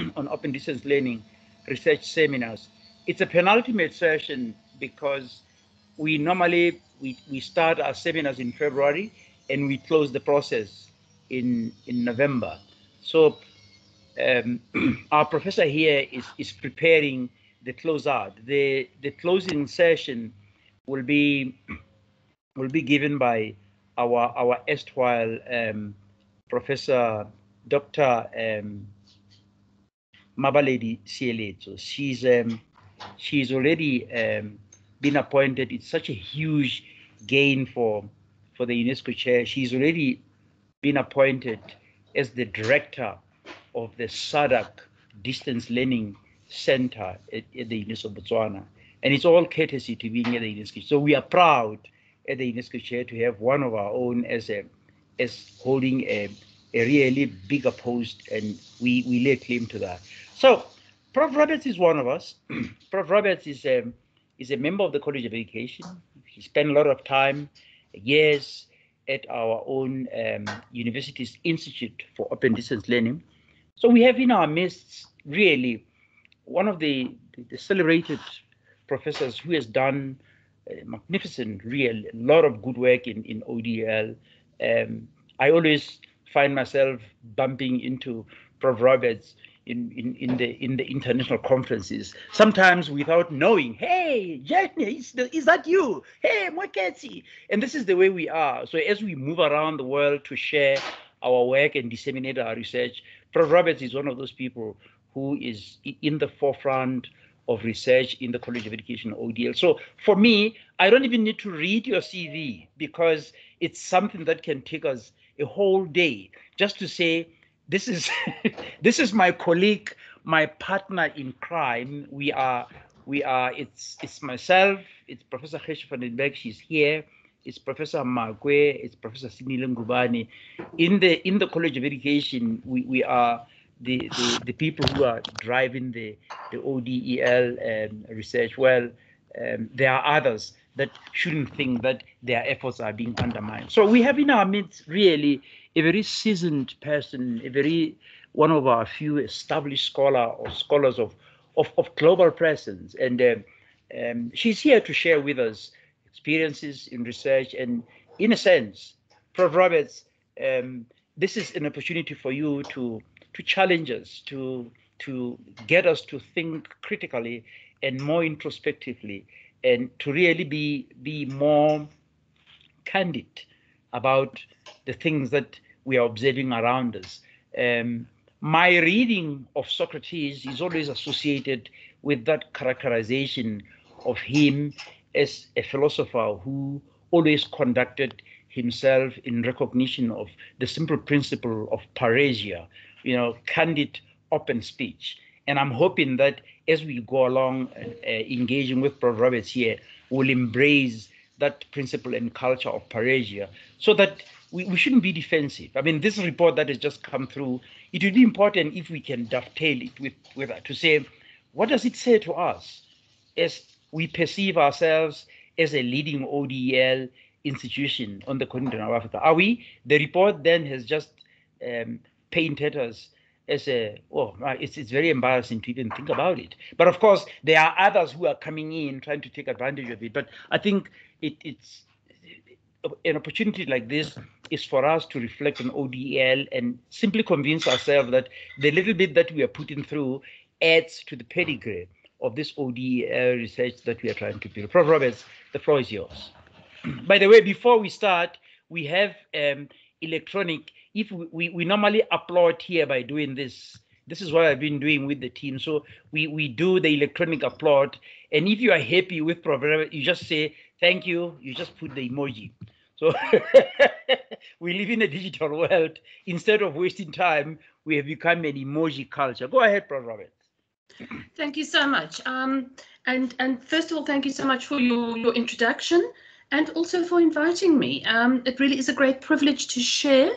on open distance learning research seminars. It's a penultimate session because we normally we, we start our seminars in February and we close the process in in November. So um, our professor here is is preparing the closeout. The the closing session will be will be given by our our erstwhile um, professor Dr. Um, Mabaledi Sieletso. She's um, she's already um, been appointed. It's such a huge gain for for the UNESCO chair. She's already been appointed as the director of the SADC Distance Learning Center at, at the UNESCO Botswana. And it's all courtesy to being at the UNESCO. So we are proud at the UNESCO chair to have one of our own as a as holding a, a really bigger post, and we, we lay claim to that. So Prof. Roberts is one of us. Prof. Roberts is a, is a member of the College of Education. He spent a lot of time, years, at our own um, university's Institute for Open Distance Learning. So we have in our midst really one of the, the celebrated professors who has done magnificent, real, lot of good work in, in ODL. Um, I always find myself bumping into Prof. Roberts in, in, in the in the international conferences, sometimes without knowing, hey, Jenny, is, is that you? Hey, Moeketsi. And this is the way we are. So as we move around the world to share our work and disseminate our research, Prof. Roberts is one of those people who is in the forefront of research in the College of Education ODL. So for me, I don't even need to read your CV because it's something that can take us a whole day just to say this is this is my colleague, my partner in crime. We are we are it's it's myself, it's Professor Geesje van den Berg, she's here, it's Professor Magwe, it's Professor Sidney Ngubane. In the in the College of Education, we, we are the, the, the people who are driving the, the ODEL um, research. Well, um, there are others that shouldn't think that their efforts are being undermined. So we have in our midst really a very seasoned person, a very one of our few established scholar or scholars of of, of global presence, and uh, um, she's here to share with us experiences in research. And in a sense, Prof. Roberts, um, this is an opportunity for you to to challenge us, to to get us to think critically and more introspectively, and to really be be more candid about the things that we are observing around us. Um, my reading of Socrates is always associated with that characterization of him as a philosopher who always conducted himself in recognition of the simple principle of parrhesia, you know, candid, open speech. And I'm hoping that as we go along uh, engaging with Prof. Roberts here, we'll embrace that principle and culture of parrhesia so that we, we shouldn't be defensive. I mean, this report that has just come through, it would be important if we can dovetail it with, with to say, what does it say to us as we perceive ourselves as a leading ODL institution on the continent of Africa? Are we? The report then has just um, painted us as a oh it's it's very embarrassing to even think about it but of course there are others who are coming in trying to take advantage of it but i think it, it's an opportunity like this is for us to reflect on ODL and simply convince ourselves that the little bit that we are putting through adds to the pedigree of this ODL research that we are trying to build. Prof. Roberts, the floor is yours. By the way, before we start, we have um, electronic. If we, we, we normally applaud here by doing this, this is what I've been doing with the team. So we, we do the electronic applaud. And if you are happy with Prof. Roberts, you just say, thank you. You just put the emoji. So we live in a digital world. Instead of wasting time, we have become an emoji culture. Go ahead, Prof. Robert. Thank you so much. Um, and and first of all, thank you so much for your, your introduction and also for inviting me. Um, it really is a great privilege to share.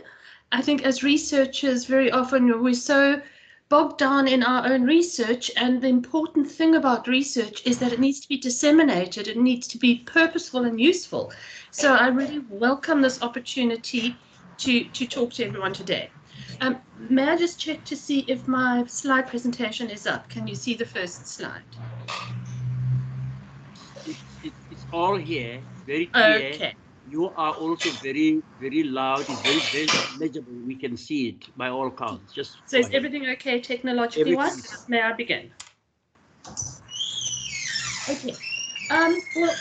I think as researchers, very often we're so bogged down in our own research and the important thing about research is that it needs to be disseminated, it needs to be purposeful and useful. So I really welcome this opportunity to, to talk to everyone today. Um, may I just check to see if my slide presentation is up? Can you see the first slide? It, it, it's all here, very clear. Okay. You are also very, very loud. It's very, very legible. We can see it by all counts. Just So is ahead. everything okay technologically wise? May I begin? Okay. Um, well,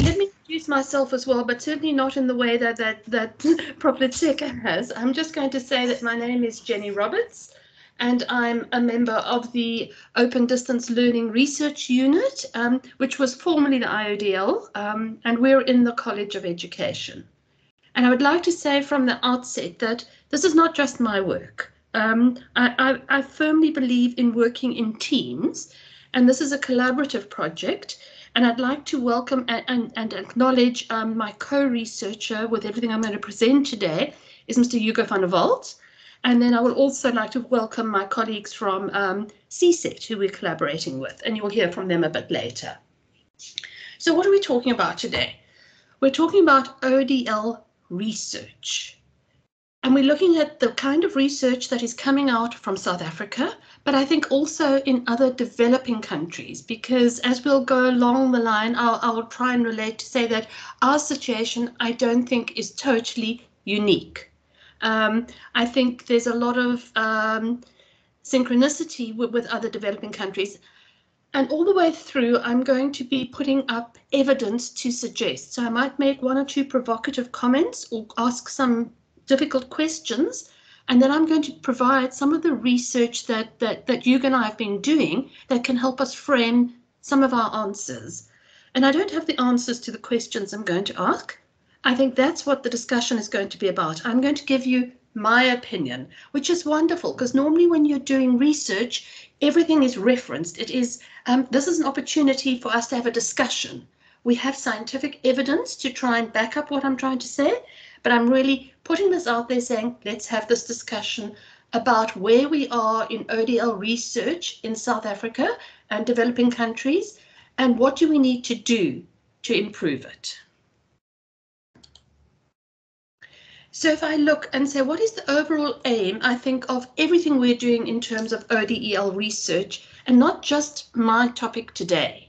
let me introduce myself as well, but certainly not in the way that that that Prof. Letseka has. I'm just going to say that my name is Jenny Roberts, and I'm a member of the Open Distance Learning Research Unit, um, which was formerly the IODL, um, and we're in the College of Education. And I would like to say from the outset that this is not just my work. Um, I, I, I firmly believe in working in teams, and this is a collaborative project. And I'd like to welcome and, and, and acknowledge um, my co-researcher with everything I'm going to present today is Mr. Hugo van der Walt. And then I would also like to welcome my colleagues from um, CSET who we're collaborating with, and you'll hear from them a bit later. So what are we talking about today? We're talking about ODL research. And we're looking at the kind of research that is coming out from South Africa, but I think also in other developing countries, because as we'll go along the line, I'll, I'll try and relate to say that our situation, I don't think, is totally unique. Um, I think there's a lot of um, synchronicity with, with other developing countries. And all the way through, I'm going to be putting up evidence to suggest. So I might make one or two provocative comments or ask some difficult questions. And then I'm going to provide some of the research that, that, that you and I have been doing that can help us frame some of our answers. And I don't have the answers to the questions I'm going to ask. I think that's what the discussion is going to be about. I'm going to give you my opinion, which is wonderful because normally when you're doing research, everything is referenced. It is um, this is an opportunity for us to have a discussion. We have scientific evidence to try and back up what I'm trying to say, but I'm really putting this out there saying let's have this discussion about where we are in ODL research in South Africa and developing countries, and what do we need to do to improve it. So if I look and say, what is the overall aim, I think, of everything we're doing in terms of ODEL research, and not just my topic today.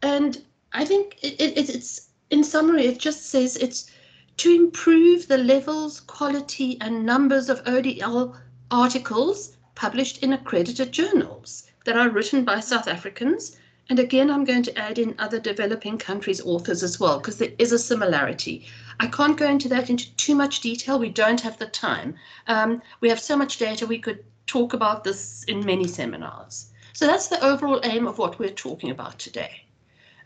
And I think it, it, it's, in summary, it just says it's to improve the levels, quality, and numbers of ODL articles published in accredited journals that are written by South Africans. And again, I'm going to add in other developing countries' authors as well, because there is a similarity. I can't go into that into too much detail. We don't have the time. Um, we have so much data, we could talk about this in many seminars. So that's the overall aim of what we're talking about today.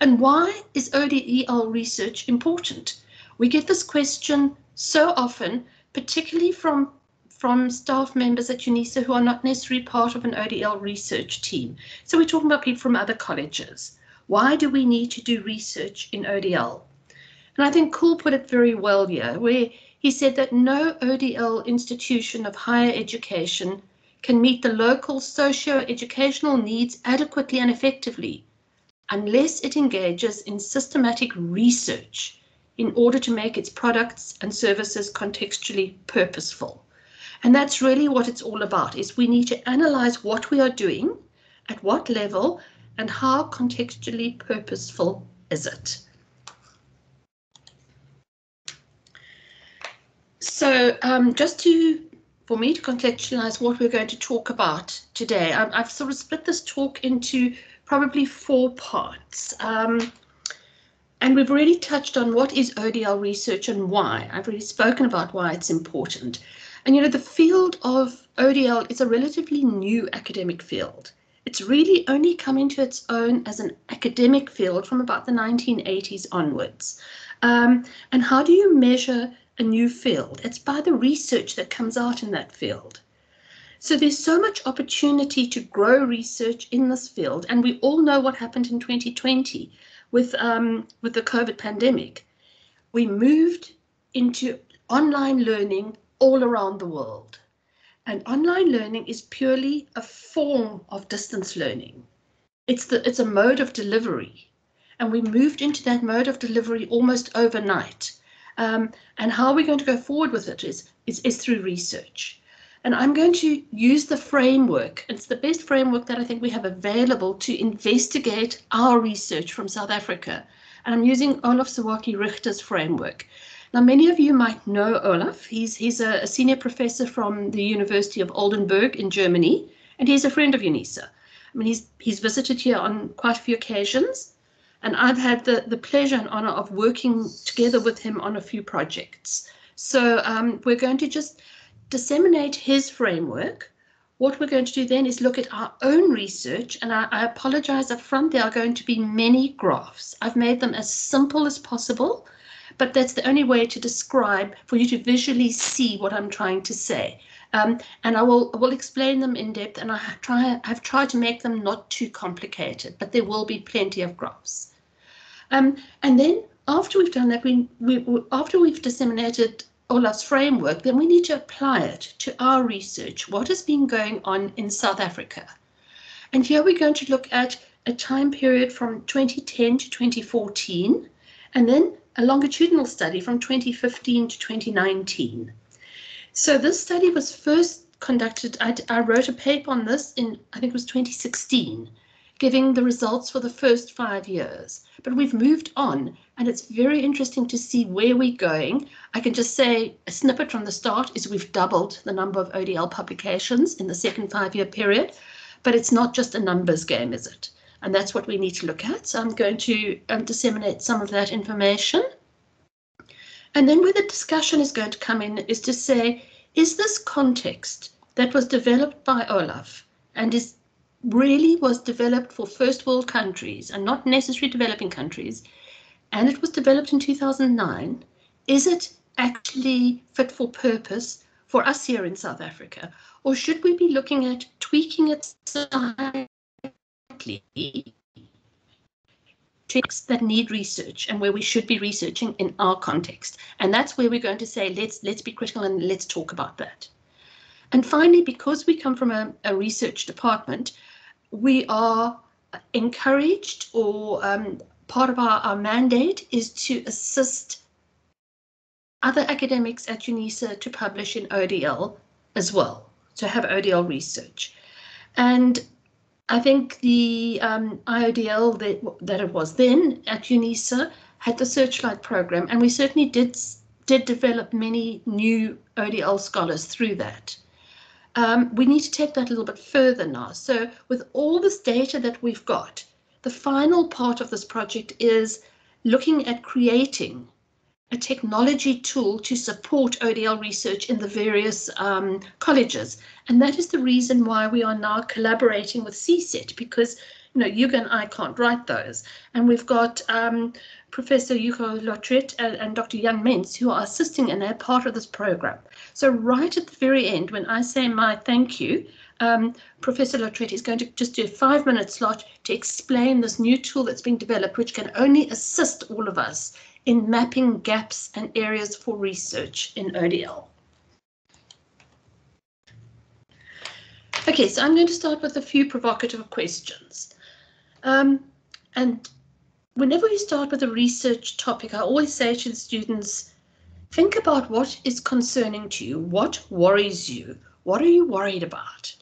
And why is ODEL research important? We get this question so often, particularly from from staff members at UNISA who are not necessarily part of an ODL research team. So we're talking about people from other colleges. Why do we need to do research in ODL? And I think Koul put it very well here, where he said that no ODL institution of higher education can meet the local socio-educational needs adequately and effectively unless it engages in systematic research in order to make its products and services contextually purposeful. And that's really what it's all about, is we need to analyze what we are doing, at what level, and how contextually purposeful is it. So um, just to, for me to contextualize what we're going to talk about today, I've, I've sort of split this talk into probably four parts. Um, and we've already touched on what is ODL research and why. I've already spoken about why it's important. And you know, the field of ODL is a relatively new academic field. It's really only come into its own as an academic field from about the 1980s onwards. Um, and how do you measure a new field? It's by the research that comes out in that field. So there's so much opportunity to grow research in this field. And we all know what happened in 2020 with, um, with the COVID pandemic. We moved into online learning all around the world. And online learning is purely a form of distance learning. It's, the, it's a mode of delivery. And we moved into that mode of delivery almost overnight. Um, and how we're going to go forward with it is, is, is through research. And I'm going to use the framework. It's the best framework that I think we have available to investigate our research from South Africa. And I'm using Olaf Zawacki Richter's framework. Now, many of you might know Olaf. He's, he's a, a senior professor from the University of Oldenburg in Germany, and he's a friend of UNISA. I mean, he's, he's visited here on quite a few occasions, and I've had the, the pleasure and honor of working together with him on a few projects. So um, we're going to just disseminate his framework. What we're going to do then is look at our own research, and I, I apologize up front, there are going to be many graphs. I've made them as simple as possible but that's the only way to describe for you to visually see what I'm trying to say. Um, and I will will explain them in depth, and I try have tried to make them not too complicated, but there will be plenty of graphs. Um, and then after we've done that, we, we after we've disseminated Olaf's framework, then we need to apply it to our research. What has been going on in South Africa? And here we're going to look at a time period from 2010 to 2014, and then a longitudinal study from 2015 to 2019. So this study was first conducted, I, I, wrote a paper on this in, I think it was 2016, giving the results for the first five years. But we've moved on and it's very interesting to see where we're going. I can just say a snippet from the start is we've doubled the number of ODL publications in the second five-year period, but it's not just a numbers game, is it? And that's what we need to look at. So I'm going to um, disseminate some of that information. And then where the discussion is going to come in is to say, is this context that was developed by Olaf and is really was developed for first world countries and not necessarily developing countries, and it was developed in 2009, is it actually fit for purpose for us here in South Africa? Or should we be looking at tweaking it slightly topics that need research and where we should be researching in our context. And that's where we're going to say, let's let's be critical and let's talk about that. And finally, because we come from a, a research department, we are encouraged or um, part of our, our mandate is to assist other academics at UNISA to publish in ODL as well, to have ODL research. And I think the um, IODL that, that it was then at UNISA had the Searchlight program, and we certainly did did develop many new ODL scholars through that. Um, we need to take that a little bit further now. So with all this data that we've got, the final part of this project is looking at creating a technology tool to support ODL research in the various um, colleges. And that is the reason why we are now collaborating with CSET because you know, Hugo and I can't write those. And we've got um, Professor Hugo Lotriet and, and, Dr. Jan Mentz who are assisting and they're part of this program. So right at the very end, when I say my thank you, um, Professor Lotriet is going to just do a five minute slot to explain this new tool that's been developed, which can only assist all of us in mapping gaps and areas for research in ODL. Okay, so I'm going to start with a few provocative questions. Um, and whenever we start with a research topic, I always say to the students, think about what is concerning to you, what worries you, what are you worried about?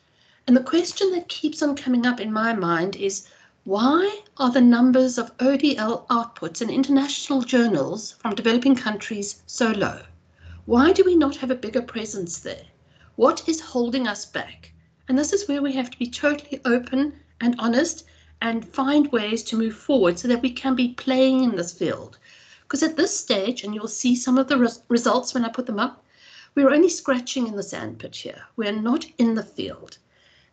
And the question that keeps on coming up in my mind is, why are the numbers of ODL outputs in international journals from developing countries so low? Why do we not have a bigger presence there? What is holding us back? And this is where we have to be totally open and honest and find ways to move forward so that we can be playing in this field. Because at this stage, and you'll see some of the res results when I put them up, we're only scratching in the sandpit here. We're not in the field.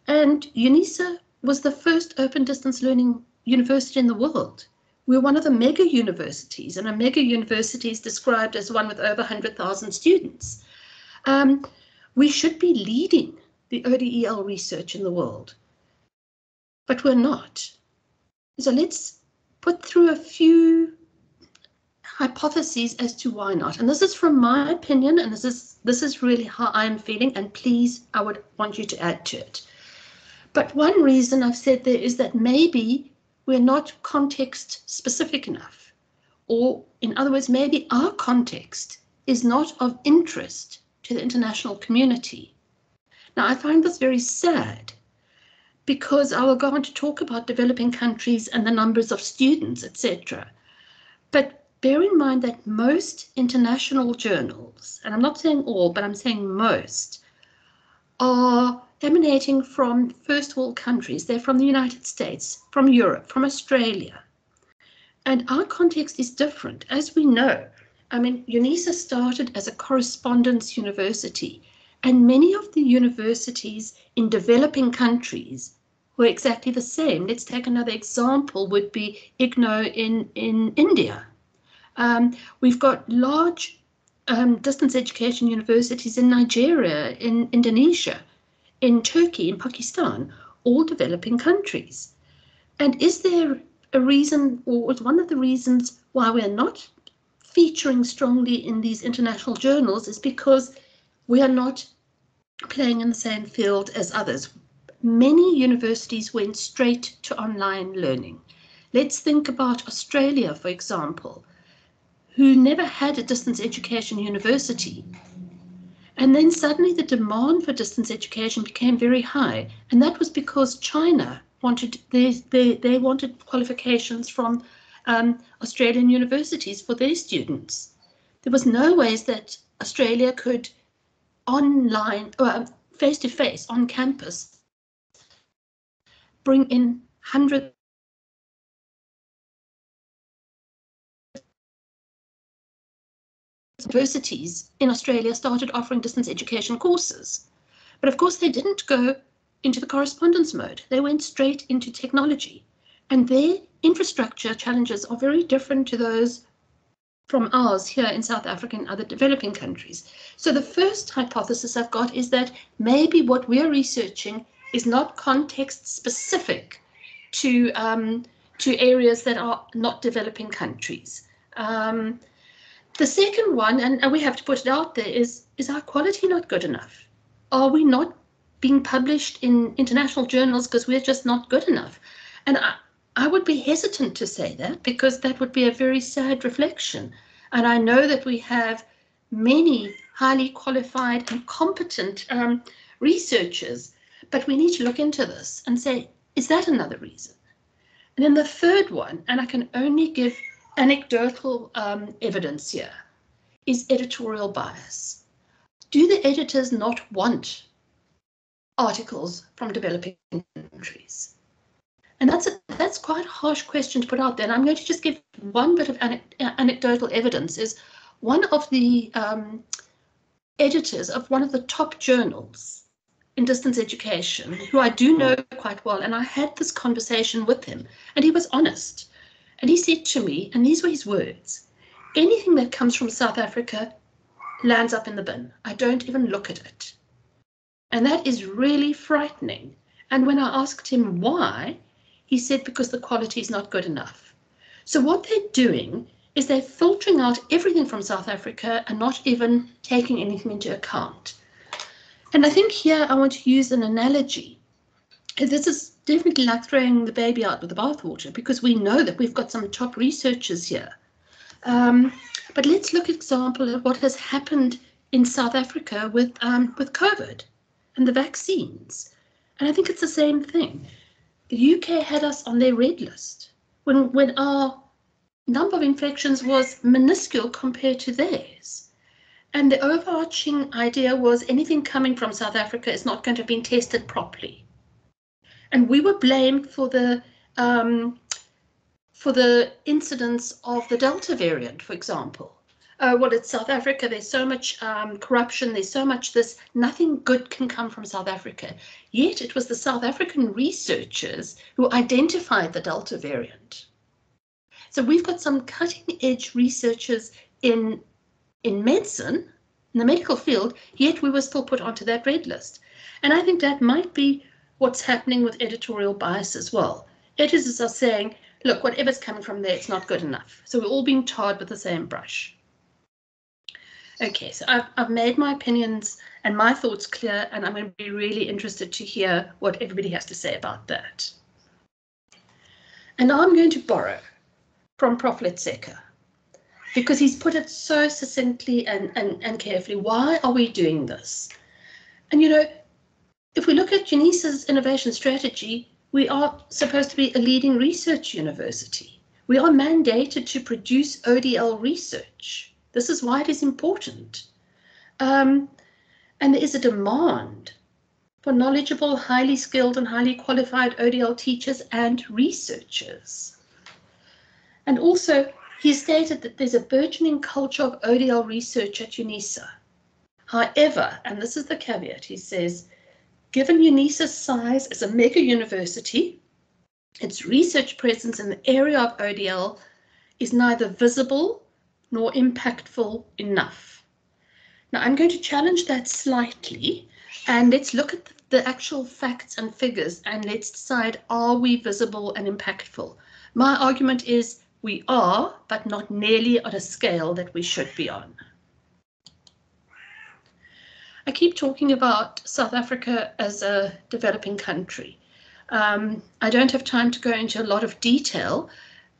And UNISA was the first open distance learning university in the world. We're one of the mega universities, and a mega university is described as one with over 100,000 students. Um, we should be leading the ODEL research in the world, but we're not. So let's put through a few hypotheses as to why not. And this is from my opinion, and this is this is really how I'm feeling. And please, I would want you to add to it. But one reason I've said there is that maybe we're not context specific enough. Or in other words, maybe our context is not of interest to the international community. Now, I find this very sad because I will go on to talk about developing countries and the numbers of students, etc. But bear in mind that most international journals, and I'm not saying all, but I'm saying most, are emanating from first world countries. They're from the United States, from Europe, from Australia. And our context is different. As we know, I mean, UNISA started as a correspondence university, and many of the universities in developing countries were exactly the same. Let's take another example, would be IGNOU in, in India. Um, we've got large um, distance education universities in Nigeria, in Indonesia, in Turkey, in Pakistan, all developing countries. And is there a reason, or is one of the reasons why we're not featuring strongly in these international journals is because we are not playing in the same field as others. Many universities went straight to online learning. Let's think about Australia, for example, who never had a distance education university. And then suddenly the demand for distance education became very high. And that was because China wanted, they, they, they wanted qualifications from um, Australian universities for their students. There was no ways that Australia could online, or face to face on campus, bring in hundreds universities in Australia started offering distance education courses. But of course, they didn't go into the correspondence mode. They went straight into technology. And their infrastructure challenges are very different to those from ours here in South Africa and other developing countries. So the first hypothesis I've got is that maybe what we're researching is not context specific to um, to areas that are not developing countries. Um, the second one, and, and we have to put it out there, is is our quality not good enough? Are we not being published in international journals because we're just not good enough? And I, I would be hesitant to say that because that would be a very sad reflection. And I know that we have many highly qualified and competent um, researchers, but we need to look into this and say, is that another reason? And then the third one, and I can only give anecdotal um, evidence here, is editorial bias. Do the editors not want articles from developing countries? And that's a, that's quite a harsh question to put out there. And I'm going to just give one bit of anecdotal evidence. Is one of the um, editors of one of the top journals in distance education, who I do know quite well, and I had this conversation with him, and he was honest. And he said to me, and these were his words anything that comes from South Africa lands up in the bin. I don't even look at it. And that is really frightening. And when I asked him why, he said because the quality is not good enough. So what they're doing is they're filtering out everything from South Africa and not even taking anything into account. And I think here I want to use an analogy. This is definitely like throwing the baby out with the bathwater because we know that we've got some top researchers here. Um, but let's look, at example, at what has happened in South Africa with um, with COVID and the vaccines. And I think it's the same thing. The UK had us on their red list when, when our number of infections was minuscule compared to theirs. And the overarching idea was anything coming from South Africa is not going to have been tested properly. And we were blamed for the um, for the incidence of the Delta variant, for example uh, well, it's South Africa, there's so much um, corruption, there's so much this, nothing good can come from South Africa. Yet it was the South African researchers who identified the Delta variant. So we've got some cutting edge researchers in, in medicine, in the medical field, yet we were still put onto that red list. And I think that might be what's happening with editorial bias as well. Editors are saying, look, whatever's coming from there, it's not good enough. So we're all being tarred with the same brush. Okay, so I've, I've made my opinions and my thoughts clear, and I'm going to be really interested to hear what everybody has to say about that. And I'm going to borrow from Prof. Letseka because he's put it so succinctly and, and, and carefully. Why are we doing this? And you know, if we look at UNISA's innovation strategy, we are supposed to be a leading research university. We are mandated to produce ODL research. This is why it is important. Um, and there is a demand for knowledgeable, highly skilled and highly qualified ODL teachers and researchers. And also, he stated that there's a burgeoning culture of ODL research at UNISA. However, and this is the caveat, he says, given UNISA's size as a mega university, its research presence in the area of ODL is neither visible nor impactful enough. Now, I'm going to challenge that slightly and let's look at the actual facts and figures and let's decide are we visible and impactful? My argument is we are, but not nearly on a scale that we should be on. I keep talking about South Africa as a developing country. Um, I don't have time to go into a lot of detail,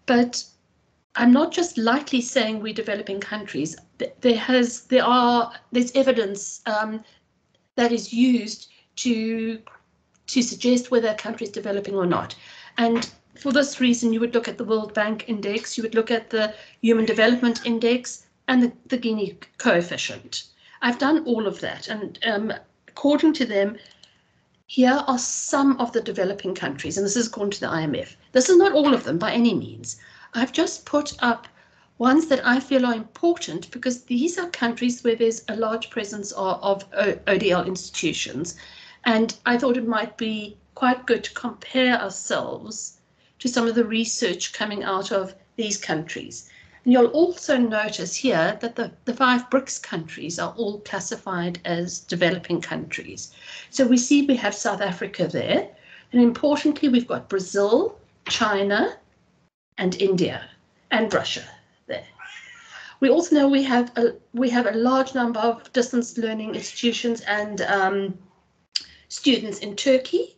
but I'm not just lightly saying we're developing countries. There has, there are, there's evidence um, that is used to to suggest whether a country is developing or not. And for this reason, you would look at the World Bank Index, you would look at the Human Development Index, and the, the Gini coefficient. I've done all of that, and um, according to them, here are some of the developing countries, and this is according to the IMF. This is not all of them by any means. I've just put up ones that I feel are important because these are countries where there's a large presence of, of ODL institutions. And I thought it might be quite good to compare ourselves to some of the research coming out of these countries. And you'll also notice here that the, the five BRICS countries are all classified as developing countries. So we see we have South Africa there. And importantly, we've got Brazil, China, and India, and Russia there. We also know we have a, we have a large number of distance learning institutions and um, students in Turkey.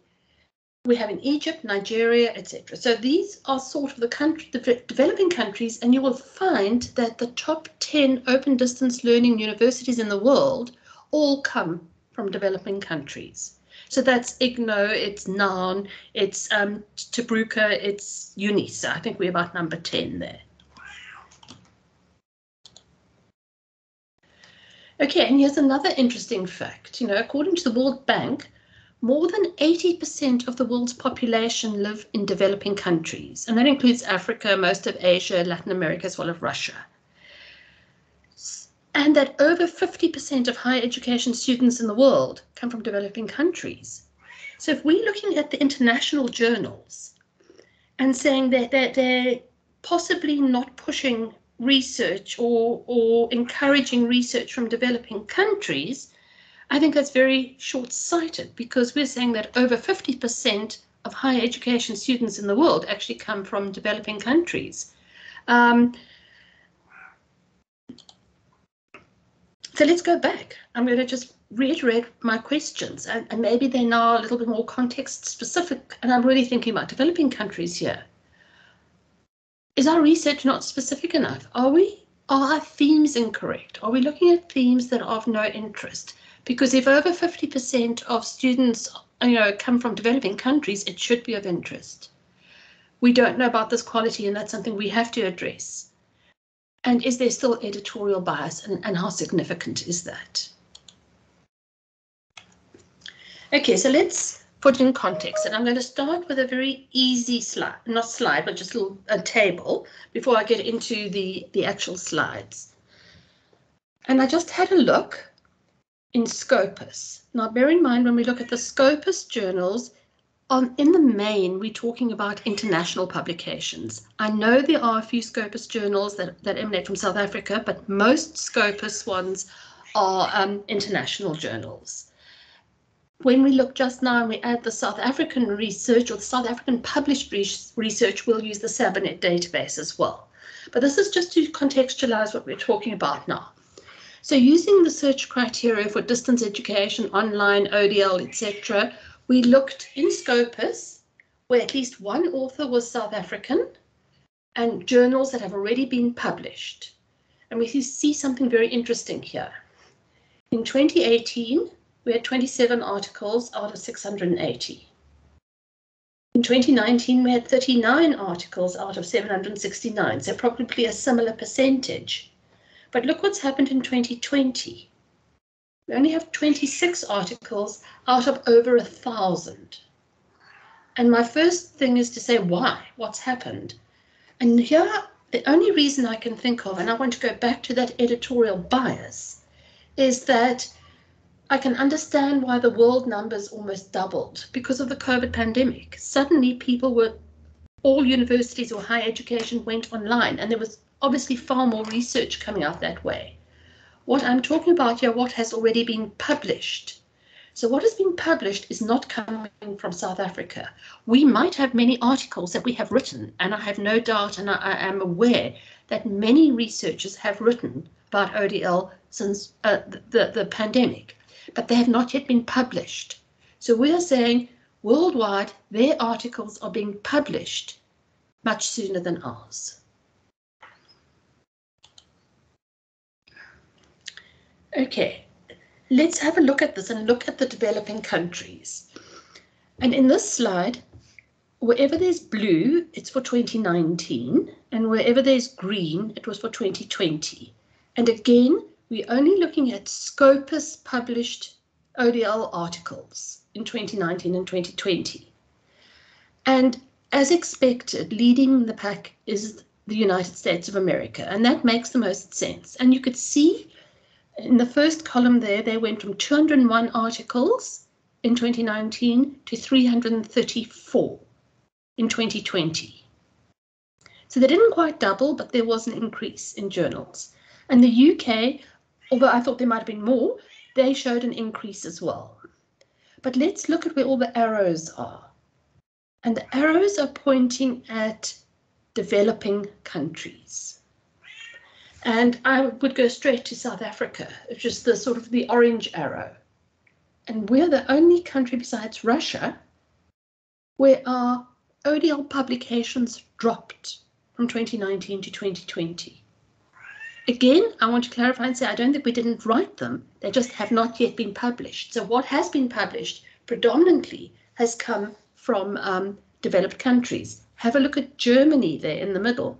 We have in Egypt, Nigeria, etc. So these are sort of the country, the developing countries, and you will find that the top 10 open distance learning universities in the world all come from developing countries. So that's IGNOU, it's NAN, it's um, Terbuka, it's UNISA. I think we're about number 10 there. Okay, and here's another interesting fact. You know, according to the World Bank, more than 80% of the world's population live in developing countries, and that includes Africa, most of Asia, Latin America, as well as Russia. And that over 50% of higher education students in the world come from developing countries. So if we're looking at the international journals and saying that they're, possibly not pushing research or, or encouraging research from developing countries, I think that's very short sighted because we're saying that over 50% of higher education students in the world actually come from developing countries. Um, so let's go back. I'm going to just reiterate my questions and, and maybe they're now a little bit more context specific and I'm really thinking about developing countries here. Is our research not specific enough? Are we? Are our themes incorrect? Are we looking at themes that are of no interest? Because if over 50% of students you know, come from developing countries, it should be of interest. We don't know about this quality, and that's something we have to address. And is there still editorial bias, and, and how significant is that? Okay, so let's put in context. And I'm going to start with a very easy slide, not slide, but just a, little, a table before I get into the, the actual slides. And I just had a look in Scopus. Now, bear in mind when we look at the Scopus journals, on in the main, we're talking about international publications. I know there are a few Scopus journals that, that emanate from South Africa, but most Scopus ones are um, international journals when we look just now and we add the South African research or the South African published research, we'll use the SABINET database as well. But this is just to contextualize what we're talking about now. So using the search criteria for distance education, online, ODL, etc., we looked in Scopus, where at least one author was South African, and journals that have already been published. And we see something very interesting here. In 2018, we had 27 articles out of 680. In 2019, we had 39 articles out of 769, so probably a similar percentage. But look what's happened in 2020. We only have 26 articles out of over a thousand. And my first thing is to say, why? What's happened? And here, the only reason I can think of, and I want to go back to that editorial bias, is that I can understand why the world numbers almost doubled because of the COVID pandemic. Suddenly, people were, all universities or higher education went online, and there was obviously far more research coming out that way. What I'm talking about here, what has already been published. So what has been published is not coming from South Africa. We might have many articles that we have written, and I have no doubt, and I, I am aware that many researchers have written about ODL since uh, the, the pandemic, but they have not yet been published. So we are saying worldwide, their articles are being published much sooner than ours. Okay, let's have a look at this and look at the developing countries. And in this slide, wherever there's blue, it's for 2019, and wherever there's green, it was for 2020. And again, we're only looking at Scopus published ODL articles in 2019 and 2020. And as expected, leading the pack is the United States of America, and that makes the most sense. And you could see in the first column there, they went from 201 articles in 2019 to 334 in 2020. So they didn't quite double, but there was an increase in journals. And the UK, although I thought there might have been more, they showed an increase as well. But let's look at where all the arrows are. And the arrows are pointing at developing countries. And I would go straight to South Africa, just the sort of the orange arrow. And we're the only country besides Russia where our ODL publications dropped from 2019 to 2020. Again, I want to clarify and say I don't think we didn't write them, they just have not yet been published. So what has been published predominantly has come from um, developed countries. Have a look at Germany there in the middle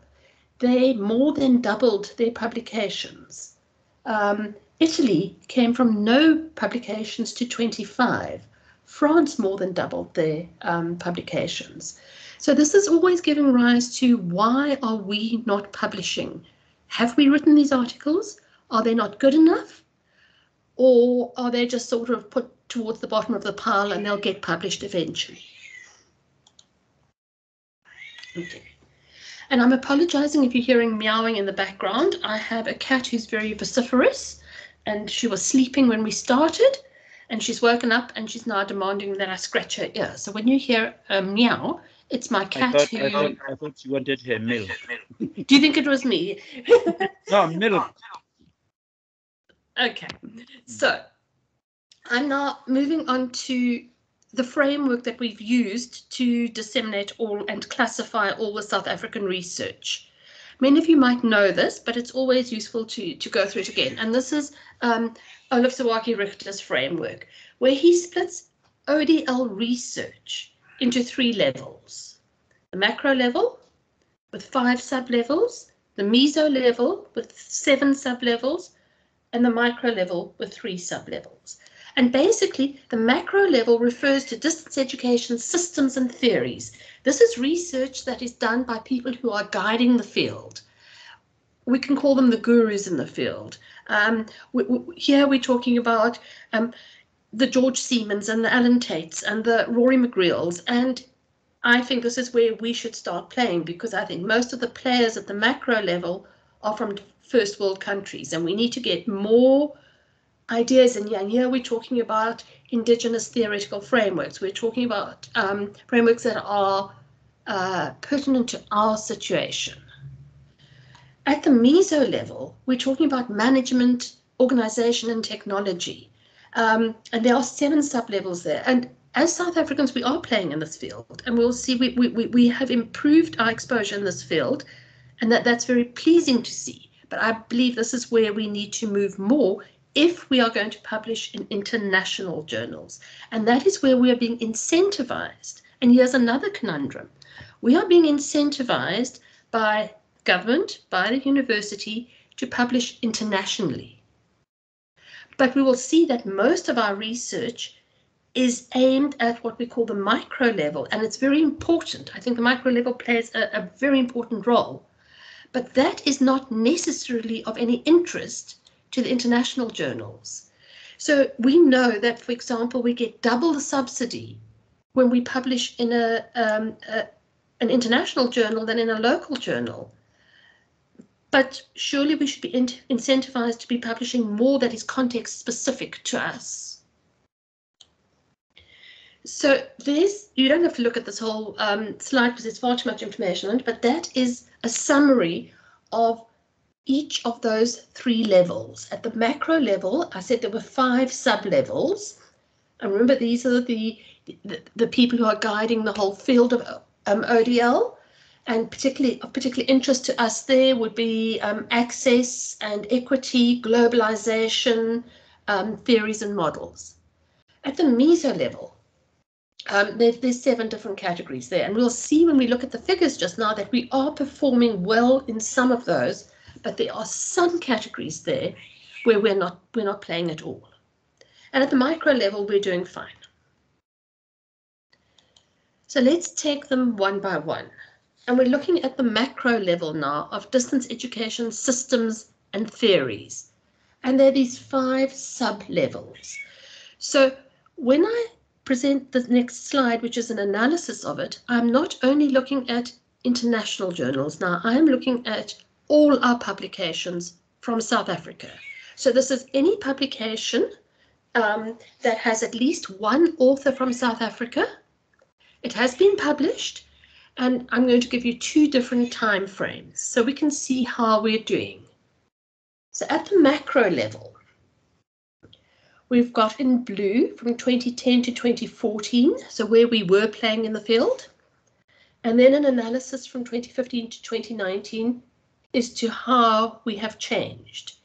they more than doubled their publications. Um, Italy came from no publications to 25. France more than doubled their um, publications. So this is always giving rise to why are we not publishing? Have we written these articles? Are they not good enough? Or are they just sort of put towards the bottom of the pile and they'll get published eventually? Okay. And I'm apologizing if you're hearing meowing in the background. I have a cat who's very vociferous and she was sleeping when we started and she's woken up and she's now demanding that I scratch her ear. So when you hear a meow, it's my cat I thought, who. I thought, I thought you wanted her milk. Do you think it was me? no, milk. Okay, so I'm now moving on to the framework that we've used to disseminate all and classify all the South African research. Many of you might know this, but it's always useful to, to go through it again. And this is um, Olaf Zawacki Richter's framework, where he splits ODL research into three levels. The macro level with five sublevels, the meso level with seven sublevels, and the micro level with three sublevels. And basically, the macro level refers to distance education systems and theories. This is research that is done by people who are guiding the field. We can call them the gurus in the field. Um, we, we, here we're talking about um, the George Siemens and the Alan Taits and the Rory McGreals. And I think this is where we should start playing because I think most of the players at the macro level are from first world countries and we need to get more ideas. And yeah, here we're talking about indigenous theoretical frameworks. We're talking about um, frameworks that are uh, pertinent to our situation. At the meso level, we're talking about management, organization, and technology. Um, and there are seven sub-levels there. And as South Africans, we are playing in this field, and we'll see we, we, we have improved our exposure in this field, and that, that's very pleasing to see. But I believe this is where we need to move more if we are going to publish in international journals. And that is where we are being incentivized. And here's another conundrum. We are being incentivized by government, by the university, to publish internationally. But we will see that most of our research is aimed at what we call the micro level, and it's very important. I think the micro level plays a, a very important role. But that is not necessarily of any interest to the international journals. So we know that, for example, we get double the subsidy when we publish in a, um, a an international journal than in a local journal. But surely we should be in incentivized to be publishing more that is context specific to us. So this, you don't have to look at this whole um, slide because it's far too much information but that is a summary of each of those three levels. At the macro level, I said there were five sub-levels. And remember, these are the, the, the, people who are guiding the whole field of um, ODL. And particularly of particular interest to us there would be um, access and equity, globalization, um, theories and models. At the meso level, um, there's, there's seven different categories there. And we'll see when we look at the figures just now that we are performing well in some of those, but there are some categories there where we're not, we're not playing at all. And at the micro level, we're doing fine. So let's take them one by one. And we're looking at the macro level now of distance education systems and theories. And there are these five sub-levels. So when I present the next slide, which is an analysis of it, I'm not only looking at international journals now, I am looking at all our publications from South Africa. So this is any publication um, that has at least one author from South Africa. It has been published, and I'm going to give you two different time frames so we can see how we're doing. So at the macro level, We've got in blue from 2010 to 2014, so where we were playing in the field. And then an analysis from 2015 to 2019 is to how we have changed.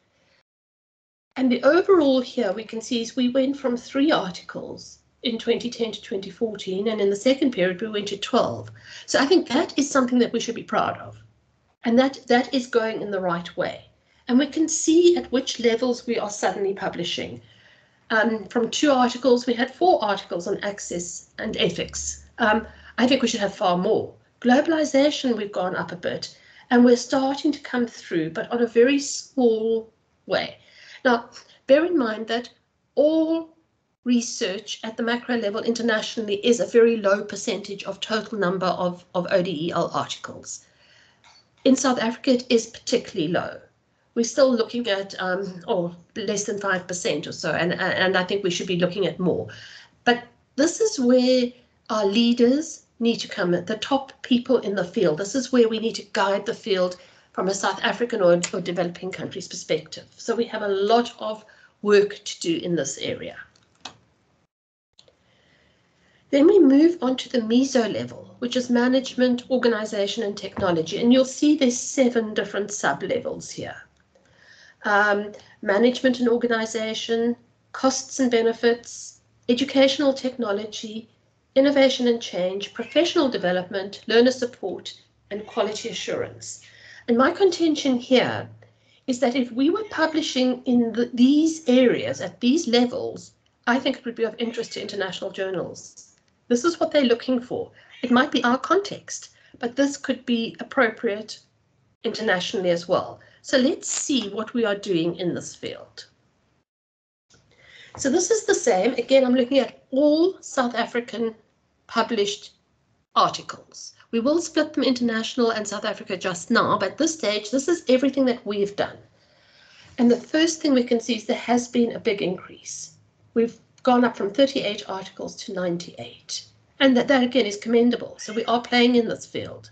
And the overall here we can see is we went from three articles in 2010 to 2014, and in the second period we went to 12. So I think that is something that we should be proud of. And that, that is going in the right way. And we can see at which levels we are suddenly publishing. Um, from two articles, we had four articles on access and ethics. Um, I think we should have far more. Globalization, we've gone up a bit, and we're starting to come through, but on a very small way. Now, bear in mind that all research at the macro level internationally is a very low percentage of total number of, of ODEL articles. In South Africa, it is particularly low we're still looking at um, or less than 5% or so, and, and I think we should be looking at more. But this is where our leaders need to come at the top people in the field. This is where we need to guide the field from a South African or, or developing countries perspective. So we have a lot of work to do in this area. Then we move on to the meso level, which is management, organization and technology. And you'll see there's seven different sub-levels here um, management and organization, costs and benefits, educational technology, innovation and change, professional development, learner support, and quality assurance. And my contention here is that if we were publishing in the, these areas at these levels, I think it would be of interest to international journals. This is what they're looking for. It might be our context, but this could be appropriate internationally as well. So let's see what we are doing in this field. So this is the same. Again, I'm looking at all South African published articles. We will split them international and South Africa just now, but at this stage, this is everything that we've done. And the first thing we can see is there has been a big increase. We've gone up from 38 articles to 98. And that, that again is commendable. So we are playing in this field.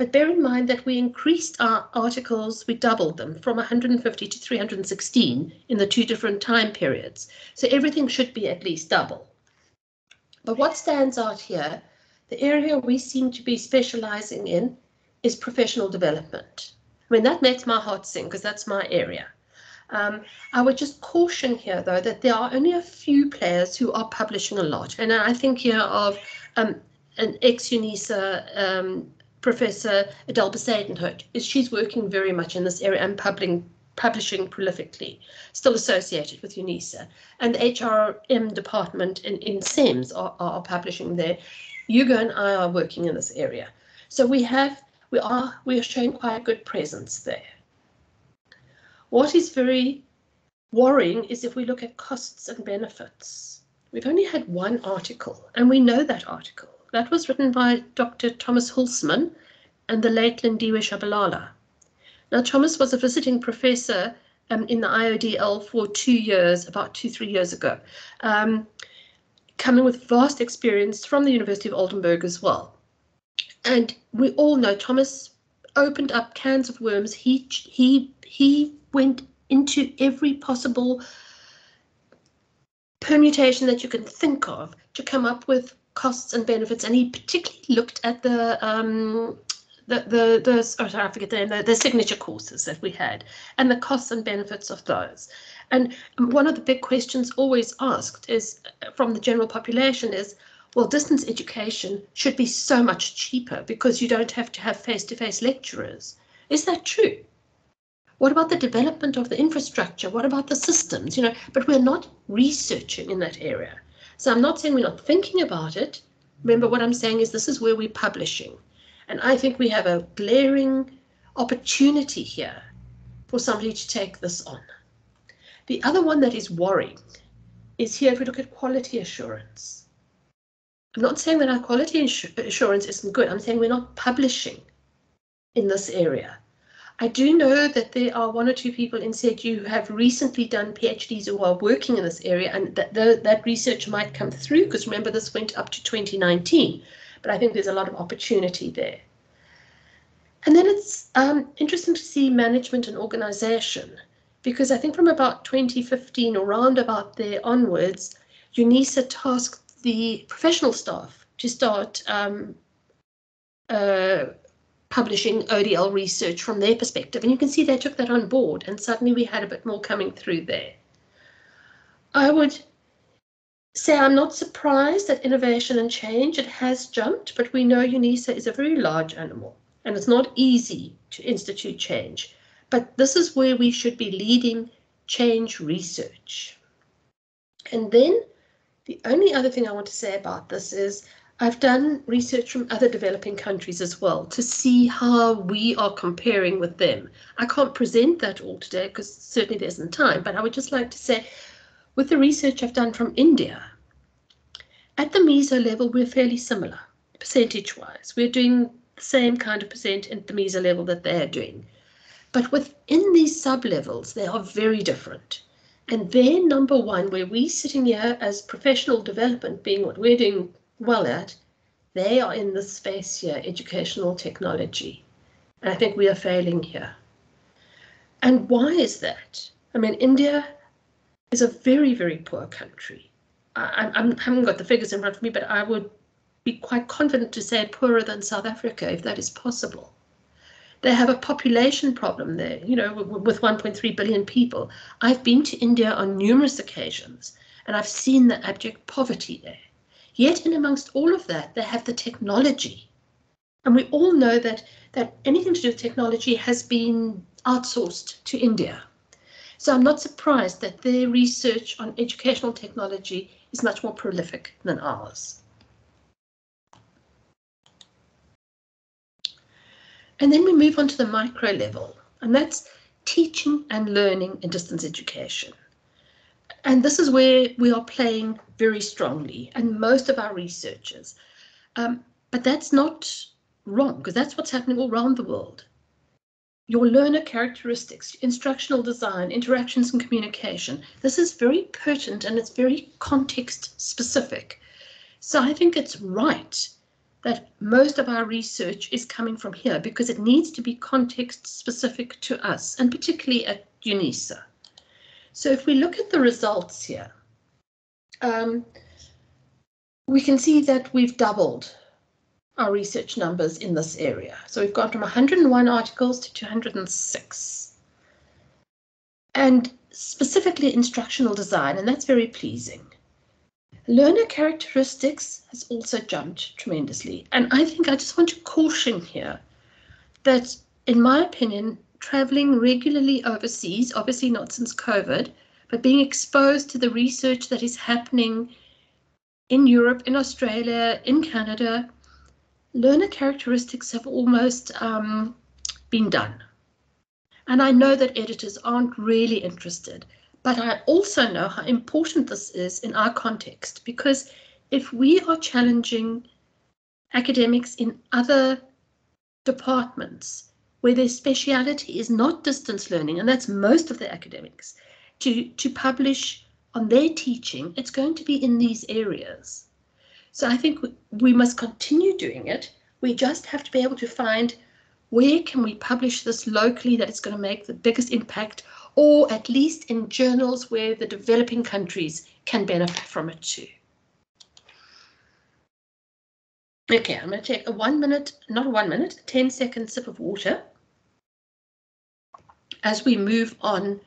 But bear in mind that we increased our articles, we doubled them from 150 to 316 in the two different time periods. So everything should be at least double. But what stands out here, the area we seem to be specializing in is professional development. I mean, that makes my heart sing because that's my area. Um, I would just caution here, though, that there are only a few players who are publishing a lot. And I think here of um, an ex-UNISA um, Professor Adele Bezuidenhout, is she's working very much in this area and publishing publishing prolifically, still associated with UNISA. And the HRM department in, in CEMS are, are publishing there. Hugo and I are working in this area. So we have, we are, we are showing quite a good presence there. What is very worrying is if we look at costs and benefits. We've only had one article, and we know that article. That was written by Dr. Thomas Hülsmann and the late Lindiwe Shabalala. Now, Thomas was a visiting professor um, in the IODL for two years, about two, three years ago, um, coming with vast experience from the University of Oldenburg as well. And we all know Thomas opened up cans of worms. He he he went into every possible permutation that you can think of to come up with costs and benefits. And he particularly looked at the um, the the, the oh, sorry, I forget the name, the, the signature courses that we had and the costs and benefits of those. And one of the big questions always asked is from the general population is, well, distance education should be so much cheaper because you don't have to have face-to-face -face lecturers. Is that true? What about the development of the infrastructure? What about the systems? You know, but we're not researching in that area. So I'm not saying we're not thinking about it. Remember what I'm saying is this is where we're publishing. And I think we have a glaring opportunity here for somebody to take this on. The other one that is worrying is here if we look at quality assurance. I'm not saying that our quality assurance isn't good. I'm saying we're not publishing in this area. I do know that there are one or two people in CETU who have recently done PhDs who are working in this area, and that the, that research might come through because remember this went up to 2019. But I think there's a lot of opportunity there. And then it's um, interesting to see management and organization because I think from about 2015 or round about there onwards, UNISA tasked the professional staff to start um, uh, publishing ODL research from their perspective. And you can see they took that on board and suddenly we had a bit more coming through there. I would say I'm not surprised that innovation and change, it has jumped, but we know UNISA is a very large animal and it's not easy to institute change. But this is where we should be leading change research. And then the only other thing I want to say about this is I've done research from other developing countries as well to see how we are comparing with them. I can't present that all today because certainly there isn't time, but I would just like to say with the research I've done from India, at the meso level, we're fairly similar percentage wise. We're doing the same kind of percent at the meso level that they're doing. But within these sub levels, they are very different. And their number one, where we sitting here as professional development being what we're doing well at, they are in the space here, educational technology. And I think we are failing here. And why is that? I mean, India is a very, very poor country. I, I, I haven't got the figures in front of me, but I would be quite confident to say poorer than South Africa, if that is possible. They have a population problem there, you know, with 1.3 billion people. I've been to India on numerous occasions and I've seen the abject poverty there. Yet in amongst all of that, they have the technology. And we all know that, that anything to do with technology has been outsourced to India. So I'm not surprised that their research on educational technology is much more prolific than ours. And then we move on to the micro level, and that's teaching and learning in distance education. And this is where we are playing very strongly, and most of our researchers. Um, but that's not wrong, because that's what's happening all around the world. Your learner characteristics, instructional design, interactions and communication. This is very pertinent and it's very context specific. So I think it's right that most of our research is coming from here because it needs to be context specific to us and particularly at UNISA. So if we look at the results here, um, we can see that we've doubled our research numbers in this area. So we've gone from 101 articles to 206. And specifically instructional design, and that's very pleasing. Learner characteristics has also jumped tremendously. And I think I just want to caution here that, in my opinion, traveling regularly overseas, obviously not since COVID, but being exposed to the research that is happening in Europe, in Australia, in Canada, learner characteristics have almost um, been done. And I know that editors aren't really interested, but I also know how important this is in our context because if we are challenging academics in other departments where their speciality is not distance learning, and that's most of the academics, to, to publish on their teaching, it's going to be in these areas. So I think we must continue doing it. We just have to be able to find where can we publish this locally that it's going to make the biggest impact, or at least in journals where the developing countries can benefit from it too. Okay, I'm going to take a one minute, not a one minute, 10 second sip of water as we move on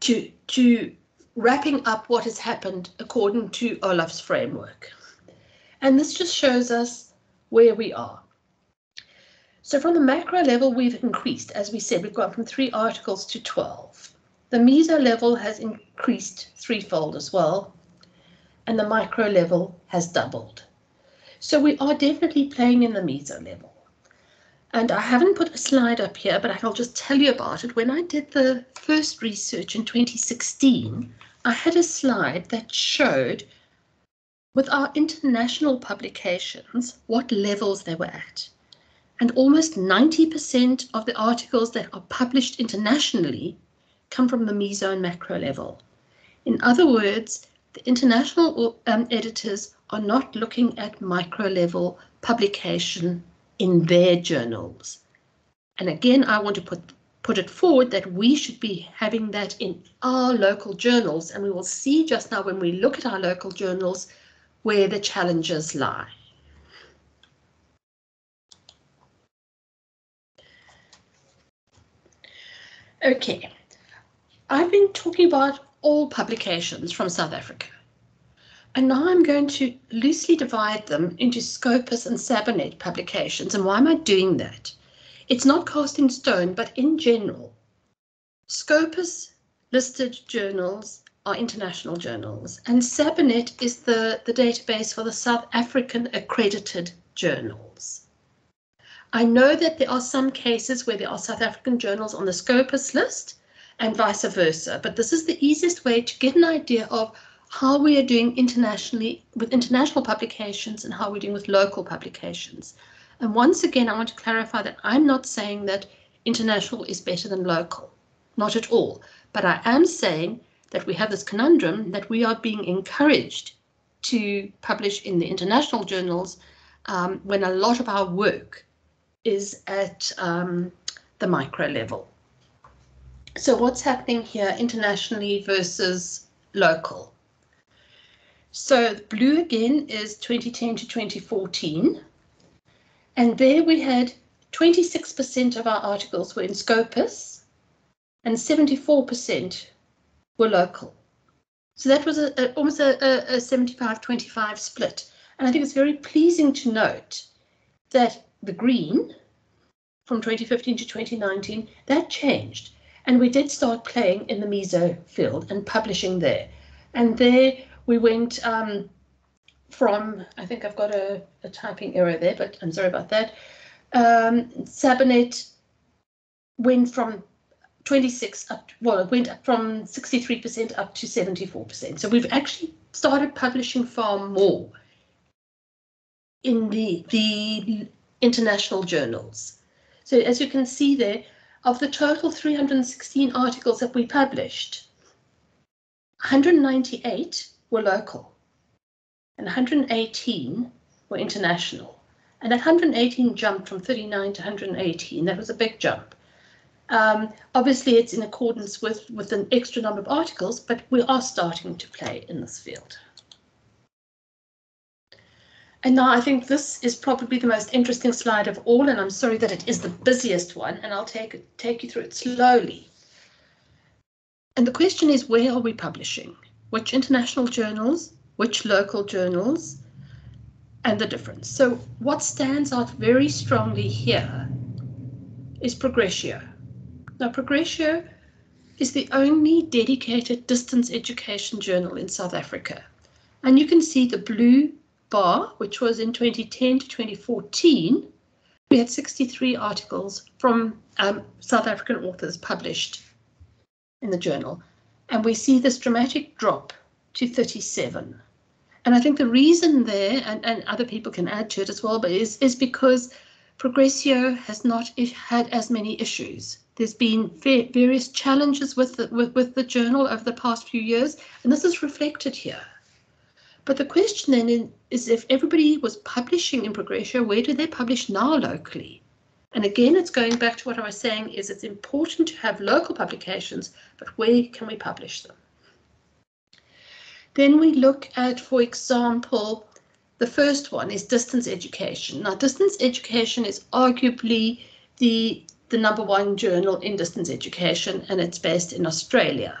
to, to wrapping up what has happened according to Olaf's framework. And this just shows us where we are. So from the macro level, we've increased. As we said, we've gone from three articles to 12. The meso level has increased threefold as well, and the micro level has doubled. So we are definitely playing in the meso level. And I haven't put a slide up here, but I'll just tell you about it. When I did the first research in 2016, I had a slide that showed with our international publications what levels they were at and almost 90% of the articles that are published internationally come from the meso and macro level. In other words, the international um, editors are not looking at micro level publication in their journals. And again, I want to put, put it forward that we should be having that in our local journals. And we will see just now when we look at our local journals where the challenges lie. Okay, I've been talking about all publications from South Africa. And now I'm going to loosely divide them into Scopus and SABINET publications. And why am I doing that? It's not cast in stone, but in general, Scopus listed journals are international journals, and SABINET is the, the database for the South African accredited journals. I know that there are some cases where there are South African journals on the Scopus list and vice versa, but this is the easiest way to get an idea of how we are doing internationally with international publications and how we're doing with local publications. And once again, I want to clarify that I'm not saying that international is better than local, not at all. But I am saying that we have this conundrum that we are being encouraged to publish in the international journals um, when a lot of our work is at um, the micro level. So what's happening here internationally versus local? So blue again is 2010 to 2014. And there we had 26% of our articles were in Scopus and 74% were local. So that was a, a, almost a 75-25 split. And I think it's very pleasing to note that the green from 2015 to 2019, that changed. And we did start playing in the meso field and publishing there. And there we went um, from, I think I've got a, a, typing error there, but I'm sorry about that. Um, SABINET went from 26 up, well, it went up from 63% up to 74%. So we've actually started publishing far more in the, the international journals. So as you can see there, of the total 316 articles that we published, 198 were local and 118 were international. And that 118 jumped from 39 to 118. That was a big jump. Um, obviously, it's in accordance with, with an extra number of articles, but we are starting to play in this field. And now I think this is probably the most interesting slide of all, and I'm sorry that it is the busiest one, and I'll take, take you through it slowly. And the question is, where are we publishing? Which international journals? Which local journals? And the difference. So what stands out very strongly here is Progressio. Now, Progressio is the only dedicated distance education journal in South Africa. And you can see the blue bar, which was in 2010 to 2014, we had 63 articles from um, South African authors published in the journal. And we see this dramatic drop to 37. And I think the reason there, and, and other people can add to it as well, but is, is because Progressio has not had as many issues. There's been various challenges with the, with, with the journal over the past few years, and this is reflected here. But the question then is if everybody was publishing in Progressio, where do they publish now locally? And again, it's going back to what I was saying is it's important to have local publications, but where can we publish them? Then we look at, for example, the first one is distance education. Now, distance education is arguably the, the number one journal in distance education, and it's based in Australia.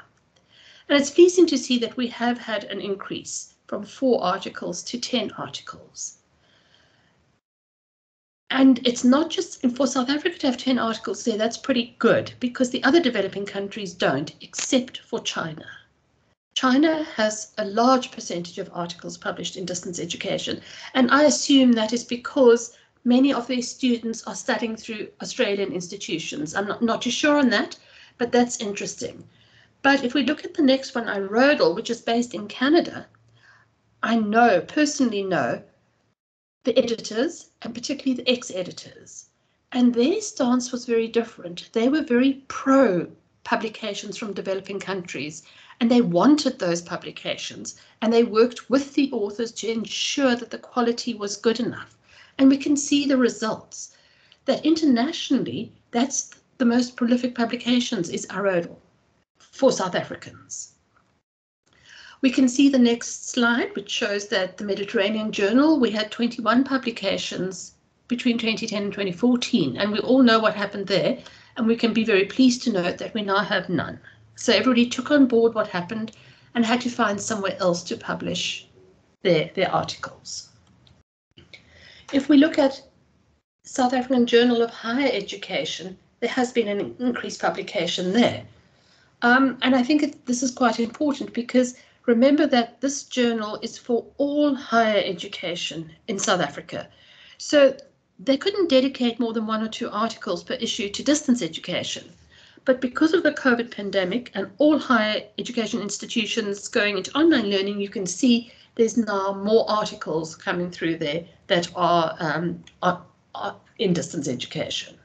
And it's pleasing to see that we have had an increase from four articles to 10 articles. And it's not just for South Africa to have 10 articles there, that's pretty good because the other developing countries don't, except for China. China has a large percentage of articles published in distance education, and I assume that is because many of their students are studying through Australian institutions. I'm not, not too sure on that, but that's interesting. But if we look at the next one, IRRODL, which is based in Canada, I know, personally know, the editors and particularly the ex-editors. And their stance was very different. They were very pro publications from developing countries and they wanted those publications and they worked with the authors to ensure that the quality was good enough. And we can see the results that internationally, that's the most prolific publications is IRRODL for South Africans. We can see the next slide, which shows that the Mediterranean Journal, we had 21 publications between 2010 and 2014, and we all know what happened there, and we can be very pleased to note that we now have none. So everybody took on board what happened and had to find somewhere else to publish their, their articles. If we look at South African Journal of Higher Education, there has been an increased publication there. Um, and I think it, this is quite important because Remember that this journal is for all higher education in South Africa. So they couldn't dedicate more than one or two articles per issue to distance education. But because of the COVID pandemic and all higher education institutions going into online learning, you can see there's now more articles coming through there that are, um, are, are in distance education.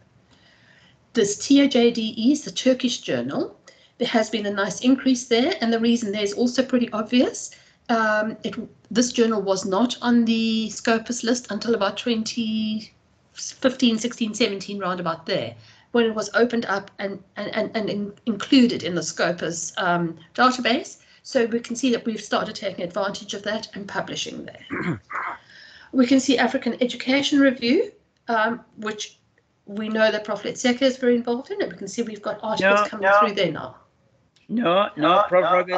This TOJDE is the Turkish journal, there has been a nice increase there, and the reason there is also pretty obvious. Um, it, this journal was not on the Scopus list until about 2015, 16, 17, round about there, when it was opened up and, and, and, and in, included in the Scopus um, database. So we can see that we've started taking advantage of that and publishing there. we can see African Education Review, um, which we know that Prof. Letseka is very involved in it. We can see we've got articles no, coming no. through there now. No, no, Prof. No,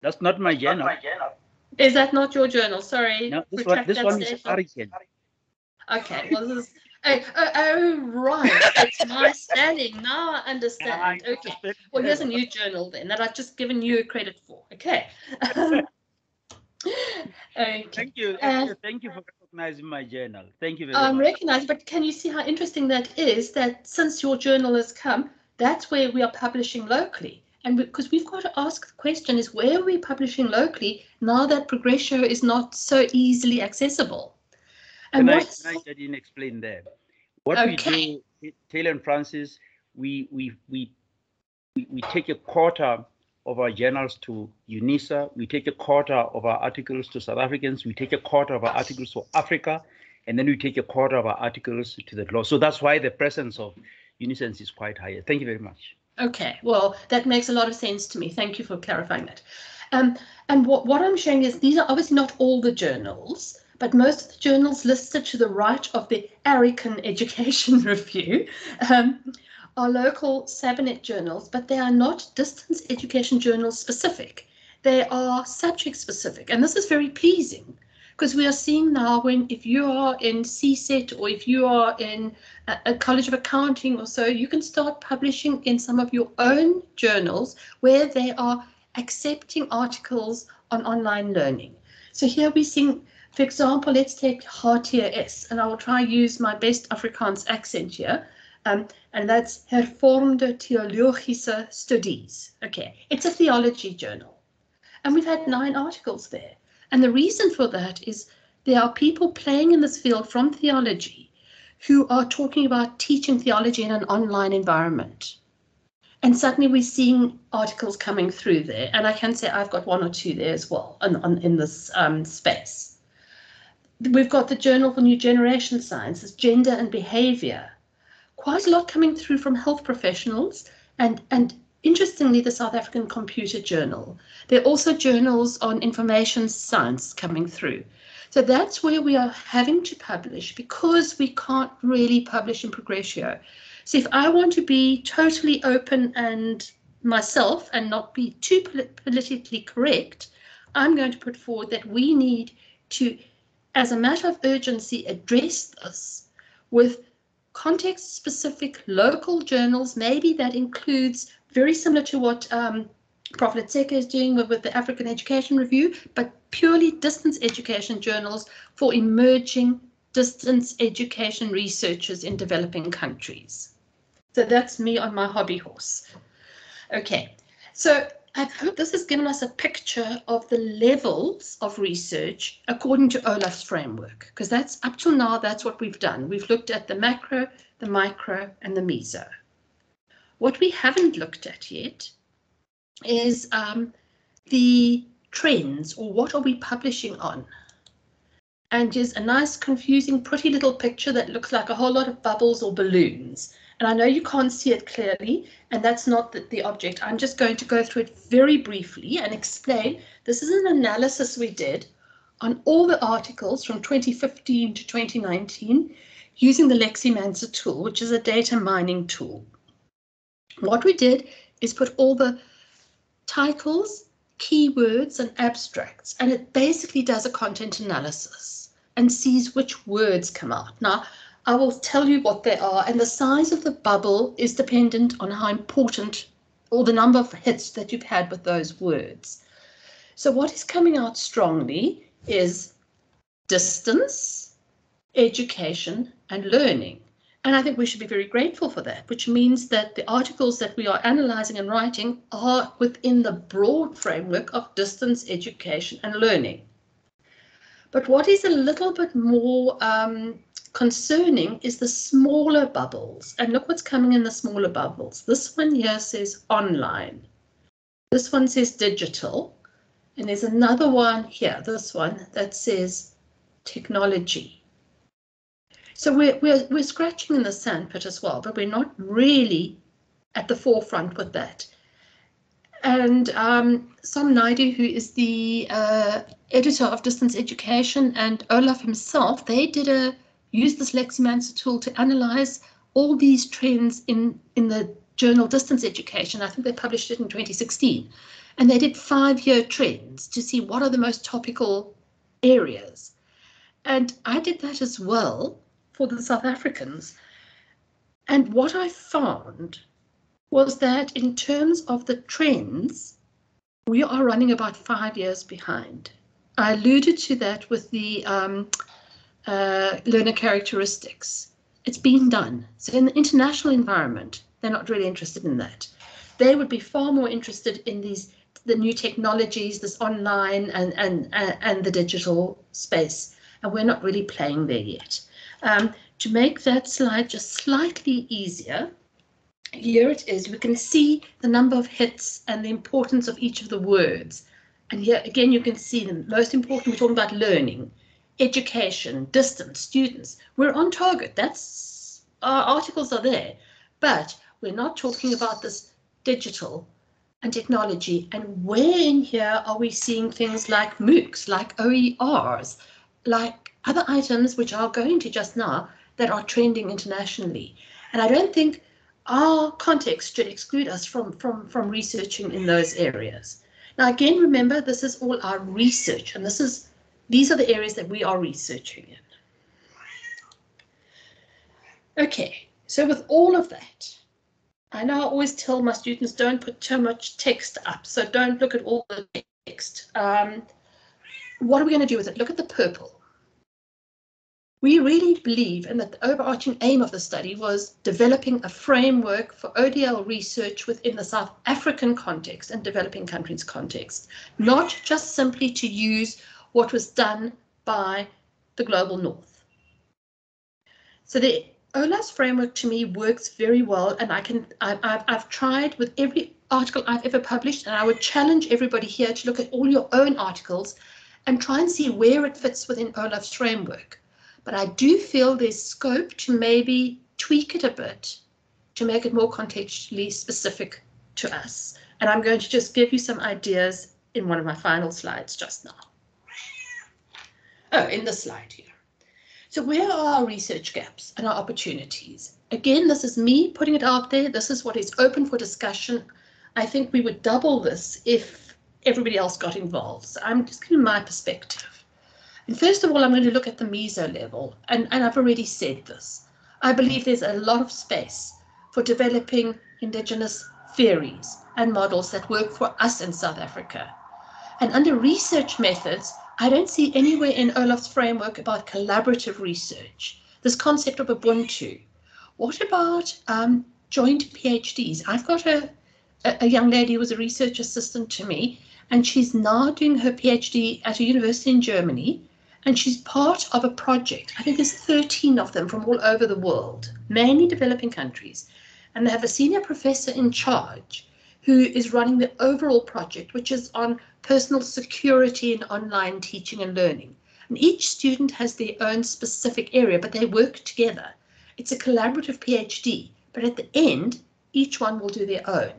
That's not my journal. Is that not your journal? Sorry. No, this one, this one is Hurricane. Okay, well, this is. Oh, oh, oh, right. It's my standing. Now I understand. Okay. Well, here's a new journal then that I've just given you credit for. Okay. okay. Thank you. Thank uh, you. Thank you for recognizing my journal. Thank you very much. I'm much. recognized, but can you see how interesting that is that since your journal has come, that's where we are publishing locally. And because we've got to ask the question is where are we publishing locally now that Progressio is not so easily accessible? And can, I, can I didn't explain that? What okay. we do, Taylor and Francis, we, we, we, we take a quarter of our journals to UNISA, we take a quarter of our articles to South Africans, we take a quarter of our articles to Africa, and then we take a quarter of our articles to the law. So that's why the presence of UNISA is quite higher. Thank you very much. Okay, well, that makes a lot of sense to me. Thank you for clarifying that. Um, and what, what I'm showing is these are obviously not all the journals, but most of the journals listed to the right of the African Education Review um, are local SABINET journals, but they are not distance education journals specific. They are subject specific, and this is very pleasing because we are seeing now when if you are in CSET or if you are in a, a, College of Accounting or so, you can start publishing in some of your own journals where they are accepting articles on online learning. So here we're seeing, for example, let's take HTS, and I will try use my best Afrikaans accent here. Um, and that's Hervormde Teologiese Studies. Okay, it's a theology journal. And we've had nine articles there. And the reason for that is there are people playing in this field from theology who are talking about teaching theology in an online environment. And suddenly we're seeing articles coming through there. And I can say I've got one or two there as well in, in, in this um, space. We've got the Journal for New Generation Sciences, Gender and Behavior. Quite a lot coming through from health professionals and, and Interestingly, the South African Computer Journal. There are also journals on information science coming through. So that's where we are having to publish because we can't really publish in Progressio. So if I want to be totally open and myself and not be too polit politically correct, I'm going to put forward that we need to, as a matter of urgency, address this with context specific local journals. Maybe that includes very similar to what um, Prof. Letseka is doing with, with the African Education Review, but purely distance education journals for emerging distance education researchers in developing countries. So that's me on my hobby horse. Okay, so I hope this has given us a picture of the levels of research according to Olaf's framework, because that's up till now, that's what we've done. We've looked at the macro, the micro, and the meso. What we haven't looked at yet is um, the trends or what are we publishing on? And is a nice, confusing, pretty little picture that looks like a whole lot of bubbles or balloons. And I know you can't see it clearly, and that's not the, the object. I'm just going to go through it very briefly and explain. This is an analysis we did on all the articles from 2015 to 2019 using the Leximancer tool, which is a data mining tool. What we did is put all the titles, keywords and abstracts, and it basically does a content analysis and sees which words come out. Now, I will tell you what they are, and the size of the bubble is dependent on how important or the number of hits that you've had with those words. So what is coming out strongly is distance, education and learning. And I think we should be very grateful for that, which means that the articles that we are analysing and writing are within the broad framework of distance education and learning. But what is a little bit more um, concerning is the smaller bubbles. And look what's coming in the smaller bubbles. This one here says online. This one says digital. And there's another one here, this one, that says technology. So we're, we're, we're scratching in the sandpit as well, but we're not really at the forefront with that. And um, Som Naidu, who is the uh, editor of Distance Education, and Olaf himself, they did a use this Leximancer tool to analyze all these trends in, in the journal Distance Education. I think they published it in 2016. And they did five-year trends to see what are the most topical areas. And I did that as well for the South Africans. And what I found was that in terms of the trends, we are running about five years behind. I alluded to that with the um, uh, learner characteristics. It's been done. So in the international environment, they're not really interested in that. They would be far more interested in these the new technologies, this online and and uh, and the digital space, and we're not really playing there yet. Um, to make that slide just slightly easier, here it is. We can see the number of hits and the importance of each of the words. And here again, you can see the most important, we're talking about learning, education, distance, students. We're on target. That's our articles are there, but we're not talking about this digital and technology. And where in here are we seeing things like MOOCs, like OERs, like other items which I'll go into just now that are trending internationally. And I don't think our context should exclude us from, from, from researching in those areas. Now, again, remember, this is all our research, and this is these are the areas that we are researching in. Okay, so with all of that, I know I always tell my students don't put too much text up, so don't look at all the text. Um, what are we going to do with it? Look at the purple. We really believe, and that the overarching aim of the study was developing a framework for ODL research within the South African context and developing countries context, not just simply to use what was done by the global north. So the Olaf's framework to me works very well, and I can I've, I've tried with every article I've ever published, and I would challenge everybody here to look at all your own articles and try and see where it fits within OLAF's framework but I do feel there's scope to maybe tweak it a bit to make it more contextually specific to us. And I'm going to just give you some ideas in one of my final slides just now. Oh, in the slide here. So where are our research gaps and our opportunities? Again, this is me putting it out there. This is what is open for discussion. I think we would double this if everybody else got involved. So I'm just giving my perspective. First of all, I'm going to look at the meso level, and, and I've already said this. I believe there's a lot of space for developing indigenous theories and models that work for us in South Africa. And under research methods, I don't see anywhere in Olaf's framework about collaborative research, this concept of Ubuntu. What about um, joint PhDs? I've got a, a young lady who was a research assistant to me, and she's now doing her PhD at a university in Germany and she's part of a project. I think there's 13 of them from all over the world, mainly developing countries. And they have a senior professor in charge who is running the overall project, which is on personal security in online teaching and learning. And each student has their own specific area, but they work together. It's a collaborative PhD, but at the end, each one will do their own.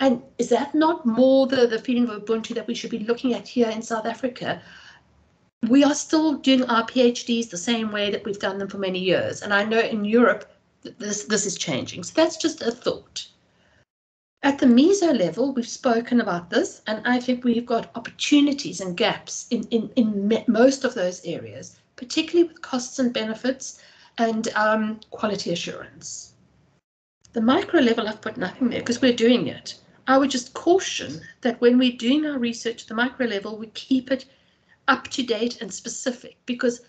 And is that not more the, the feeling of Ubuntu that we should be looking at here in South Africa, we are still doing our PhDs the same way that we've done them for many years. And I know in Europe, this, this is changing. So that's just a thought. At the meso level, we've spoken about this, and I think we've got opportunities and gaps in, in, in most of those areas, particularly with costs and benefits and um, quality assurance. The micro level, I've put nothing there because we're doing it. I would just caution that when we're doing our research at the micro level, we keep it up to date and specific because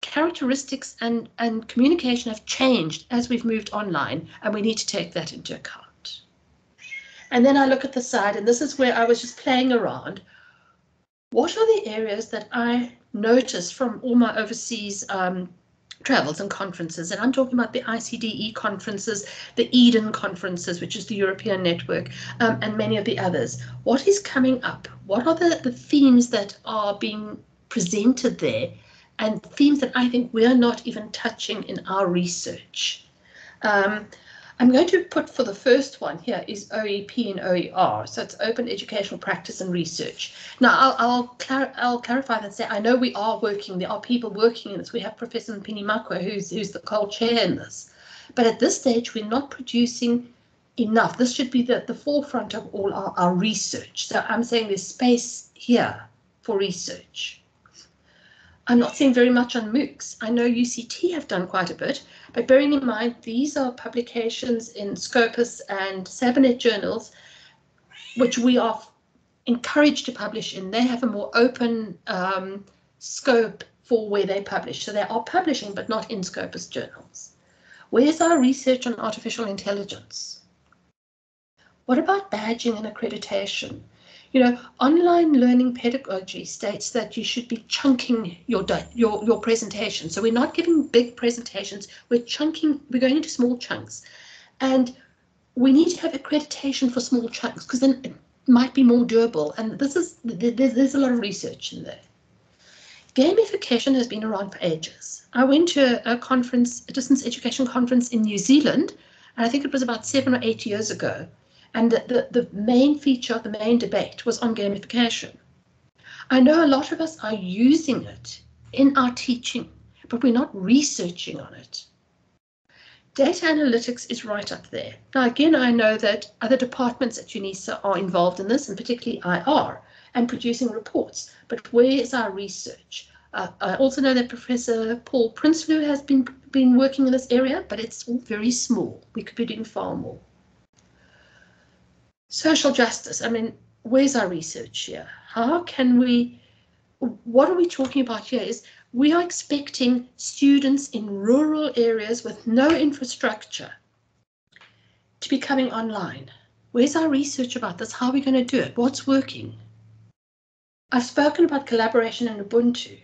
characteristics and, and communication have changed as we've moved online, and we need to take that into account. And then I look at the side, and this is where I was just playing around. What are the areas that I notice from all my overseas um, travels and conferences, and I'm talking about the ICDE conferences, the Eden conferences, which is the European network, um, and many of the others. What is coming up? What are the, the themes that are being presented there, and themes that I think we're not even touching in our research? Um, I'm going to put for the first one here is OEP and OER, so it's Open Educational Practice and Research. Now, I'll, I'll, clar I'll clarify and say I know we are working, there are people working in this. We have Professor Mpine Makoe, who's, who's the co-chair in this. But at this stage, we're not producing enough. This should be the, the forefront of all our, our research. So I'm saying there's space here for research. I'm not seeing very much on MOOCs. I know UCT have done quite a bit, but bearing in mind these are publications in Scopus and SABINET journals, which we are encouraged to publish in. They have a more open um, scope for where they publish. So they are publishing, but not in Scopus journals. Where's our research on artificial intelligence? What about badging and accreditation? You know, online learning pedagogy states that you should be chunking your your your presentation. So we're not giving big presentations. We're chunking. We're going into small chunks, and we need to have accreditation for small chunks because then it might be more durable. And this is there's, there's a lot of research in there. Gamification has been around for ages. I went to a conference, a distance education conference in New Zealand, and I think it was about seven or eight years ago. And the, the, main feature, of the main debate was on gamification. I know a lot of us are using it in our teaching, but we're not researching on it. Data analytics is right up there. Now, again, I know that other departments at UNISA are involved in this, and particularly IR, and producing reports. But where is our research? Uh, I also know that Professor Paul Prinsloo has been, been working in this area, but it's all very small. We could be doing far more. Social justice, I mean, where's our research here? How can we, what are we talking about here is we are expecting students in rural areas with no infrastructure to be coming online. Where's our research about this? How are we going to do it? What's working? I've spoken about collaboration in Ubuntu.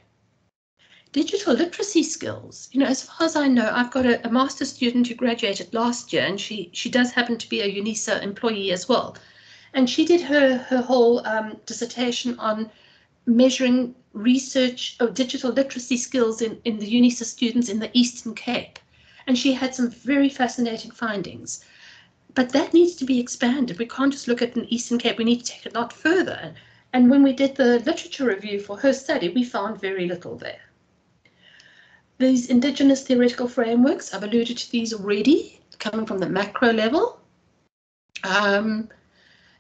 Digital literacy skills, you know, as far as I know, I've got a, a master's student who graduated last year and she, she does happen to be a UNISA employee as well. And she did her, her whole um, dissertation on measuring research of digital literacy skills in, in the UNISA students in the Eastern Cape. And she had some very fascinating findings. But that needs to be expanded. We can't just look at an Eastern Cape, we need to take it a lot further. And when we did the literature review for her study, we found very little there. These Indigenous theoretical frameworks, I've alluded to these already, coming from the macro level. Um,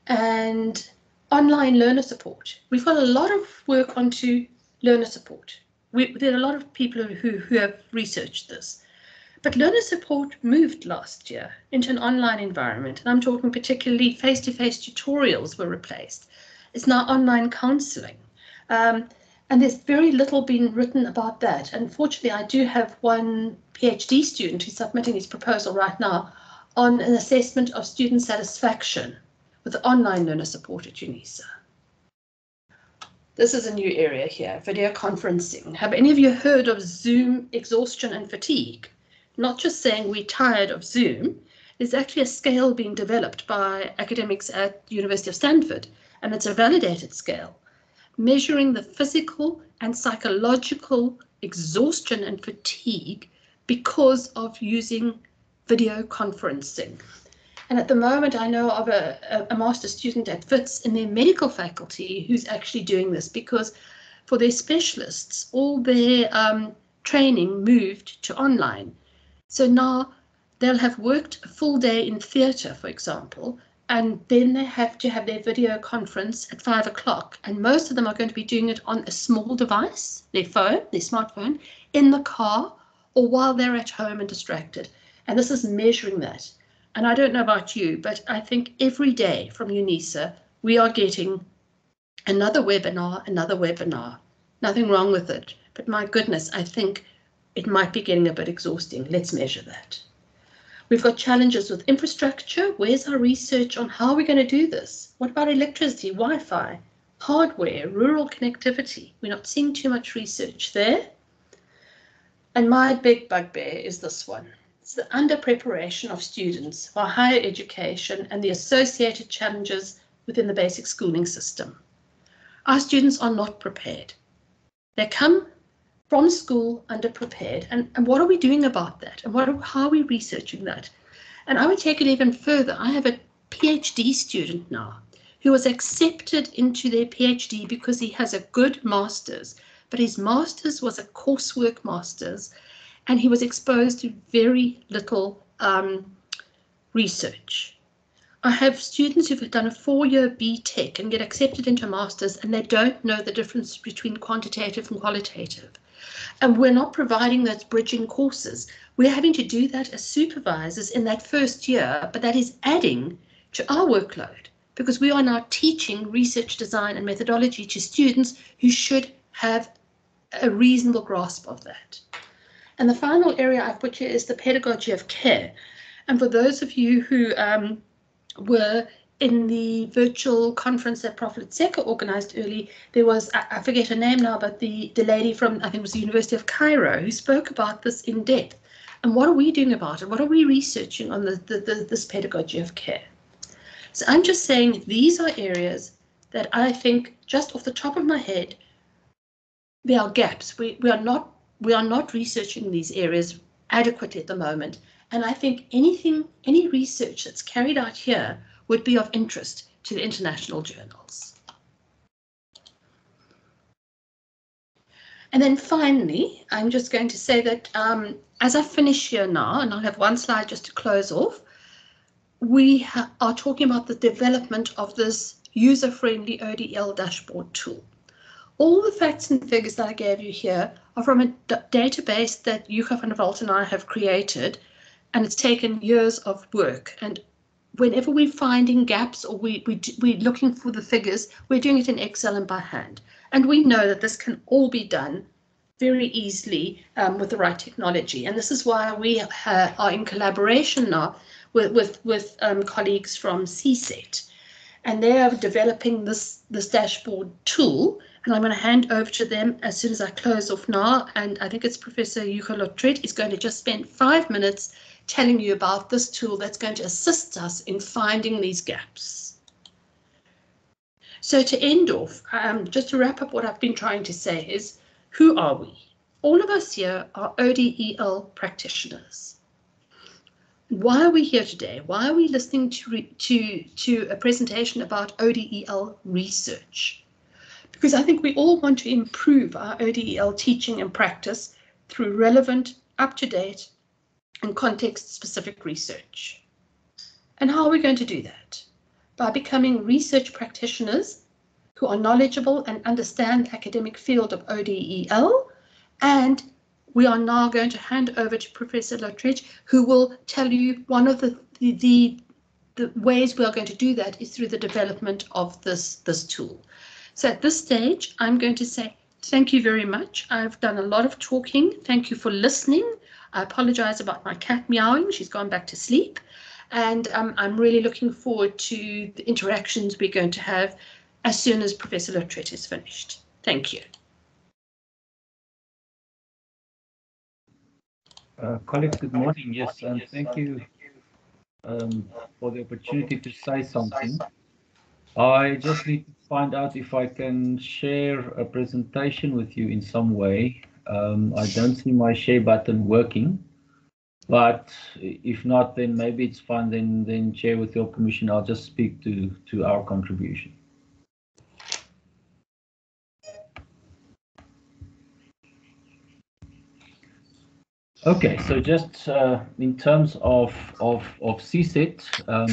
and online learner support. We've got a lot of work onto learner support. We, there are a lot of people who, who have researched this. But learner support moved last year into an online environment, and I'm talking particularly face-to-face -face tutorials were replaced. It's now online counselling. Um, and there's very little been written about that. Unfortunately, I do have one PhD student who's submitting his proposal right now on an assessment of student satisfaction with online learner support at UNISA. This is a new area here, video conferencing. Have any of you heard of Zoom exhaustion and fatigue? Not just saying we're tired of Zoom, there's actually a scale being developed by academics at University of Stanford, and it's a validated scale, measuring the physical and psychological exhaustion and fatigue because of using video conferencing. And at the moment, I know of a, a master's student at Wits in their medical faculty who's actually doing this because for their specialists, all their um, training moved to online. So now they'll have worked a full day in theatre, for example, and then they have to have their video conference at five o'clock. And most of them are going to be doing it on a small device, their phone, their smartphone, in the car, or while they're at home and distracted. And this is measuring that. And I don't know about you, but I think every day from UNISA, we are getting another webinar, another webinar. Nothing wrong with it. But my goodness, I think it might be getting a bit exhausting. Let's measure that. We've got challenges with infrastructure. Where's our research on how we're going to do this? What about electricity, Wi-Fi, hardware, rural connectivity? We're not seeing too much research there. And my big bugbear is this one. It's the under preparation of students for higher education and the associated challenges within the basic schooling system. Our students are not prepared. They come from school underprepared. And, and what are we doing about that? And what are, how are we researching that? And I would take it even further. I have a PhD student now who was accepted into their PhD because he has a good master's, but his master's was a coursework master's and he was exposed to very little um, research. I have students who've done a four-year BTech and get accepted into a master's and they don't know the difference between quantitative and qualitative. And we're not providing those bridging courses. We're having to do that as supervisors in that first year, but that is adding to our workload because we are now teaching research design and methodology to students who should have a reasonable grasp of that. And the final area I've put here is the pedagogy of care. And for those of you who um, were in the virtual conference that Prof. Seka organized early, there was, I, I forget her name now, but the, the lady from, I think it was the University of Cairo, who spoke about this in depth. And what are we doing about it? What are we researching on the, the, the, this pedagogy of care? So I'm just saying these are areas that I think, just off the top of my head, there are gaps. We, we are not we are not researching these areas adequately at the moment. And I think anything, any research that's carried out here would be of interest to the international journals. And then finally, I'm just going to say that um, as I finish here now, and I'll have one slide just to close off, we are talking about the development of this user-friendly ODL dashboard tool. All the facts and figures that I gave you here are from a database that Yuka van der and I have created, and it's taken years of work. And whenever we're finding gaps or we, we, we're looking for the figures, we're doing it in Excel and by hand. And we know that this can all be done very easily um, with the right technology. And this is why we ha- are in collaboration now with, with, with um, colleagues from CSET. And they are developing this, this dashboard tool. And I'm going to hand over to them as soon as I close off now. And I think it's Professor Hugo Lotriet is going to just spend five minutes telling you about this tool that's going to assist us in finding these gaps. So to end off, um, just to wrap up what I've been trying to say is, who are we? All of us here are ODEL practitioners. Why are we here today? Why are we listening to, to, to a presentation about ODEL research? Because I think we all want to improve our ODEL teaching and practice through relevant, up-to-date and context-specific research. And how are we going to do that? By becoming research practitioners who are knowledgeable and understand the academic field of ODEL. And we are now going to hand over to Professor Lotriet, who will tell you one of the, the, the, the ways we are going to do that is through the development of this, this tool. So at this stage, I'm going to say thank you very much. I've done a lot of talking. Thank you for listening. I apologize about my cat meowing. She's gone back to sleep. And um, I'm really looking forward to the interactions we're going to have as soon as Professor Lotriet is finished. Thank you. Uh, colleagues, good morning. Yes, and thank you um, for the opportunity to say something. I just need to find out if I can share a presentation with you in some way. Um, I don't see my share button working, but if not, then maybe it's fine. Then, then share with your permission. I'll just speak to to our contribution. Okay, so just uh, in terms of of of CSET um,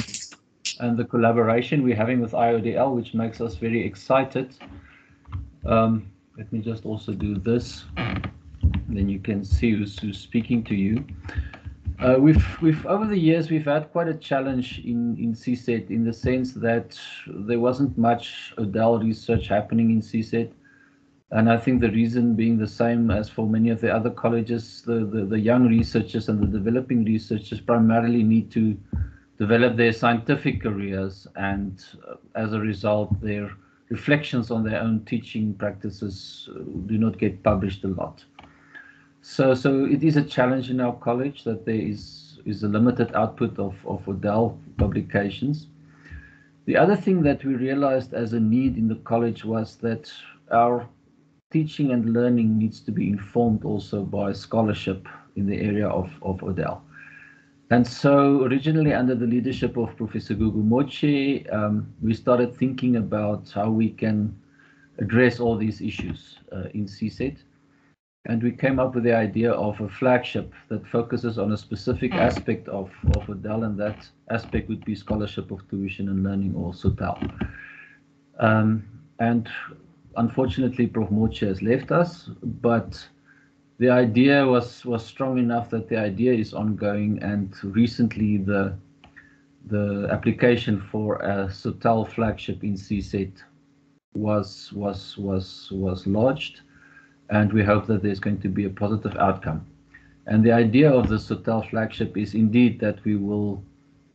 and the collaboration we're having with IODL, which makes us very excited. Um, let me just also do this. Then you can see who's, who's speaking to you. Uh, we've we've over the years we've had quite a challenge in in CSET in the sense that there wasn't much ODEL research happening in CSET, and I think the reason being the same as for many of the other colleges, the the, the young researchers and the developing researchers primarily need to develop their scientific careers, and uh, as a result, their reflections on their own teaching practices uh, do not get published a lot. So, so it is a challenge in our college that there is is a limited output of of ODEL publications. The other thing that we realized as a need in the college was that our teaching and learning needs to be informed also by scholarship in the area of, of ODEL. And so originally under the leadership of Professor Gugu Moche, um, we started thinking about how we can address all these issues uh, in CSET. And we came up with the idea of a flagship that focuses on a specific aspect of, of ODEL, and that aspect would be scholarship of tuition and learning, or SOTEL. Um, and unfortunately, Prof. Moche has left us, but the idea was was strong enough that the idea is ongoing and recently the the application for a Sotel flagship in CSET was was was was lodged and we hope that there's going to be a positive outcome. And the idea of the Sotel flagship is indeed that we will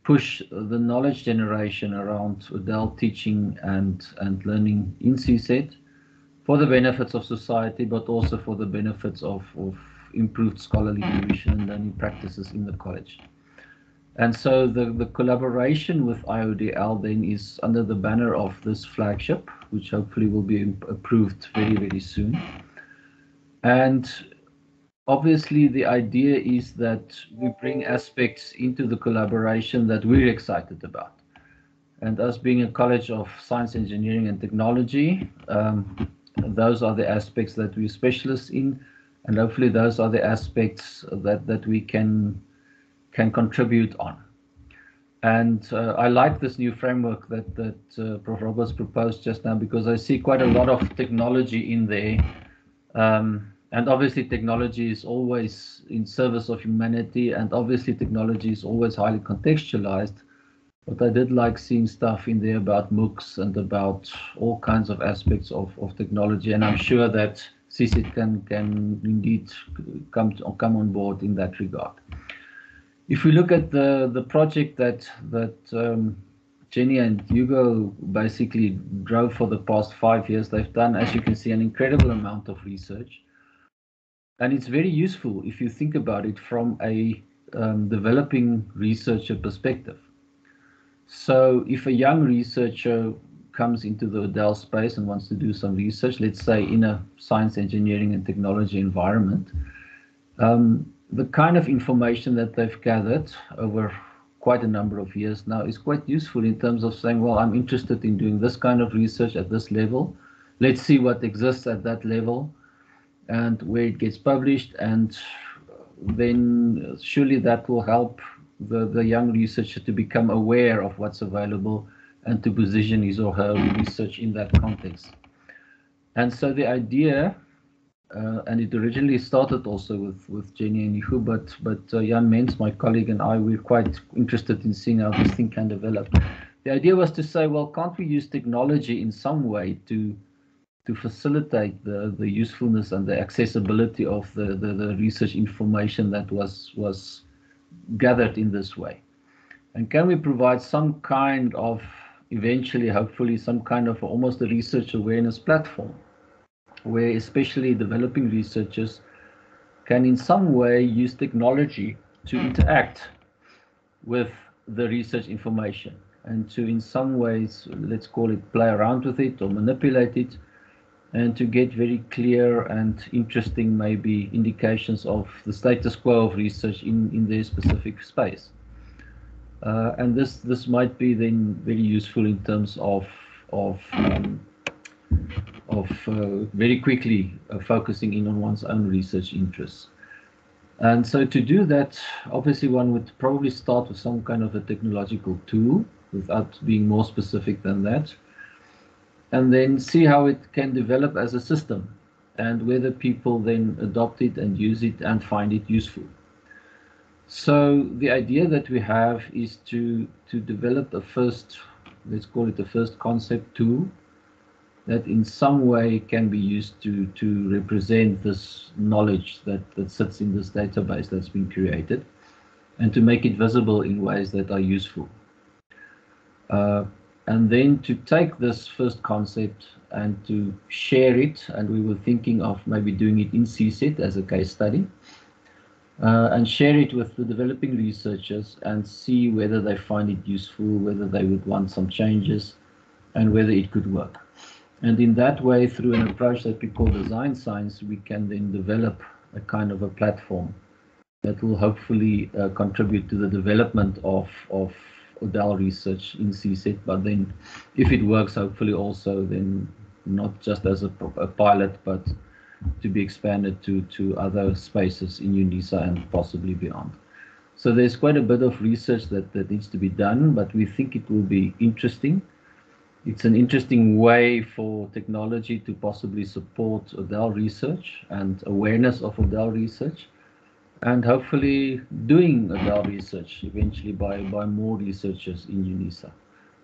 push the knowledge generation around adult teaching and, and learning in CSET for the benefits of society, but also for the benefits of, of improved scholarly tuition and learning practices in the college. And so the, the collaboration with IODL then is under the banner of this flagship, which hopefully will be approved very, very soon. And obviously the idea is that we bring aspects into the collaboration that we're excited about. And us being a college of science, engineering and technology, um, those are the aspects that we're specialists in, and hopefully those are the aspects that, that we can can contribute on. And uh, I like this new framework that that uh, Prof. Roberts proposed just now because I see quite a lot of technology in there. Um, and obviously technology is always in service of humanity and obviously technology is always highly contextualized but I did like seeing stuff in there about MOOCs and about all kinds of aspects of, of technology and I'm sure that CSET can can indeed come to, come on board in that regard. If we look at the the project that that um, Jenny and Hugo basically drove for the past five years, they've done, as you can see, an incredible amount of research. And it's very useful if you think about it from a um, developing researcher perspective. So if a young researcher comes into the Dell space and wants to do some research, let's say in a science, engineering, and technology environment, um, the kind of information that they've gathered over quite a number of years now is quite useful in terms of saying, well, I'm interested in doing this kind of research at this level. Let's see what exists at that level and where it gets published and then surely that will help the, the young researcher to become aware of what's available and to position his or her research in that context. And so the idea, uh, and it originally started also with, with Jenny and Ihu, but, but uh, Jan Mentz, my colleague, and I, we're quite interested in seeing how this thing can develop. The idea was to say, well, can't we use technology in some way to to facilitate the, the usefulness and the accessibility of the, the, the, research information that was, was gathered in this way? And can we provide some kind of, eventually, hopefully, some kind of almost a research awareness platform where especially developing researchers can in some way use technology to hmm. interact with the research information and to in some ways, let's call it play around with it or manipulate it and to get very clear and interesting maybe indications of the status quo of research in, in their specific space. Uh, and this this might be then very useful in terms of of um, of uh, very quickly uh, focusing in on one's own research interests. And so to do that, obviously one would probably start with some kind of a technological tool without being more specific than that and then see how it can develop as a system and whether people then adopt it and use it and find it useful. So the idea that we have is to to develop a first, let's call it the first concept tool that in some way can be used to to represent this knowledge that that sits in this database that's been created and to make it visible in ways that are useful. Uh, and then to take this first concept and to share it and we were thinking of maybe doing it in CSET as a case study uh, and share it with the developing researchers and see whether they find it useful, whether they would want some changes and whether it could work. And in that way, through an approach that we call design science, we can then develop a kind of a platform that will hopefully uh, contribute to the development of, of ODEL research in CSET, but then if it works, hopefully also then not just as a, a, pilot, but to be expanded to, to other spaces in UNISA and possibly beyond. So there's quite a bit of research that, that needs to be done, but we think it will be interesting. It's an interesting way for technology to possibly support ODEL research and awareness of ODEL research and hopefully doing ODEL research eventually by, by more researchers in UNISA.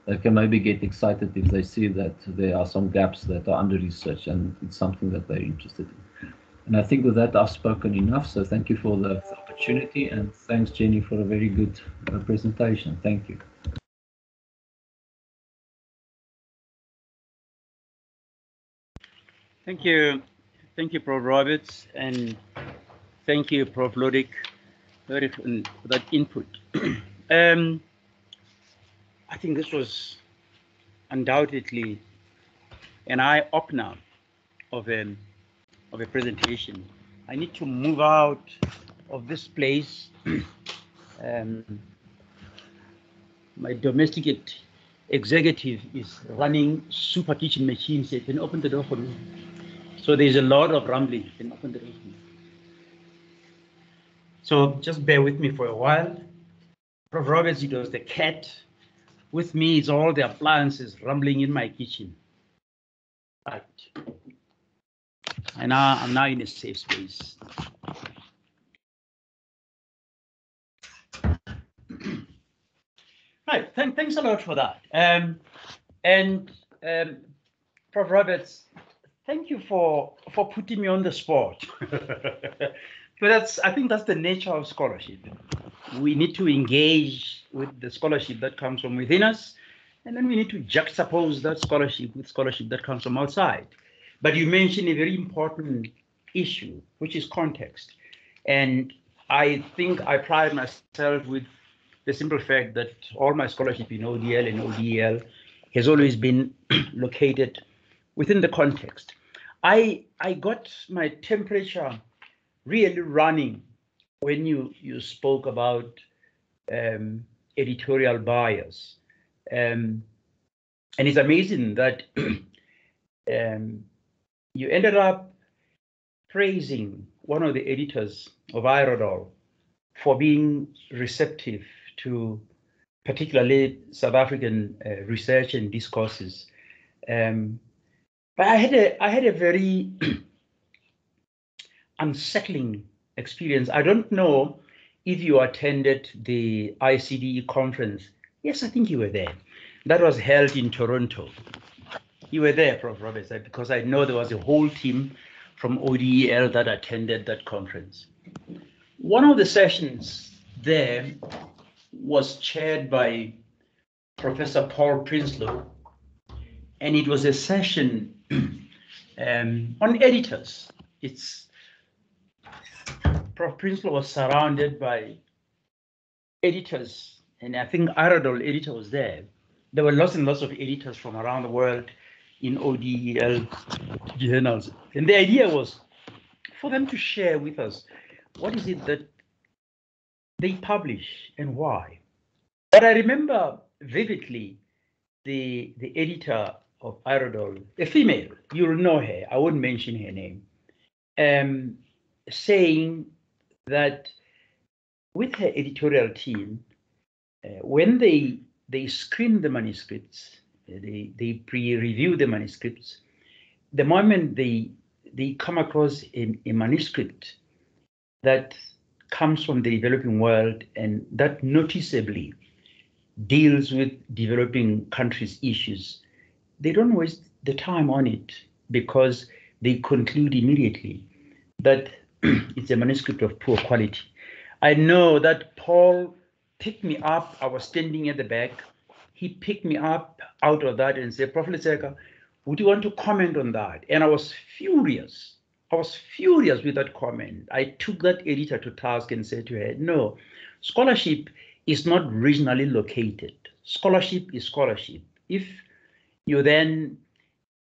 They can maybe get excited if they see that there are some gaps that are under research and it's something that they're interested in. And I think with that, I've spoken enough. So thank you for the opportunity and thanks, Jenny, for a very good uh, presentation. Thank you. Thank you. Thank you, Prof. Roberts. And Thank you, Prof. Lotriet, for that input. um, I think this was undoubtedly an eye-opener of a, of a presentation. I need to move out of this place. um, my domestic executive is running super kitchen machines. Can open the door for me? So there's a lot of rumbling. in open the room. So just bear with me for a while. Prof. Roberts, it was the cat. With me, is all the appliances rumbling in my kitchen. Right. And now I'm now in a safe space. Right, thank, thanks a lot for that. Um, and um, Prof. Roberts, thank you for for putting me on the spot. but that's I think that's the nature of scholarship. We need to engage with the scholarship that comes from within us, and then we need to juxtapose that scholarship with scholarship that comes from outside. But you mentioned a very important issue, which is context. And I think I pride myself with the simple fact that all my scholarship in ODL and ODL has always been located within the context. I I got my temperature really running when you you spoke about um, editorial bias, um, and it's amazing that um, you ended up praising one of the editors of IRRODL for being receptive to particularly South African uh, research and discourses. Um, but I had a I had a very unsettling experience. I don't know if you attended the ICDE conference. Yes, I think you were there. That was held in Toronto. You were there, Prof. Roberts, because I know there was a whole team from ODEL that attended that conference. One of the sessions there was chaired by Professor Paul Prinsloo, and it was a session um, on editors. It's Prof. Prinsloo was surrounded by editors, and I think IRRODL editor was there. There were lots and lots of editors from around the world in ODEL journals. And the idea was for them to share with us what is it that they publish and why. But I remember vividly the, the editor of IRRODL, a female, you'll know her, I won't mention her name, um, saying that with her editorial team, uh, when they they screen the manuscripts, uh, they they pre-review the manuscripts. The moment they they come across a, a manuscript that comes from the developing world and that noticeably deals with developing countries' issues, they don't waste the time on it because they conclude immediately that it's a manuscript of poor quality. I know that Paul picked me up. I was standing at the back. He picked me up out of that and said, Prophet Letseka, would you want to comment on that? And I was furious. I was furious with that comment. I took that editor to task and said to her, no, scholarship is not regionally located. Scholarship is scholarship. If you then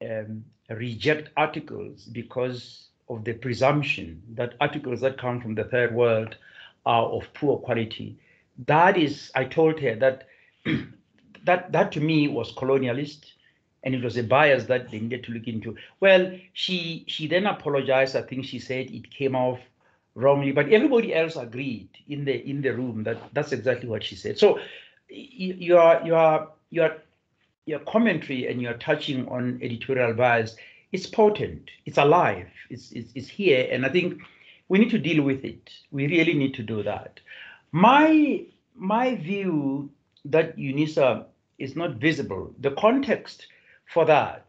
um, reject articles because of the presumption that articles that come from the third world are of poor quality, that is, I told her that that that to me was colonialist and it was a bias that they needed to look into. Well, she she then apologized. I think she said it came off wrongly, but everybody else agreed in the in the room that that's exactly what she said. So your your your your commentary and your touching on editorial bias it's potent, it's alive, it's, it's it's here, and I think we need to deal with it. We really need to do that. My my view that UNISA is not visible. The context for that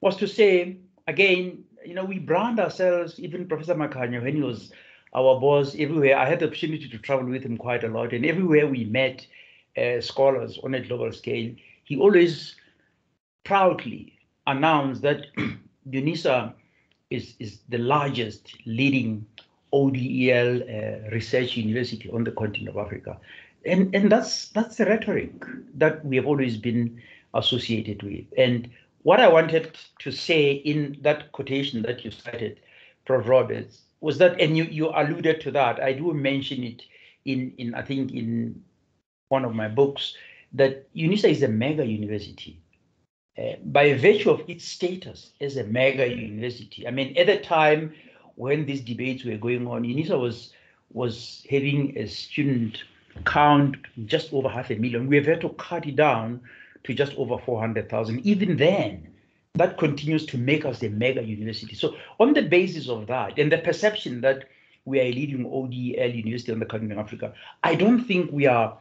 was to say, again, you know, we brand ourselves, even Professor Makhanya, when he was our boss everywhere, I had the opportunity to travel with him quite a lot, and everywhere we met uh, scholars on a global scale, he always proudly announced that UNISA is, is the largest leading ODEL uh, research university on the continent of Africa. And, and that's that's the rhetoric that we have always been associated with. And what I wanted to say in that quotation that you cited, Prof. Roberts, was that, and you, you alluded to that, I do mention it in, in I think in one of my books, that UNISA is a mega university. Uh, by virtue of its status as a mega university. I mean, at the time when these debates were going on, UNISA was was having a student count just over half a million. We have had to cut it down to just over 400,000. Even then, that continues to make us a mega university. So on the basis of that and the perception that we are a leading ODL university on the continent of Africa, I don't think we are,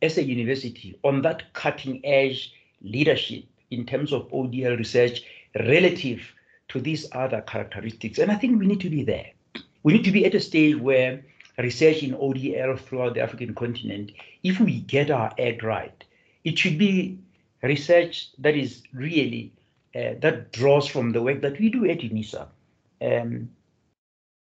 as a university, on that cutting edge leadership in terms of ODL research relative to these other characteristics. And I think we need to be there. We need to be at a stage where research in ODL throughout the African continent, if we get our act right, it should be research that is really uh, that draws from the work that we do at UNISA. Um,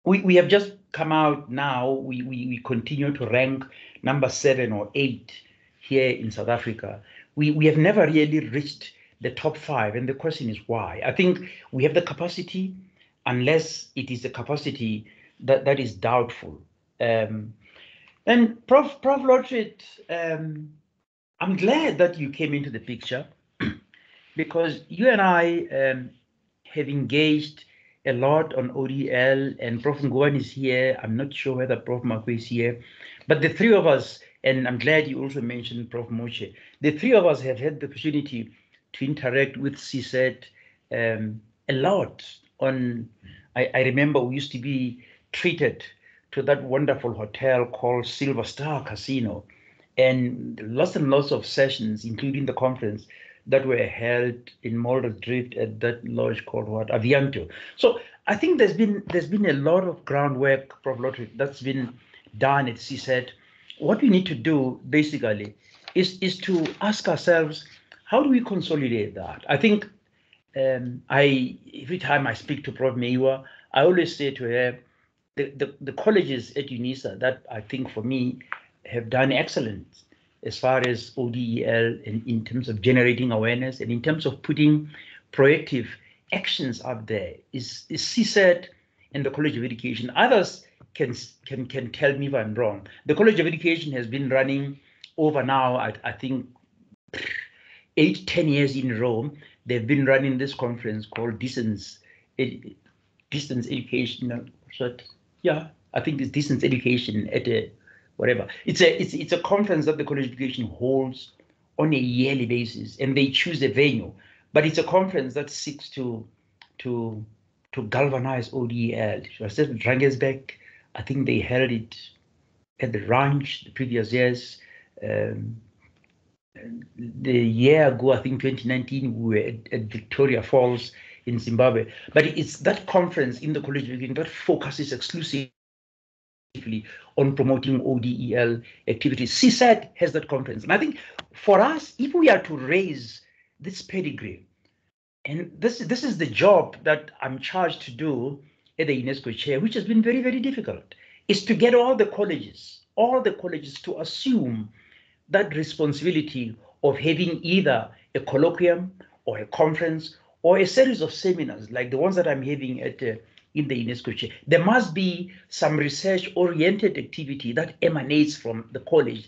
we, we have just come out now, we, we, we continue to rank number seven or eight here in South Africa. We, we have never really reached the top five, and the question is why. I think we have the capacity, unless it is a capacity that, that is doubtful. Um, and Prof. Prof. Lotriet, um, I'm glad that you came into the picture because you and I um, have engaged a lot on ODL, and Prof. Ngwane is here. I'm not sure whether Prof. Makoe is here, but the three of us, and I'm glad you also mentioned Prof. Moche, the three of us have had the opportunity to interact with CSET um, a lot on, I, I remember we used to be treated to that wonderful hotel called Silver Star Casino and lots and lots of sessions, including the conference that were held in Mulder's Drift at that lodge called what Avianto. So I think there's been there's been a lot of groundwork, Prof. That's been done at CSET. What we need to do basically is is to ask ourselves, how do we consolidate that? I think um, I every time I speak to Prof. Meiwa, I always say to her, the, the, the colleges at UNISA that I think for me have done excellent as far as ODEL and in terms of generating awareness and in terms of putting proactive actions out there is, is CSET and the College of Education. Others can can can tell me if I'm wrong. The College of Education has been running over now, I, I think eight, ten years in Rome. They've been running this conference called Distance Distance Educational. Yeah, I think it's Distance Education at a whatever. It's a it's it's a conference that the College of Education holds on a yearly basis, and they choose a venue. But it's a conference that seeks to to to galvanize ODL. I said Drakensberg, I think they held it at the ranch the previous years. Um, the year ago, I think 2019, we were at, at, Victoria Falls in Zimbabwe. But it's that conference in the College of Education that focuses exclusively on promoting ODEL activities. CSET has that conference. And I think for us, if we are to raise this pedigree, and this, this is the job that I'm charged to do at the UNESCO chair, which has been very, very difficult, is to get all the colleges, all the colleges to assume that responsibility of having either a colloquium or a conference or a series of seminars like the ones that I'm having at uh, in the UNESCO chair. There must be some research-oriented activity that emanates from the college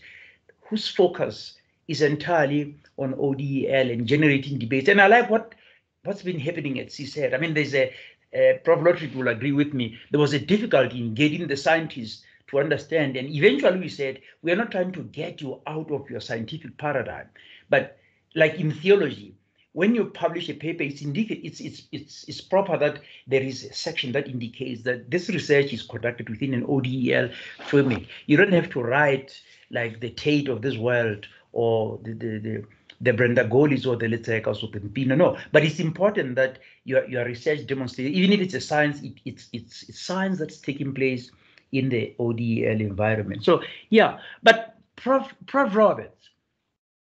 whose focus is entirely on ODEL and generating debates. And I like what, what's been happening at CSET. I mean, there's a, uh, Prof. Lotriet will agree with me, there was a difficulty in getting the scientists to understand. And eventually we said, we are not trying to get you out of your scientific paradigm. But like in theology, when you publish a paper, it's, it's, it's, it's, it's proper that there is a section that indicates that this research is conducted within an ODEL framework. You don't have to write like the Tait of this world or the, the, the the Brenda Gourleys or the Letsekas or the Mpine. No, but it's important that your, your research demonstrates, even if it's a science, it, it's, it's, it's science that's taking place in the ODEL environment. So yeah, but Prof, Prof Roberts,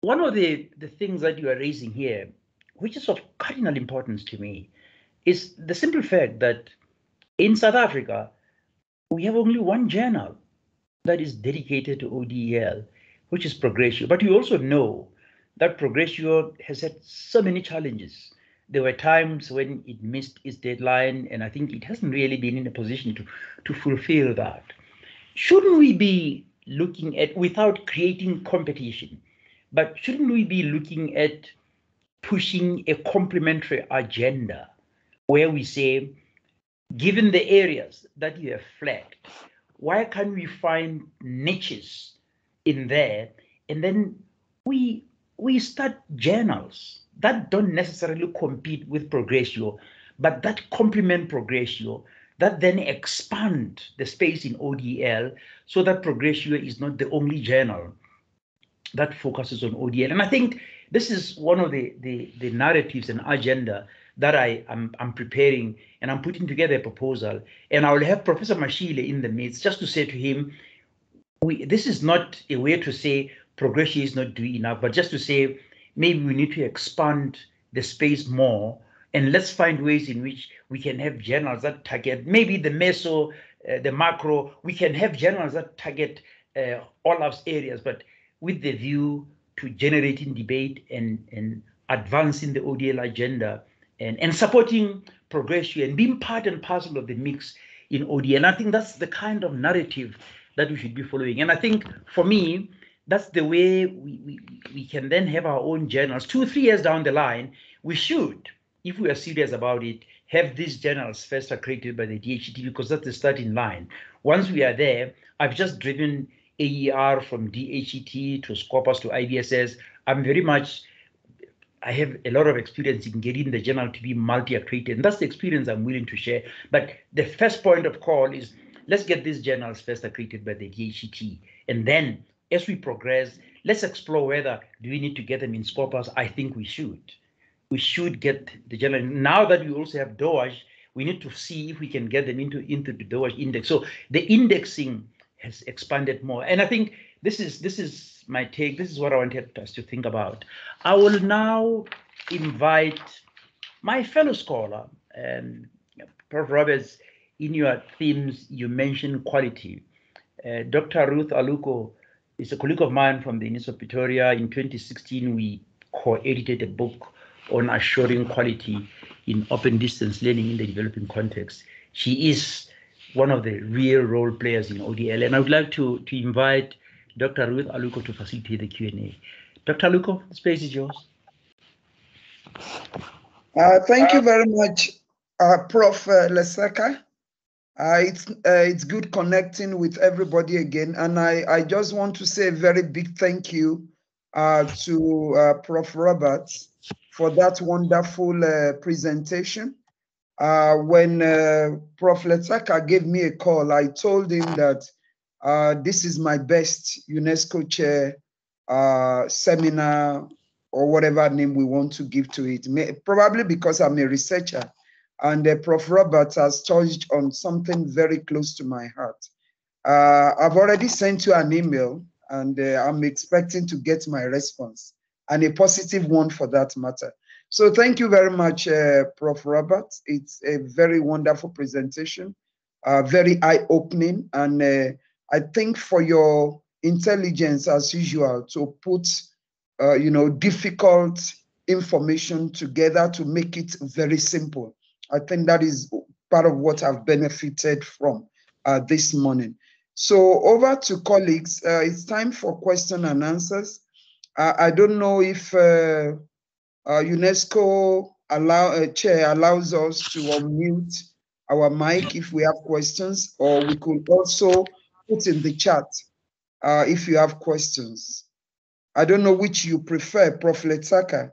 one of the, the things that you are raising here which is of cardinal importance to me, is the simple fact that in South Africa, we have only one journal that is dedicated to ODEL, which is Progressio. But you also know that Progressio has had so many challenges. There were times when it missed its deadline, and I think it hasn't really been in a position to, to fulfill that. Shouldn't we be looking at, without creating competition, but shouldn't we be looking at pushing a complementary agenda where we say, given the areas that you have flagged, why can't we find niches in there and then we we start journals that don't necessarily compete with progressio but that complement progressio that then expand the space in odl so that progressio is not the only journal that focuses on odl and i think this is one of the the, the narratives and agenda that I am I'm preparing and I'm putting together a proposal. And I will have Professor Mashile in the midst just to say to him, we, this is not a way to say Progressio is not doing enough, but just to say maybe we need to expand the space more and let's find ways in which we can have journals that target maybe the meso, uh, the macro, we can have journals that target uh, all of areas, but with the view to generating debate and, and advancing the ODL agenda and, and supporting Progressio and being part and parcel of the mix in ODL. And I think that's the kind of narrative that we should be following. And I think for me, that's the way we, we, we can then have our own journals. Two, three years down the line, we should, if we are serious about it, have these journals first accredited by the DHET because that's the starting line. Once we are there, I've just driven AER from DHET to Scopus to IBSS. I'm very much I have a lot of experience in getting the journal to be multi-accredited, and that's the experience I'm willing to share. But the first point of call is let's get these journals first accredited by the DHET, and then as we progress, let's explore whether do we need to get them in Scopus. I think we should. We should get the journal. Now that we also have DOAJ, we need to see if we can get them into, into the DOAJ index. So the indexing has expanded more. And I think this is this is my take. This is what I wanted us to think about. I will now invite my fellow scholar, um, Prof. Roberts. In your themes, you mentioned quality. Uh, Dr. Ruth Aluko is a colleague of mine from the University of Pretoria. In 2016, we co-edited a book on assuring quality in open distance learning in the developing context. She is one of the real role players in ODL, and I would like to, to invite Dr. Ruth Aluko to facilitate the Q&A. Dr. Aluko, the space is yours. Uh, thank you very much, uh, Prof. Letseka. Uh, it's uh, it's good connecting with everybody again, and I, I just want to say a very big thank you uh, to uh, Prof. Roberts for that wonderful presentation. when Prof. Letseka gave me a call, I told him that uh, this is my best UNESCO chair uh, seminar or whatever name we want to give to it. Probably because I'm a researcher and uh, Prof. Roberts has touched on something very close to my heart. Uh, I've already sent you an email and uh, I'm expecting to get my response and a positive one for that matter. So thank you very much, uh, Prof. Roberts. It's a very wonderful presentation, very eye-opening and I think for your intelligence, as usual, to put, uh, you know, difficult information together to make it very simple. I think that is part of what I've benefited from uh, this morning. So over to colleagues, uh, it's time for question and answers. I don't know if uh, uh, UNESCO allow, uh, chair allows us to unmute our mic if we have questions, or we could also put in the chat uh, if you have questions. I don't know which you prefer, Prof. Letseka.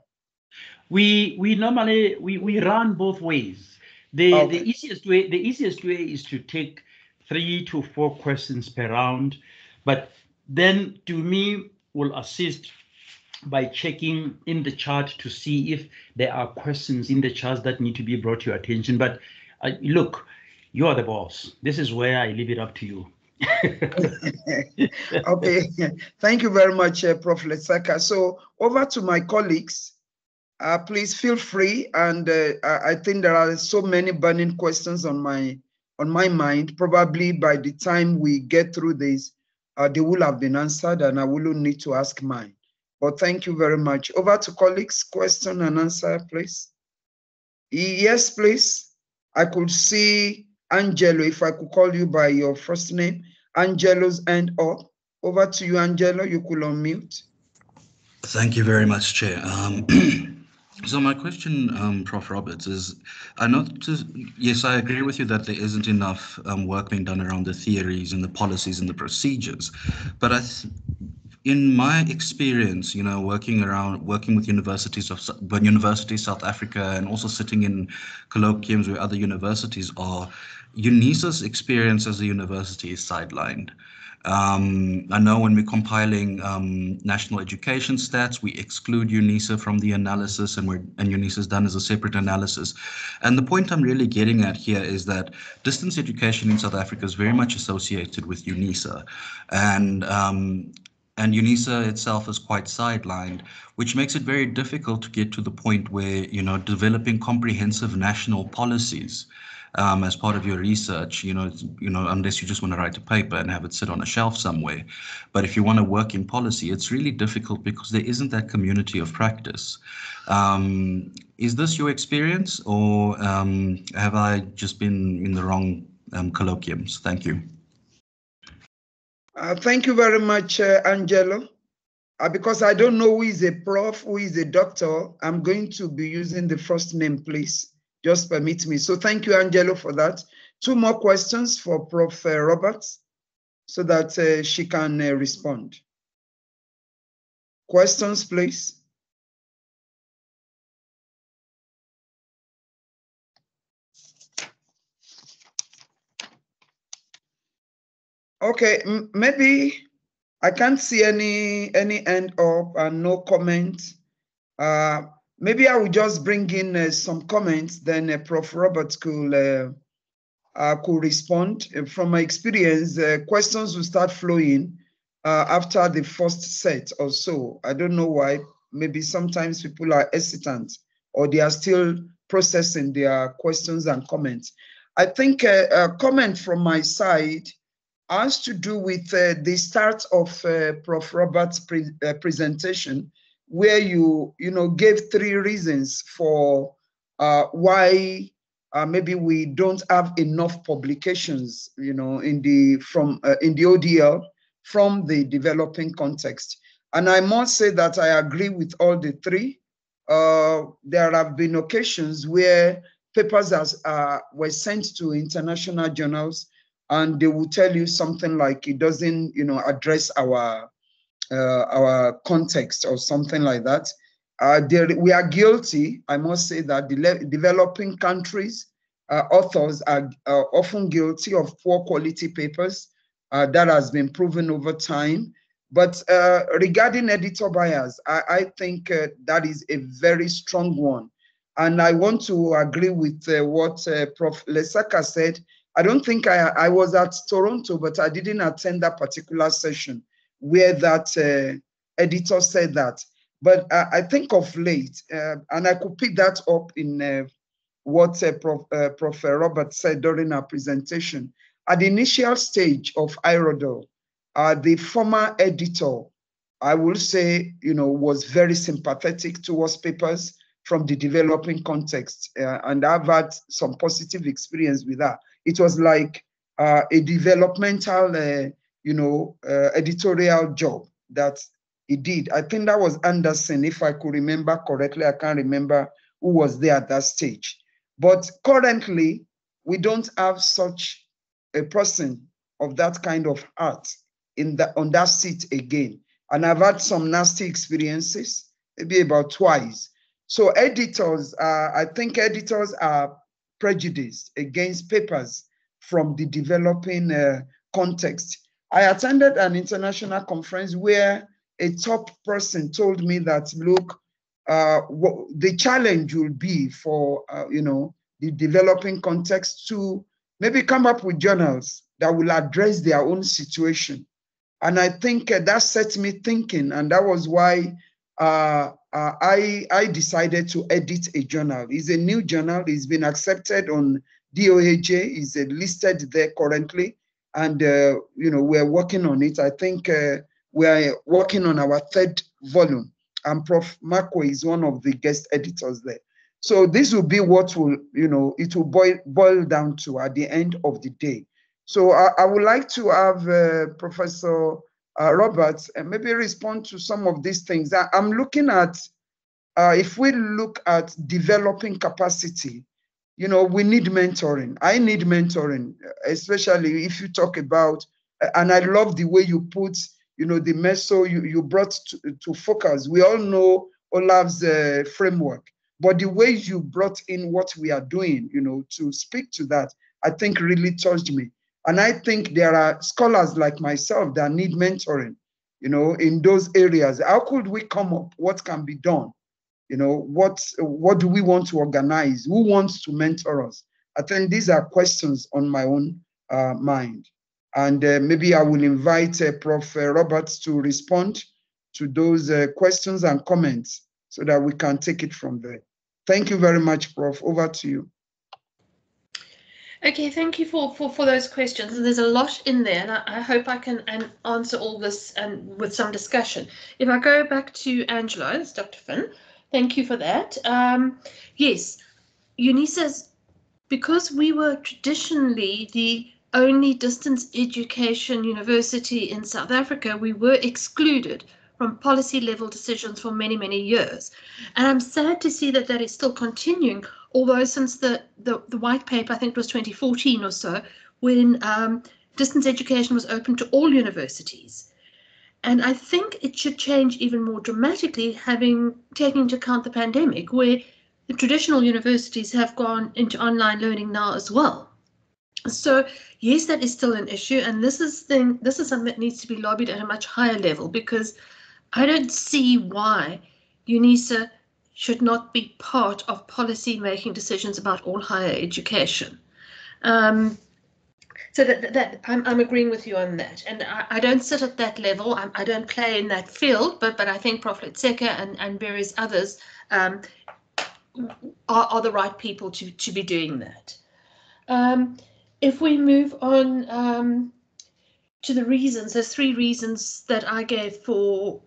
We we normally we, we run both ways. The okay. the easiest way the easiest way is to take three to four questions per round, but then to me will assist by checking in the chart to see if there are questions in the chart that need to be brought to your attention. But uh, look, you are the boss. This is where I leave it up to you. okay, thank you very much, uh, Prof. Letseka. So over to my colleagues. Uh, please feel free, and uh, I think there are so many burning questions on my on my mind. Probably by the time we get through this, uh, they will have been answered, and I will need to ask mine. But thank you very much. Over to colleagues, question and answer, please. Yes, please. I could see Angelo, if I could call you by your first name, Angelo's end up. Over to you, Angelo. You could unmute. Thank you very much, Chair. Um, So my question, um, Prof. Roberts, is I know to, yes, I agree with you that there isn't enough um, work being done around the theories and the policies and the procedures, but I, in my experience, you know, working around working with universities of universities South Africa and also sitting in colloquiums where other universities are, UNISA's experience as a university is sidelined. Um, I know when we're compiling um, national education stats, we exclude UNISA from the analysis and, we're, and UNISA is done as a separate analysis. And the point I'm really getting at here is that distance education in South Africa is very much associated with UNISA. And um, and UNISA itself is quite sidelined, which makes it very difficult to get to the point where, you know, developing comprehensive national policies um, as part of your research, you know, you know, unless you just want to write a paper and have it sit on a shelf somewhere. But if you want to work in policy, it's really difficult because there isn't that community of practice. Um, is this your experience or um, have I just been in the wrong um, colloquiums? Thank you. Uh, thank you very much, uh, Angelo. Uh, because I don't know who is a prof, who is a doctor, I'm going to be using the first name, please. Just permit me. So thank you, Angelo, for that. Two more questions for Prof. Uh, Roberts so that uh, she can uh, respond. Questions, please. Okay, maybe I can't see any any end up and no comment. Uh, maybe I will just bring in uh, some comments, then uh, Prof. Robert could uh, uh, could respond. From my experience, uh, questions will start flowing after the first set or so. I don't know why. Maybe sometimes people are hesitant or they are still processing their questions and comments. I think a comment from my side has to do with uh, the start of uh, Prof. Robert's pre uh, presentation, where you you know gave three reasons for uh, why uh, maybe we don't have enough publications, you know, in the from uh, in the ODL from the developing context. And I must say that I agree with all the three. there have been occasions where papers as, were sent to international journals and they will tell you something like it doesn't, you know, address our uh, our context or something like that. Uh, we are guilty. I must say that the developing countries uh, authors are often guilty of poor quality papers. Uh, that has been proven over time. But uh, regarding editor bias, I, I think uh, that is a very strong one. And I want to agree with what Prof. Letseka said I don't think I, I was at Toronto, but I didn't attend that particular session where that uh, editor said that. But uh, I think of late, uh, and I could pick that up in uh, what uh, Prof, uh, Prof. Robert said during our presentation. At the initial stage of IRRODL, the former editor, I will say, you know, was very sympathetic towards papers from the developing context, and I've had some positive experience with that it was like uh, a developmental, uh, you know, uh, editorial job that he did. I think that was Anderson, if I could remember correctly. I can't remember who was there at that stage. But currently, we don't have such a person of that kind of art in the, on that seat again. And I've had some nasty experiences, maybe about twice. So editors, uh, I think editors are prejudiced against papers from the developing uh, context. I attended an international conference where a top person told me that, look, uh, what the challenge will be for, uh, you know, the developing context to maybe come up with journals that will address their own situation. And I think uh, that set me thinking, and that was why uh, uh, I, I decided to edit a journal. It's a new journal. It's been accepted on DOAJ. It's listed there currently. And, uh, you know, we're working on it. I think uh, we're working on our third volume. And Prof. Marco is one of the guest editors there. So this will be what will, you know, it will boil, boil down to at the end of the day. So I, I would like to have uh, Professor uh, Roberts, and maybe respond to some of these things. I, am looking at uh, if we look at developing capacity, you know, we need mentoring. I need mentoring, especially if you talk about, and I love the way you put, you know, the meso you, you brought to, to focus. We all know Olaf's uh, framework, but the way you brought in what we are doing, you know, to speak to that, I think really touched me. And I think there are scholars like myself that need mentoring, you know, in those areas. How could we come up? What can be done? You know, what what do we want to organize? Who wants to mentor us? I think these are questions on my own uh, mind. And uh, maybe I will invite uh, Prof. Roberts to respond to those uh, questions and comments so that we can take it from there. Thank you very much, Prof. Over to you. Okay, thank you for, for, for those questions. And there's a lot in there, and I, I hope I can and answer all this and with some discussion. If I go back to Angelo, it's Dr. Finn, thank you for that. Um, yes, UNISA's, because we were traditionally the only distance education university in South Africa, we were excluded from policy level decisions for many, many years. And I'm sad to see that that is still continuing, although since the, the, the white paper, I think it was 2014 or so, when um, distance education was open to all universities. And I think it should change even more dramatically, having taken into account the pandemic, where the traditional universities have gone into online learning now as well. So yes, that is still an issue, and this is thing. This is something that needs to be lobbied at a much higher level because I don't see why UNISA should not be part of policy making decisions about all higher education. Um, so that, that I'm, I'm agreeing with you on that, and I, I don't sit at that level. I, I don't play in that field, but but I think Prof. Letseka and and various others um, are, are the right people to to be doing that. Um, if we move on um, to the reasons, there's three reasons that I gave for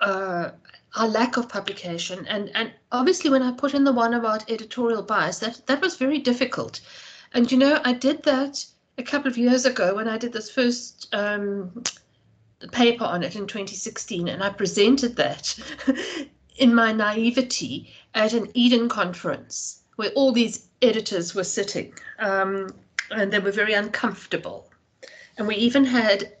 uh, our lack of publication. And, and obviously when I put in the one about editorial bias, that, that was very difficult. And, you know, I did that a couple of years ago when I did this first um, paper on it in 2016, and I presented that in my naivety at an Eden conference where all these editors were sitting um, and they were very uncomfortable. And we even had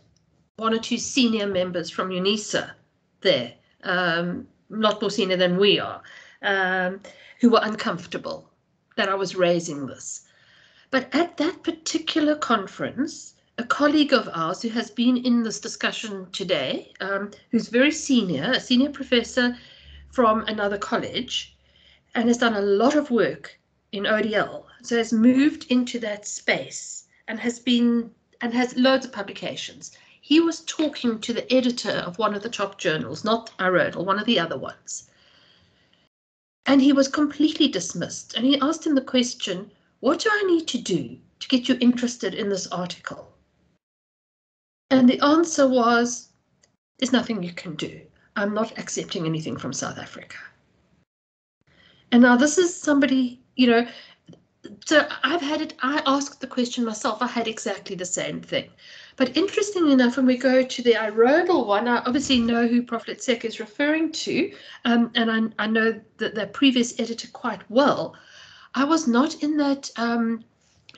one or two senior members from UNISA there, um, a lot more senior than we are, um, who were uncomfortable that I was raising this. But at that particular conference, a colleague of ours who has been in this discussion today, um, who's very senior, a senior professor from another college, and has done a lot of work in ODL, so has moved into that space and has been and has loads of publications he was talking to the editor of one of the top journals, not or one of the other ones. And he was completely dismissed. And he asked him the question, what do I need to do to get you interested in this article? And the answer was, there's nothing you can do. I'm not accepting anything from South Africa. And now this is somebody, you know, so I've had it, I asked the question myself, I had exactly the same thing. But interestingly enough, when we go to the IRRODL one, I obviously know who Prof. Letseka is referring to, um, and I, I know that the previous editor quite well. I was not in that um,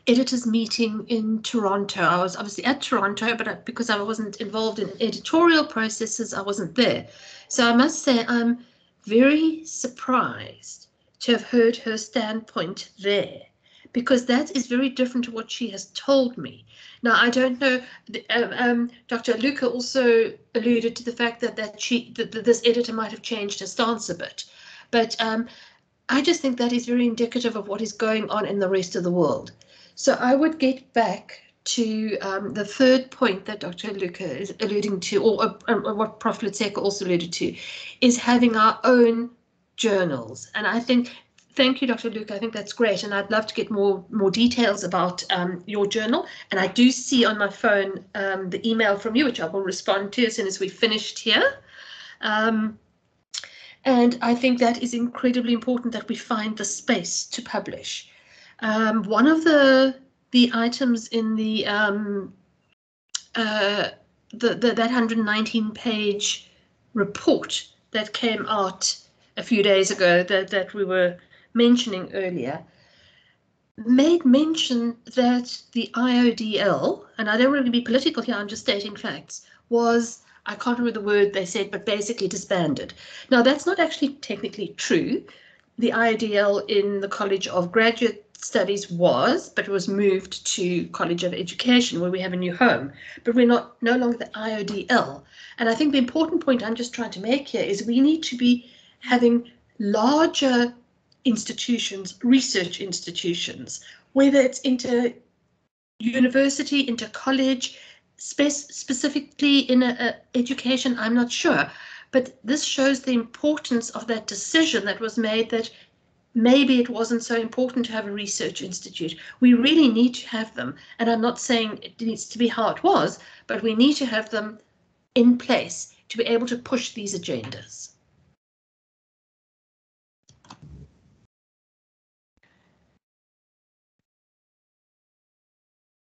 editors meeting in Toronto. I was obviously at Toronto, but I, because I wasn't involved in editorial processes, I wasn't there. So I must say I'm very surprised to have heard her standpoint there because that is very different to what she has told me. Now, I don't know, um, um Dr. Luca also alluded to the fact that, that, she, that, that this editor might have changed her stance a bit, but um, I just think that is very indicative of what is going on in the rest of the world. So I would get back to um, the third point that Dr. Luca is alluding to, or, uh, or what Prof. Letseka also alluded to, is having our own journals. And I think Thank you, Dr. Luke. I think that's great, and I'd love to get more more details about um, your journal. And I do see on my phone um, the email from you, which I will respond to as soon as we've finished here. Um, and I think that is incredibly important that we find the space to publish. Um, one of the the items in the, um, uh, the, the that 119 page report that came out a few days ago that, that we were mentioning earlier made mention that the IODL, and I don't want to be political here, I'm just stating facts, was, I can't remember the word they said, but basically disbanded. Now, that's not actually technically true. The IODL in the College of Graduate Studies was, but it was moved to College of Education, where we have a new home. But we're not no longer the IODL. And I think the important point I'm just trying to make here is we need to be having larger institutions, research institutions, whether it's into university, into college, spe specifically in a, a education, I'm not sure. But this shows the importance of that decision that was made that maybe it wasn't so important to have a research institute. We really need to have them. And I'm not saying it needs to be how it was, but we need to have them in place to be able to push these agendas.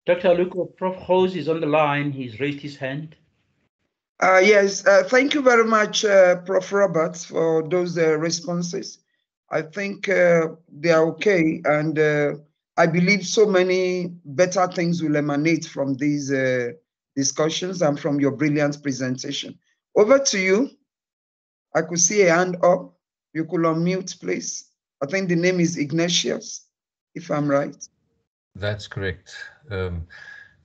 Dr. Aluko, Prof. Gous is on the line. He's raised his hand. Uh, yes, uh, thank you very much, uh, Prof. Roberts, for those uh, responses. I think uh, they are okay, and uh, I believe so many better things will emanate from these discussions and from your brilliant presentation. Over to you. I could see a hand up. You could unmute, please. I think the name is Ignatius, if I'm right. That's correct. Um,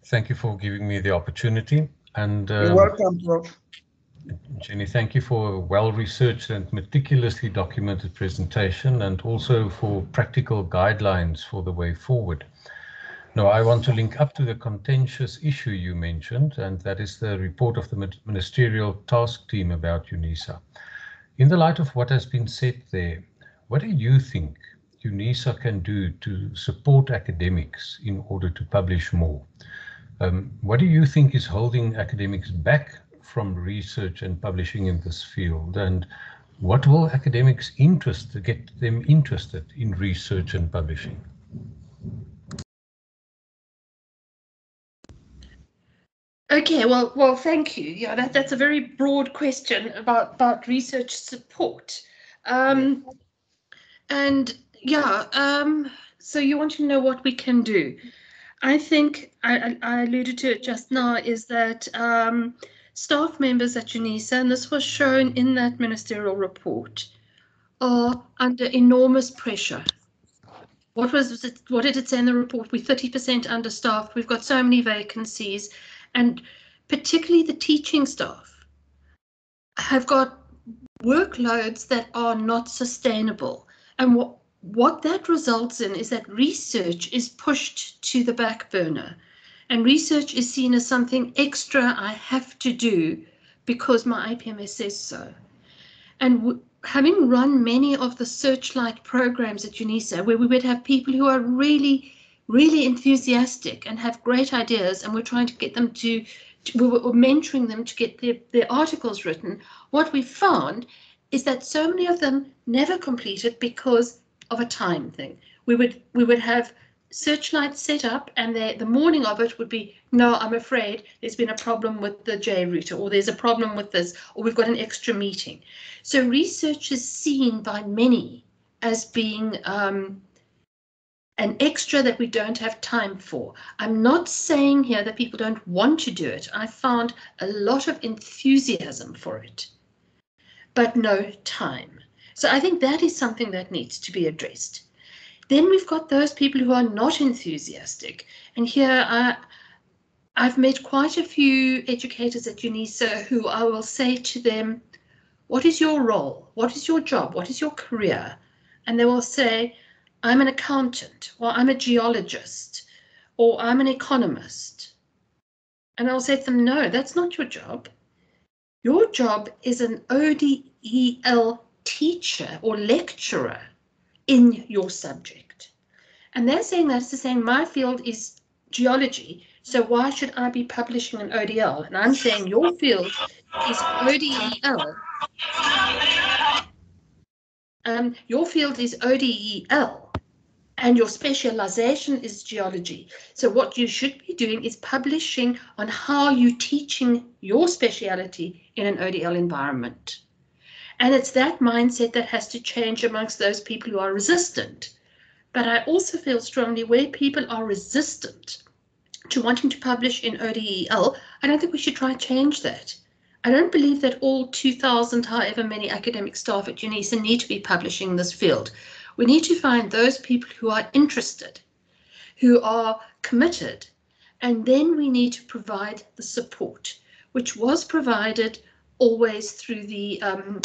thank you for giving me the opportunity. And um, You're welcome, Prof. Jenny, thank you for a well-researched and meticulously documented presentation and also for practical guidelines for the way forward. Now, I want to link up to the contentious issue you mentioned, and that is the report of the ministerial task team about UNISA. In the light of what has been said there, what do you think UNISA can do to support academics in order to publish more. Um, what do you think is holding academics back from research and publishing in this field? And what will academics interest to get them interested in research and publishing? Okay, well, well, thank you. Yeah, that, that's a very broad question about, about research support. Um, and yeah, um, so you want to know what we can do. I think I, I alluded to it just now is that um, staff members at UNISA, and this was shown in that ministerial report, are under enormous pressure. What was it, what did it say in the report? We're 30% understaffed. We've got so many vacancies, and particularly the teaching staff have got workloads that are not sustainable. And what what that results in is that research is pushed to the back burner and research is seen as something extra I have to do because my IPMS says so. And having run many of the searchlight programs at UNISA, where we would have people who are really, really enthusiastic and have great ideas, and we're trying to get them to, to we were mentoring them to get their, their articles written, what we found is that so many of them never completed because of a time thing. We would we would have searchlights set up and the, the morning of it would be, no, I'm afraid there's been a problem with the J router or there's a problem with this or we've got an extra meeting. So research is seen by many as being um, an extra that we don't have time for. I'm not saying here that people don't want to do it. I found a lot of enthusiasm for it, but no time. So I think that is something that needs to be addressed. Then we've got those people who are not enthusiastic. And here I, I've met quite a few educators at UNISA who I will say to them, what is your role? What is your job? What is your career? And they will say, I'm an accountant, or I'm a geologist, or I'm an economist. And I'll say to them, no, that's not your job. Your job is an ODEL teacher or lecturer in your subject. And they're saying that it's saying my field is geology, so why should I be publishing an ODL? And I'm saying your field is ODEL. Um, your field is ODEL and your specialization is geology. So what you should be doing is publishing on how you're teaching your speciality in an ODL environment. And it's that mindset that has to change amongst those people who are resistant. But I also feel strongly where people are resistant to wanting to publish in ODEL, I don't think we should try and change that. I don't believe that all 2,000, however many academic staff at UNISA need to be publishing in this field. We need to find those people who are interested, who are committed, and then we need to provide the support, which was provided always through the um,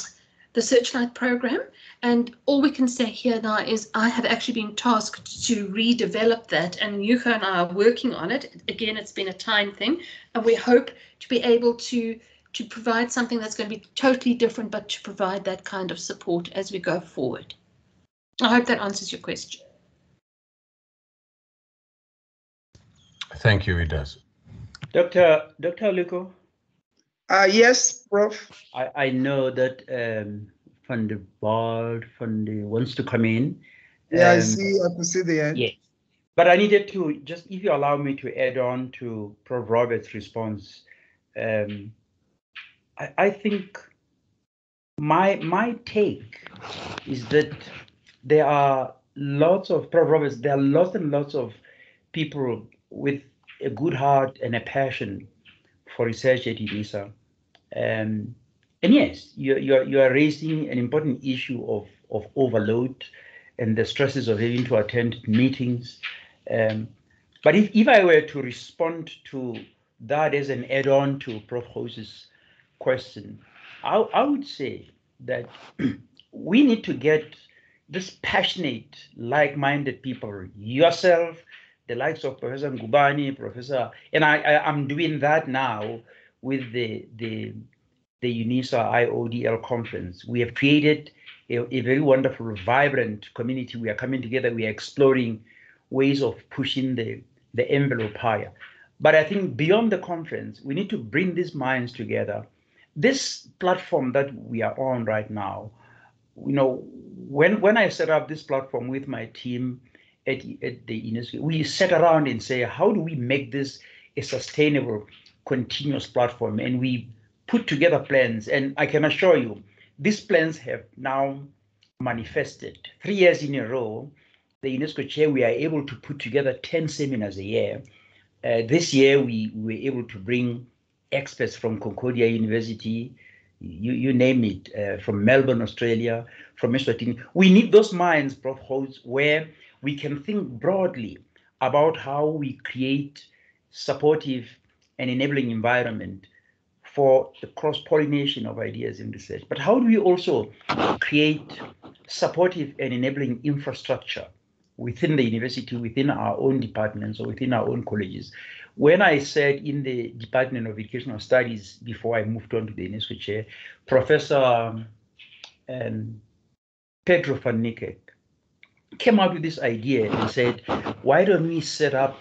the Searchlight program. And all we can say here now is I have actually been tasked to redevelop that and Yuko and I are working on it. Again, it's been a time thing and we hope to be able to to provide something that's going to be totally different, but to provide that kind of support as we go forward. I hope that answers your question. Thank you, it does. Dr. Dr. Aluko? Uh, yes, Prof. I, I know that um, Van der Bald Van der wants to come in. Yeah, I Um, see. I can see the end. Yes. But I needed to just, if you allow me to add on to Prof. Robert's response, um, I, I think my my take is that there are lots of Prof. Roberts, there are lots and lots of people with a good heart and a passion for research at UNISA. Um, and yes, you, you, are, you are raising an important issue of, of overload and the stresses of having to attend meetings. Um, but if, if I were to respond to that as an add-on to Prof. Gous's question, I, I would say that we need to get this passionate, like-minded people, yourself, the likes of Professor Ngubane, Professor, and I, I am doing that now with the the the UNISA IODL conference. We have created a, a very wonderful, vibrant community. We are coming together. We are exploring ways of pushing the the envelope higher. But I think beyond the conference, we need to bring these minds together. This platform that we are on right now, you know, when when I set up this platform with my team at, at the UNESCO, we sat around and say, how do we make this a sustainable, continuous platform? And we put together plans. And I can assure you, these plans have now manifested. Three years in a row, the UNESCO chair, we are able to put together 10 seminars a year. Uh, this year, we, we were able to bring experts from Concordia University, you, you name it, uh, from Melbourne, Australia, from Eswatini. We need those minds, Prof. Gous, where we can think broadly about how we create supportive and enabling environment for the cross-pollination of ideas in research. But how do we also create supportive and enabling infrastructure within the university, within our own departments or within our own colleges? When I said in the Department of Educational Studies before I moved on to the UNESCO chair, Professor um, Pedro van Niekerk came out with this idea and said, why don't we set up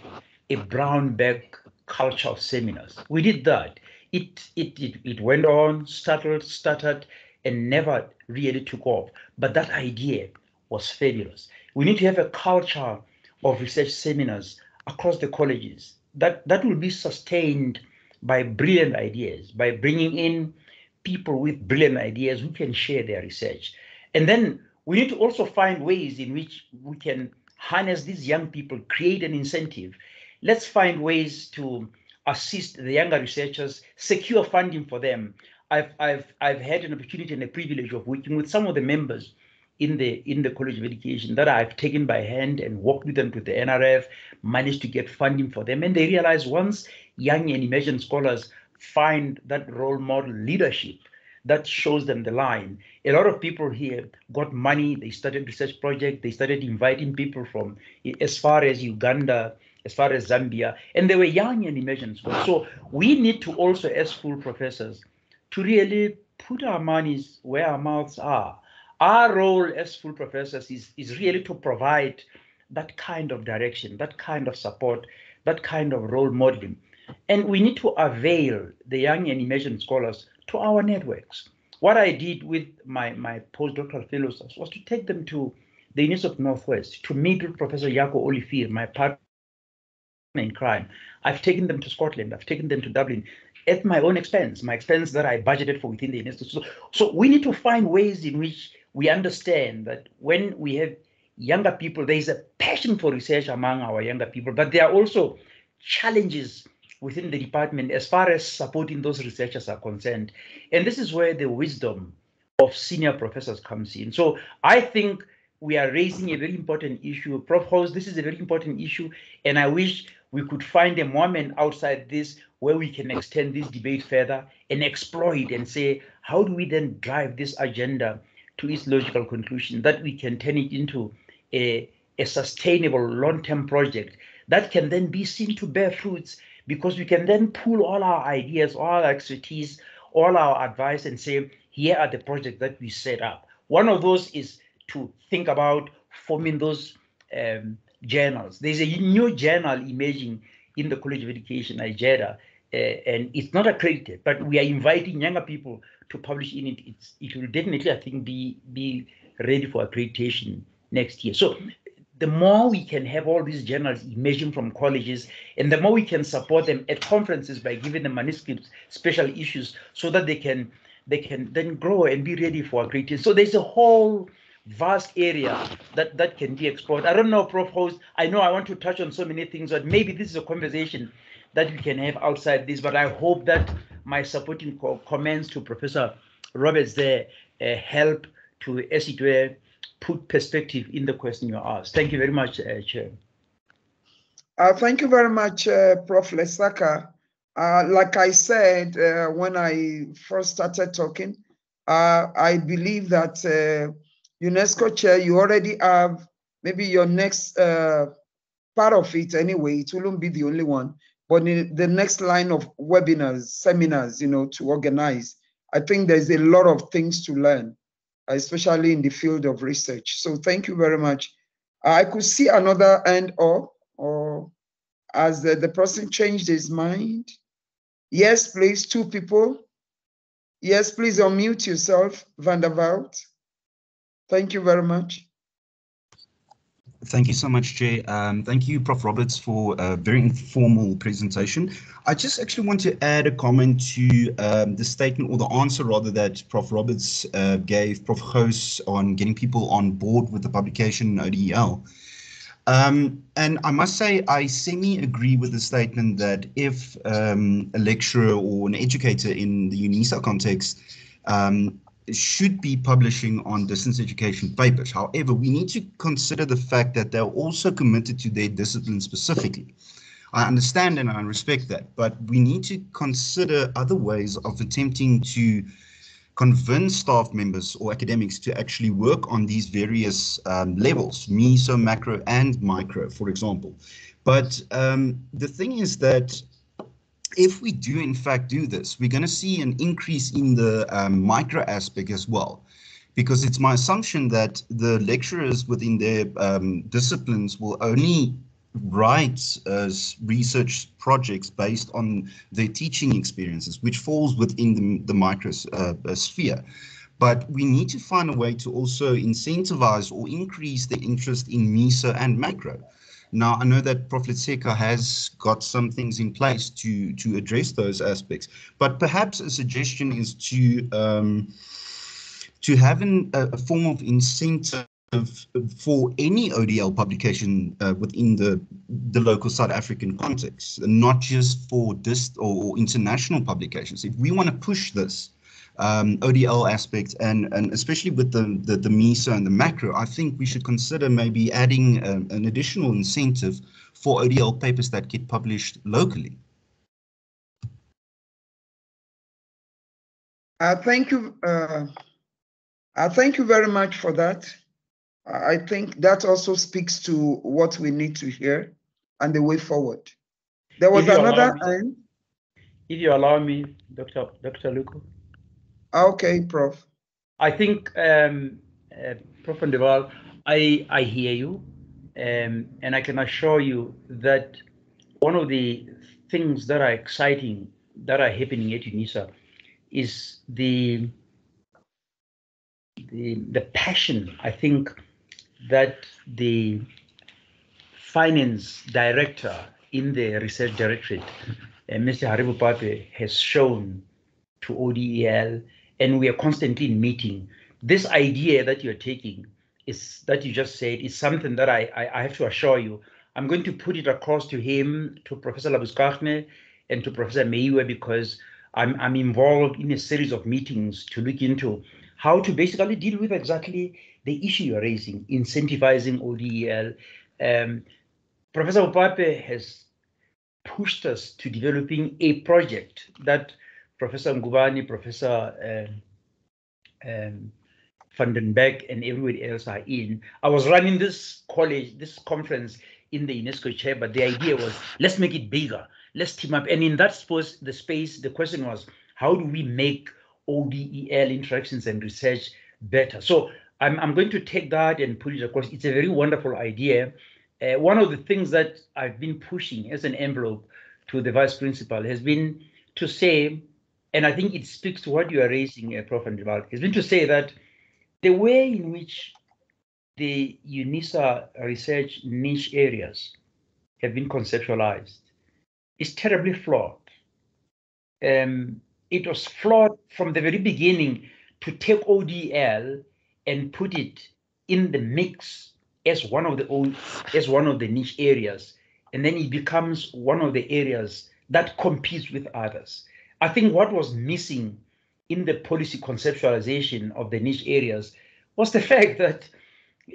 a brown bag culture of seminars? We did that. It, it, it, it went on, started, started, and never really took off. But that idea was fabulous. We need to have a culture of research seminars across the colleges that, that will be sustained by brilliant ideas, by bringing in people with brilliant ideas who can share their research. And then we need to also find ways in which we can harness these young people, create an incentive. Let's find ways to assist the younger researchers, secure funding for them. I've, I've, I've had an opportunity and a privilege of working with some of the members in the in the College of Education that I've taken by hand and walked with them to the NRF, managed to get funding for them. And they realize once young and emerging scholars find that role model leadership, that shows them the line. A lot of people here got money, they started research project, they started inviting people from as far as Uganda, as far as Zambia, and they were young and emerging scholars. So we need to also, as full professors, to really put our monies where our mouths are. Our role as full professors is, is really to provide that kind of direction, that kind of support, that kind of role modeling. And we need to avail the young and emerging scholars to our networks. What I did with my, my postdoctoral fellows was to take them to the University of Northwest to meet with Professor Jako Olivier, my partner in crime. I've taken them to Scotland, I've taken them to Dublin. at my own expense, my expense that I budgeted for within the institute. So, so we need to find ways in which we understand that when we have younger people, there is a passion for research among our younger people, but there are also challenges within the department as far as supporting those researchers are concerned. And this is where the wisdom of senior professors comes in. So I think we are raising a very important issue. Prof. Gous, this is a very important issue, and I wish we could find a moment outside this where we can extend this debate further and explore it and say, how do we then drive this agenda to its logical conclusion that we can turn it into a, a sustainable long-term project that can then be seen to bear fruits because we can then pull all our ideas, all our expertise, all our advice and say, here are the projects that we set up. One of those is to think about forming those um, journals. There's a new journal emerging in the College of Education, Nigeria, uh, and it's not accredited, but we are inviting younger people to publish in it. It's, it will definitely, I think, be be ready for accreditation next year. So the more we can have all these journals emerging from colleges and the more we can support them at conferences by giving them manuscripts special issues so that they can they can then grow and be ready for a accreditation so there's a whole vast area that that can be explored. I don't know prof. Gous i know i want to touch on so many things but maybe this is a conversation that we can have outside this but i hope that my supporting comments to professor roberts there uh, help to as it were put perspective in the question you asked. Thank you very much, uh, Chair. Uh, thank you very much, uh, Prof. Letseka. Uh, like I said uh, when I first started talking, uh, I believe that UNESCO Chair, you already have maybe your next part of it anyway. It wouldn't be the only one, but the next line of webinars, seminars, you know, to organize. I think there's a lot of things to learn especially in the field of research. So thank you very much. I could see another end or or as the, the person changed his mind. Yes, please, two people. Yes, please unmute yourself, Van der Vaart. Thank you very much. Thank you so much, Jay. Um, thank you, Prof. Roberts, for a very informal presentation. I just actually want to add a comment to um, the statement or the answer rather that Prof. Roberts uh, gave Prof. Gous on getting people on board with the publication ODL. Um, and I must say, I semi-agree with the statement that if um, a lecturer or an educator in the UNISA context um, should be publishing on distance education papers. However, we need to consider the fact that they're also committed to their discipline specifically. I understand and I respect that, but we need to consider other ways of attempting to convince staff members or academics to actually work on these various um, levels, meso, macro, and micro, for example. But um, the thing is that if we do in fact do this, we're going to see an increase in the um, micro aspect as well. Because it's my assumption that the lecturers within their um, disciplines will only write uh, research projects based on their teaching experiences, which falls within the, the microsphere. Uh, but we need to find a way to also incentivize or increase the interest in meso and macro. Now, I know that Prof. Letseka has got some things in place to, to address those aspects, but perhaps a suggestion is to um, to have an, a, form of incentive for any ODL publication uh, within the the local South African context, not just for dist or, or international publications. If we want to push this, um, ODL aspect and, and especially with the, the, the MESO and the macro, I think we should consider maybe adding um, an additional incentive for ODL papers that get published locally. Uh, thank you. Uh, uh, thank you very much for that. I think that also speaks to what we need to hear and the way forward. There was another. Me, if you allow me, Dr. Dr. Aluko. Okay, Prof. I think, um, uh, Prof. Vaart, I, I hear you, um, and I can assure you that one of the things that are exciting that are happening at UNISA is the the, the passion, I think, that the finance director in the research directorate uh, Mr. Haribo Pape has shown to ODEL, and we are constantly in meeting. This idea that you're taking is that you just said is something that I, I, I have to assure you. I'm going to put it across to him, to Professor Labuschagne, and to Professor Meyiwa because I'm, I'm involved in a series of meetings to look into how to basically deal with exactly the issue you're raising, incentivizing ODEL. Um, Professor Pape has pushed us to developing a project that Professor Ngubane, Professor um, um, Van den Berg, and everybody else are in. I was running this college, this conference in the UNESCO chair, but the idea was let's make it bigger. Let's team up. And in that space, the space, the question was, how do we make ODEL interactions and research better? So I'm, I'm going to take that and put it across. It's a very wonderful idea. Uh, one of the things that I've been pushing as an envelope to the vice principal has been to say, and I think it speaks to what you are raising, uh, Prof. Andival, has been to say that the way in which the UNISA research niche areas have been conceptualized is terribly flawed. Um, it was flawed from the very beginning to take ODL and put it in the mix as one of the old, as one of the niche areas, and then it becomes one of the areas that competes with others. I think what was missing in the policy conceptualization of the niche areas was the fact that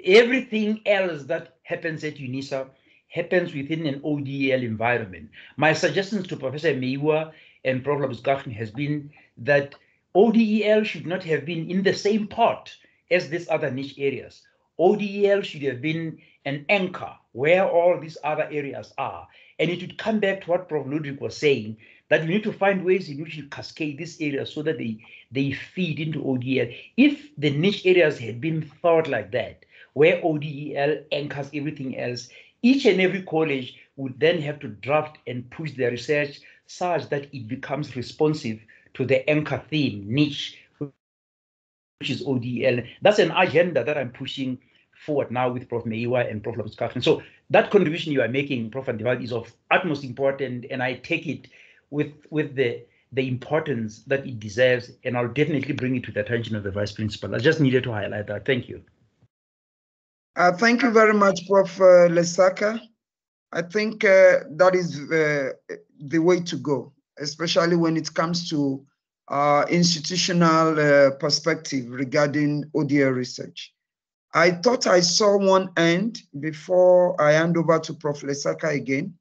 everything else that happens at UNISA happens within an ODEL environment. My suggestions to Professor Meyiwa and Prof. Labuschagne has been that ODEL should not have been in the same pot as these other niche areas. ODEL should have been an anchor where all these other areas are. And it would come back to what Prof. Ludwig was saying, that we need to find ways in which you cascade these areas so that they, they feed into ODL. If the niche areas had been thought like that, where ODEL anchors everything else, each and every college would then have to draft and push their research such that it becomes responsive to the anchor theme, niche, which is ODL. That's an agenda that I'm pushing forward now with Prof. Meyiwa and Prof. Labuschagne. So that contribution you are making, Prof. Andival, is of utmost importance, and I take it with with the the importance that it deserves, and I'll definitely bring it to the attention of the Vice Principal. I just needed to highlight that. Thank you. Uh, thank you very much, Prof. Uh, Letseka. I think uh, that is uh, the way to go, especially when it comes to uh, institutional uh, perspective regarding ODL research. I thought I saw one end before I hand over to Prof. Letseka again.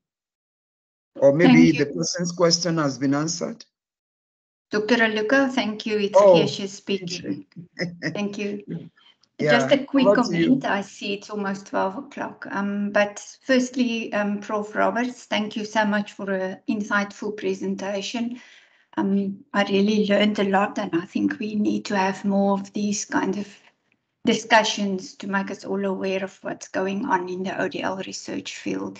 Or maybe the person's question has been answered. Dr. Aluko, thank you. It's Oh, Geesje speaking. Thank you. Yeah, Just a quick over to you. comment. I see it's almost 12 o'clock. Um, but firstly, um, Prof. Roberts, thank you so much for an insightful presentation. Um, I really learned a lot and I think we need to have more of these kind of discussions to make us all aware of what's going on in the ODL research field.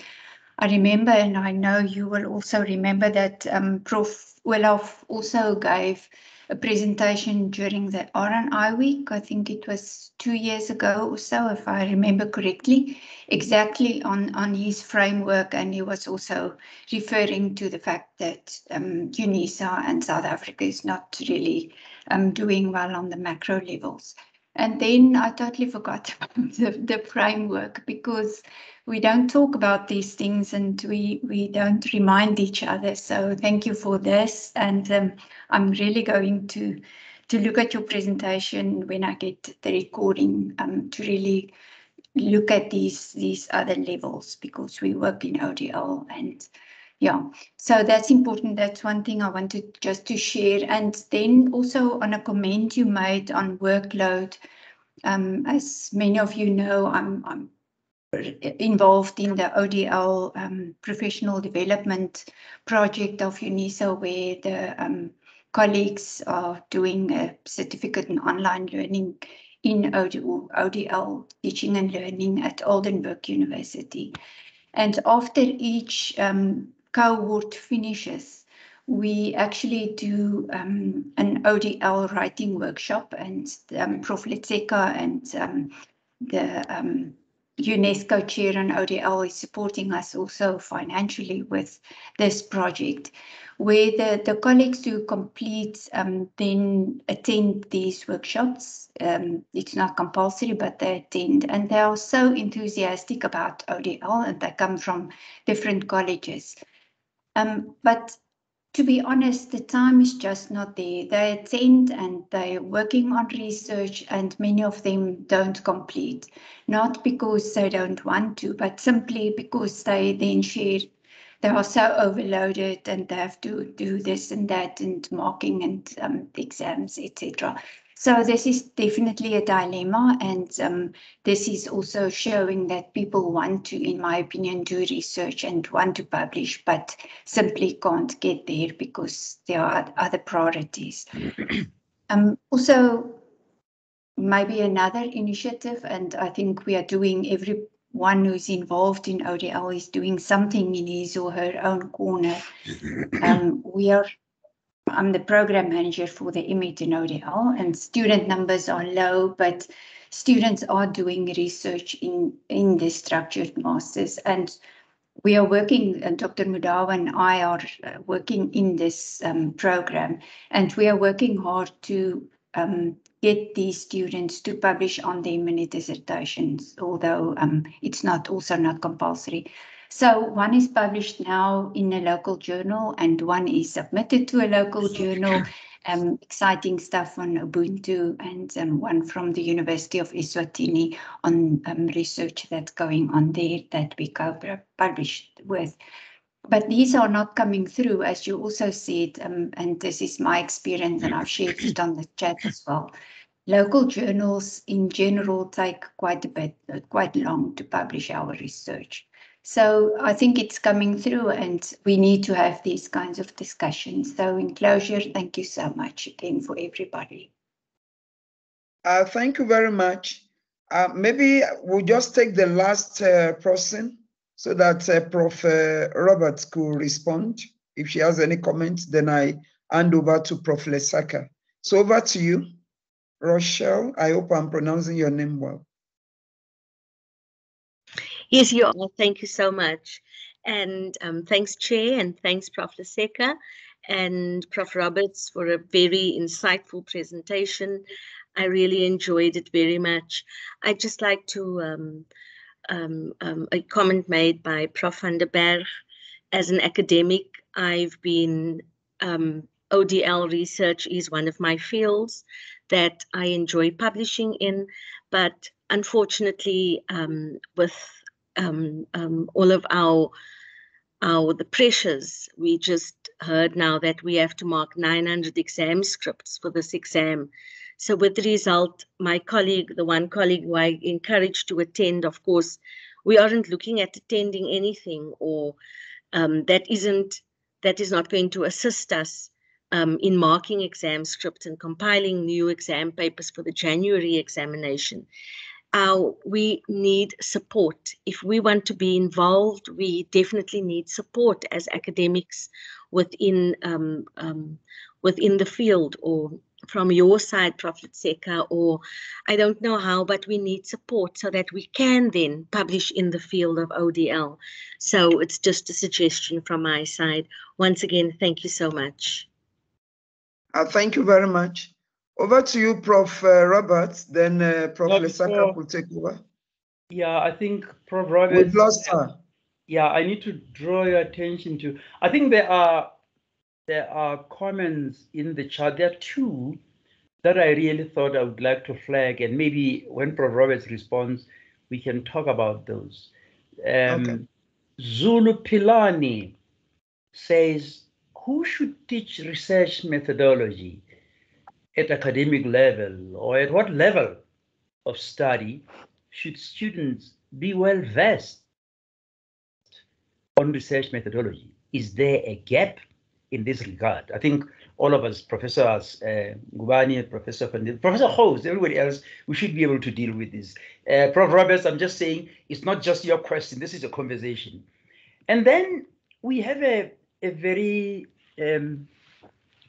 I remember, and I know you will also remember that um, Prof. Olaf also gave a presentation during the RNI week. I think it was two years ago or so, if I remember correctly, exactly on, on his framework. And he was also referring to the fact that um, UNISA and South Africa is not really um, doing well on the macro levels. And then I totally forgot the, the framework because we don't talk about these things and we, we don't remind each other. So thank you for this. And um, I'm really going to, to look at your presentation when I get the recording um, to really look at these, these other levels because we work in ODL and yeah, so that's important. That's one thing I wanted just to share. And then also on a comment you made on workload, um, as many of you know, I'm, I'm involved in the ODL um, professional development project of UNISA, where the um, colleagues are doing a certificate in online learning in ODL, ODL teaching and learning at Oldenburg University. And after each um, cohort finishes, we actually do um, an ODL writing workshop and um, Prof. Letseka and um, the um, UNESCO chair and ODL is supporting us also financially with this project, where the, the colleagues who complete um, then attend these workshops. Um, it's not compulsory, but they attend and they are so enthusiastic about ODL and they come from different colleges. Um, but to be honest, the time is just not there. They attend and they're working on research, and many of them don't complete, not because they don't want to, but simply because they then share. They are so overloaded and they have to do this and that and marking and um, exams, etc. So this is definitely a dilemma, and um, this is also showing that people want to, in my opinion, do research and want to publish, but simply can't get there because there are other priorities. um, also, maybe another initiative, and I think we are doing everyone who's involved in ODL is doing something in his or her own corner. Um, we are I'm the program manager for the IMET in ODL and student numbers are low, but students are doing research in, in the structured masters and we are working, Dr. Mudawa and I are uh, working in this um, program and we are working hard to um, get these students to publish on their mini dissertations, although um, it's not also not compulsory. So one is published now in a local journal and one is submitted to a local journal. Um, exciting stuff on Ubuntu and um, one from the University of Eswatini on um, research that's going on there that we co-published with. But these are not coming through, as you also said, um, and this is my experience, and I've shared it on the chat as well. Local journals in general take quite a bit, uh, quite long to publish our research. So I think it's coming through and we need to have these kinds of discussions. So in closure, thank you so much again for everybody. Uh, thank you very much. Uh, maybe we'll just take the last uh, person so that uh, Prof. Uh, Roberts could respond. If she has any comments, then I hand over to Prof. Letseka. So over to you, Rochelle. I hope I'm pronouncing your name well. Yes, you are. Thank you so much. And um, thanks, Chair, and thanks, Prof. Letseka and Prof. Roberts for a very insightful presentation. I really enjoyed it very much. I'd just like to um, um, um a comment made by Prof. van den Berg. As an academic, I've been um, ODL research is one of my fields that I enjoy publishing in, but unfortunately, um, with um, um, all of our our the pressures. We just heard now that we have to mark 900 exam scripts for this exam. So with the result, my colleague, the one colleague who I encouraged to attend, of course, we aren't looking at attending anything or um, that isn't that is not going to assist us um, in marking exam scripts and compiling new exam papers for the January examination uh, we need support. If we want to be involved, we definitely need support as academics within um, um, within the field or from your side, Prof. Seka, or I don't know how, but we need support so that we can then publish in the field of ODL. So it's just a suggestion from my side. Once again, thank you so much. Uh, thank you very much. Over to you, Prof. Uh, Roberts. Then uh, Prof. Letseka will take over. Yeah, I think Prof. Roberts. We've lost her. Yeah, I need to draw your attention to. I think there are there are comments in the chat. There are two that I really thought I would like to flag, and maybe when Prof. Roberts responds, we can talk about those. Um, okay. Zulu Pilani says, "Who should teach research methodology?" At academic level or at what level of study should students be well versed on research methodology? Is there a gap in this regard? I think all of us, professors, uh, Ngubane, Professor Pandil, Professor Gous, everybody else, we should be able to deal with this. Uh, Prof. Roberts, I'm just saying, it's not just your question, this is a conversation. And then we have a, a very, um,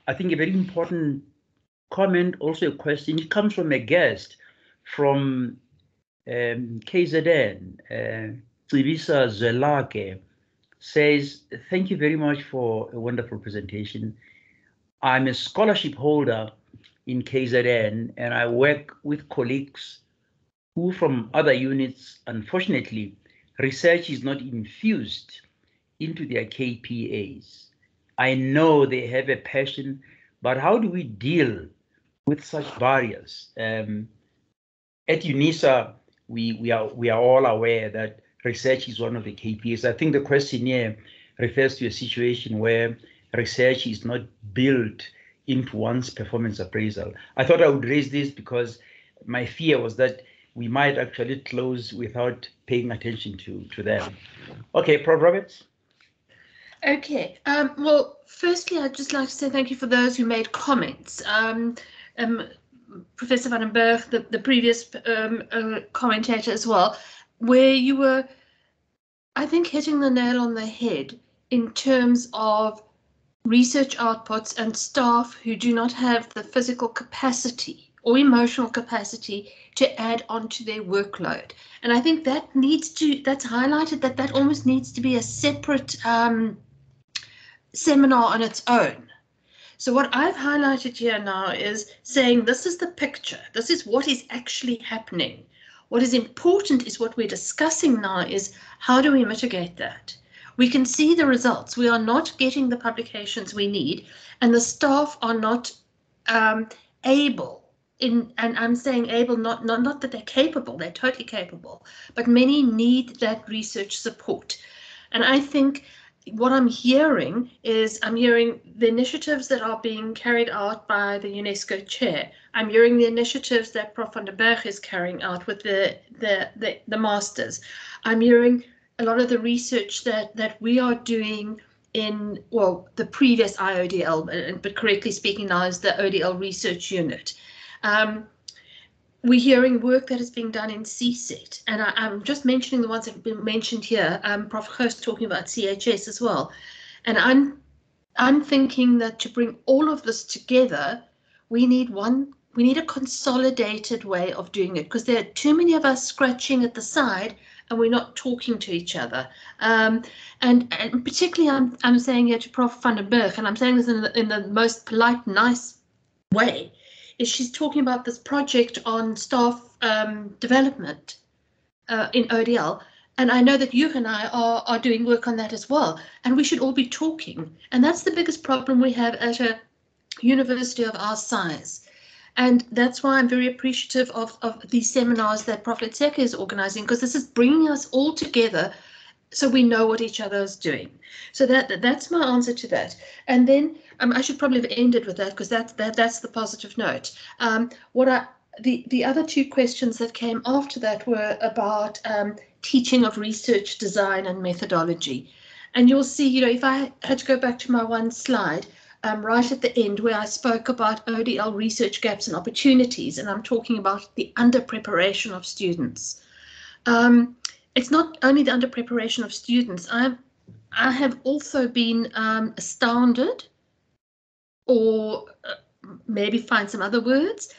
I think, a very important comment, also a question. It comes from a guest from um, KZN, uh, Zelake, says, thank you very much for a wonderful presentation. I'm a scholarship holder in KZN and I work with colleagues who from other units, unfortunately, research is not infused into their KPAs. I know they have a passion, but how do we deal with such barriers? Um, at UNISA, we, we, are, we are all aware that research is one of the KPIs. I think the question here refers to a situation where research is not built into one's performance appraisal. I thought I would raise this because my fear was that we might actually close without paying attention to, to them. Okay, Prof. Roberts. Okay, um, well, firstly, I'd just like to say thank you for those who made comments. Um, um, Professor Van den Berg, the, the previous um, uh, commentator as well, where you were, I think, hitting the nail on the head in terms of research outputs and staff who do not have the physical capacity or emotional capacity to add on to their workload. And I think that needs to, that's highlighted that that almost needs to be a separate um, seminar on its own. So what I've highlighted here now is saying this is the picture. This is what is actually happening. What is important is what we're discussing now is how do we mitigate that? We can see the results. We are not getting the publications we need and the staff are not um, able in, and I'm saying able, not, not, not that they're capable, they're totally capable, but many need that research support. And I think what I'm hearing is I'm hearing the initiatives that are being carried out by the UNESCO chair. I'm hearing the initiatives that Prof. van den Berg is carrying out with the, the, the, the masters. I'm hearing a lot of the research that, that we are doing in, well, the previous IODL, but correctly speaking now is the ODL research unit. Um, we're hearing work that is being done in CSET, and I, am just mentioning the ones that have been mentioned here. Um, Prof. Hurst talking about CHS as well, and I'm I'm thinking that to bring all of this together, we need one. We need a consolidated way of doing it because there are too many of us scratching at the side and we're not talking to each other. Um, and, and particularly, I'm I'm saying here to Prof. van den Berg, and I'm saying this in the, in the most polite, nice way she's talking about this project on staff um, development uh, in ODL. And I know that you and I are, are doing work on that as well. And we should all be talking. And that's the biggest problem we have at a university of our size. And that's why I'm very appreciative of, of these seminars that Prof. Letseka is organizing, because this is bringing us all together so we know what each other is doing. So that that's my answer to that. And then um, I should probably have ended with that because that that that's the positive note. Um, what I the the other two questions that came after that were about um, teaching of research design and methodology. And you'll see, you know, if I had to go back to my one slide, um, right at the end where I spoke about ODL research gaps and opportunities, and I'm talking about the under preparation of students. It's not only the under preparation of students. I've I have also been um, astounded, or uh, maybe find some other words,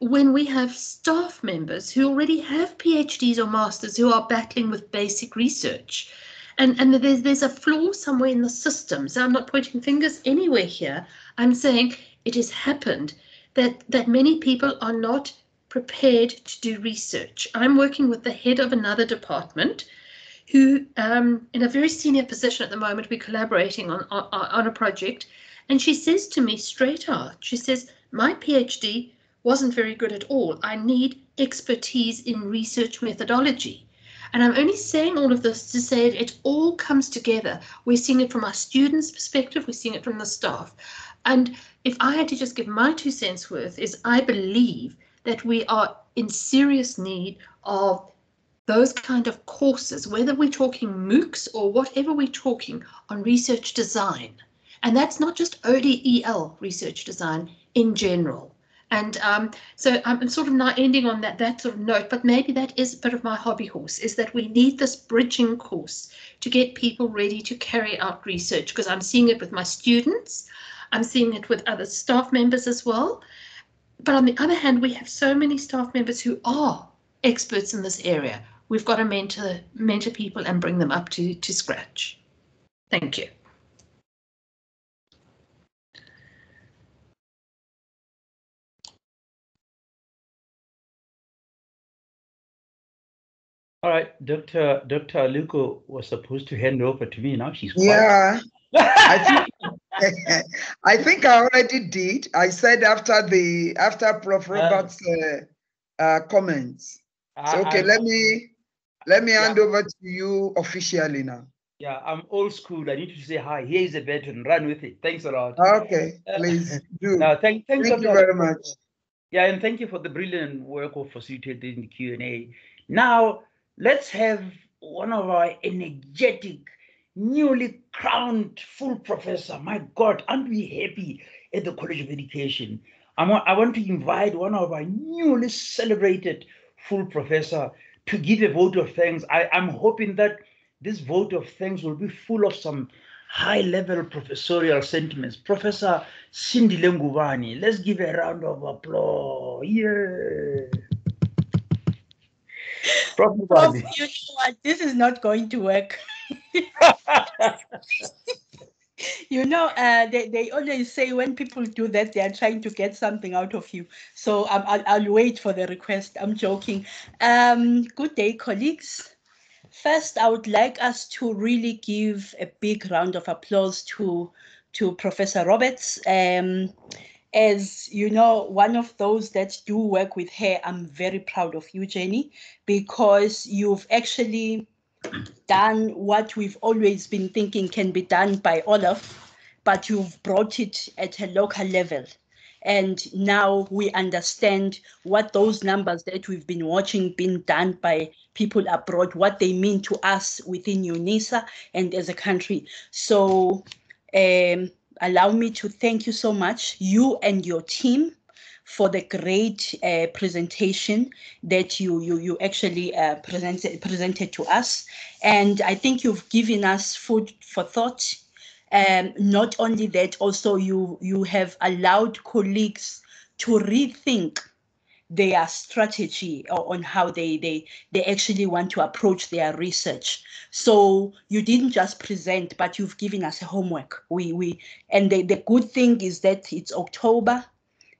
when we have staff members who already have PhDs or masters who are battling with basic research. And, and there's, there's a flaw somewhere in the system. So I'm not pointing fingers anywhere here. I'm saying it has happened that, that many people are not prepared to do research. I'm working with the head of another department who, um, in a very senior position at the moment, we're collaborating on, on, on a project. And she says to me straight out, she says, my PhD wasn't very good at all. I need expertise in research methodology. And I'm only saying all of this to say that it all comes together. We're seeing it from our students' perspective, we're seeing it from the staff. And if I had to just give my two cents worth, is I believe that we are in serious need of those kind of courses, whether we're talking MOOCs or whatever we're talking on research design. And that's not just ODEL research design in general. And um, so I'm sort of now ending on that, that sort of note, but maybe that is a bit of my hobby horse, is that we need this bridging course to get people ready to carry out research, because I'm seeing it with my students, I'm seeing it with other staff members as well. But on the other hand, we have so many staff members who are experts in this area. We've got to mentor mentor people and bring them up to, to scratch. Thank you. All right, Dr. Dr. Aluko was supposed to hand over to me. Now she's quiet. Yeah. I think, I think I already did. I said after the after Prof. Roberts' uh, uh, comments. So okay, I- let me let me Yeah. hand over to you officially now. Yeah, I'm old school. I need to say hi. Here is a veteran. Run with it. Thanks a lot. Okay, please do. No, thank, thanks Thank you very much. Yeah, and thank you for the brilliant work of facilitating the Q&A. Now, let's have one of our energetic, newly crowned full professor. My God, aren't we happy at the College of Education? I want, I want to invite one of our newly celebrated full professor to give a vote of thanks. I, I'm hoping that this vote of thanks will be full of some high-level professorial sentiments. Professor Cindy Lengubani, let's give a round of applause. Yeah. Prof, you know what? This is not going to work. you know, uh, they, they always say when people do that, they are trying to get something out of you. So um, I'll, I'll wait for the request. I'm joking. Um, good day, colleagues. First, I would like us to really give a big round of applause to, to Professor Roberts. Um, as you know, one of those that do work with her, I'm very proud of you, Jenny, because you've actually done what we've always been thinking can be done by Olaf, but you've brought it at a local level. And now we understand what those numbers that we've been watching being done by people abroad, what they mean to us within UNISA and as a country. So um, allow me to thank you so much, you and your team, for the great uh, presentation that you you you actually uh, presented presented to us, and I think you've given us food for thought. Um, not only that, also you you have allowed colleagues to rethink their strategy on how they they they actually want to approach their research. So you didn't just present but you've given us a homework. We we and the, the good thing is that it's october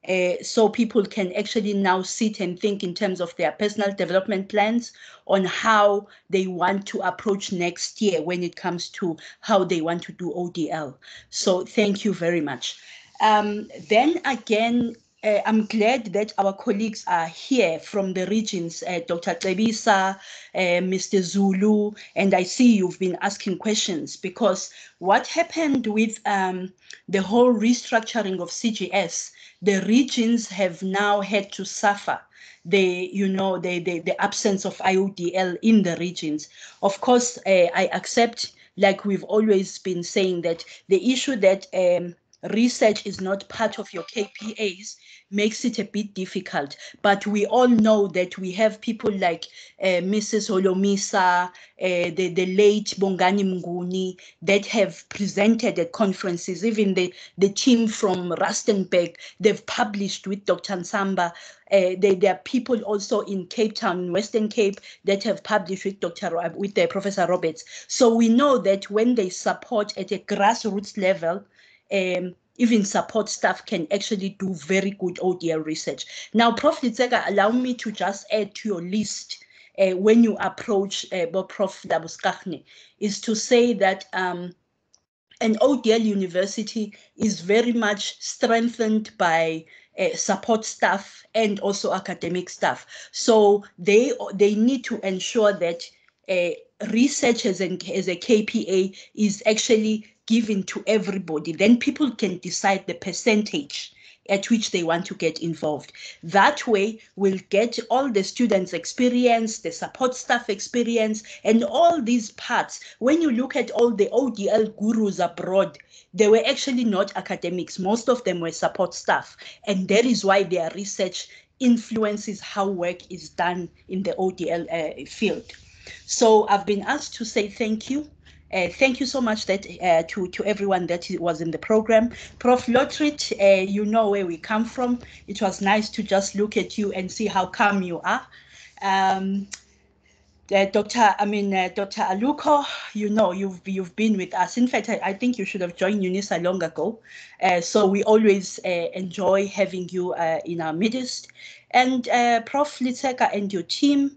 uh, so people can actually now sit and think in terms of their personal development plans on how they want to approach next year when it comes to how they want to do ODL. So thank you very much. Um, then again, uh, I'm glad that our colleagues are here from the regions, uh, Dr. Trebisa, uh, Mr. Zulu, and I see you've been asking questions because what happened with um, the whole restructuring of CGS, the regions have now had to suffer the you know the, the the absence of IODL in the regions. Of course, uh, I accept, like we've always been saying, that the issue that um, research is not part of your KPAs makes it a bit difficult. But we all know that we have people like uh, Mrs. Olomisa, uh, the, the late Bongani Mnguni, that have presented at conferences. Even the, the team from Rustenburg, they've published with Dr. Nsamba. Uh, there, there are people also in Cape Town, Western Cape, that have published with Dr. With uh, Professor Roberts. So we know that when they support at a grassroots level, um, even support staff can actually do very good ODL research. Now, Prof. Letseka, allow me to just add to your list uh, when you approach uh, Prof. Dabuskachne, is to say that um, an ODL university is very much strengthened by uh, support staff and also academic staff. So they they need to ensure that uh, research as, an, as a KPA is actually given to everybody. Then people can decide the percentage at which they want to get involved. That way, we'll get all the students' experience, the support staff experience, and all these parts. When you look at all the ODL gurus abroad, they were actually not academics. Most of them were support staff. And that is why their research influences how work is done in the ODL uh, field. So I've been asked to say thank you. Uh, thank you so much that uh, to to everyone that was in the program. Prof. Lotriet, uh, you know where we come from. It was nice to just look at you and see how calm you are. Um, uh, Dr. I mean, uh, Dr. Aluko, you know, you've you've been with us. In fact, I, I think you should have joined UNISA long ago. Uh, so we always uh, enjoy having you uh, in our midst. And uh, Prof. Letseka and your team,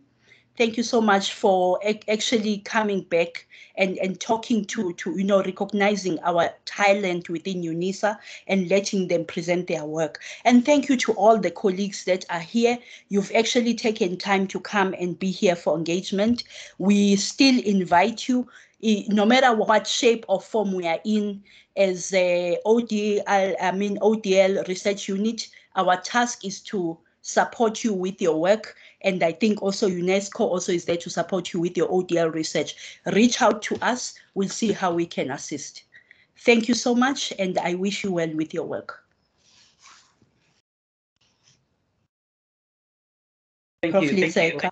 thank you so much for actually coming back and, and talking to, to, you know, recognizing our talent within UNISA and letting them present their work. And thank you to all the colleagues that are here. You've actually taken time to come and be here for engagement. We still invite you, no matter what shape or form we are in, as a ODL, I mean ODL research unit, our task is to support you with your work. And I think also UNESCO also is there to support you with your ODL research. Reach out to us. We'll see how we can assist. Thank you so much, and I wish you well with your work. Thank Prof. you. Thank you.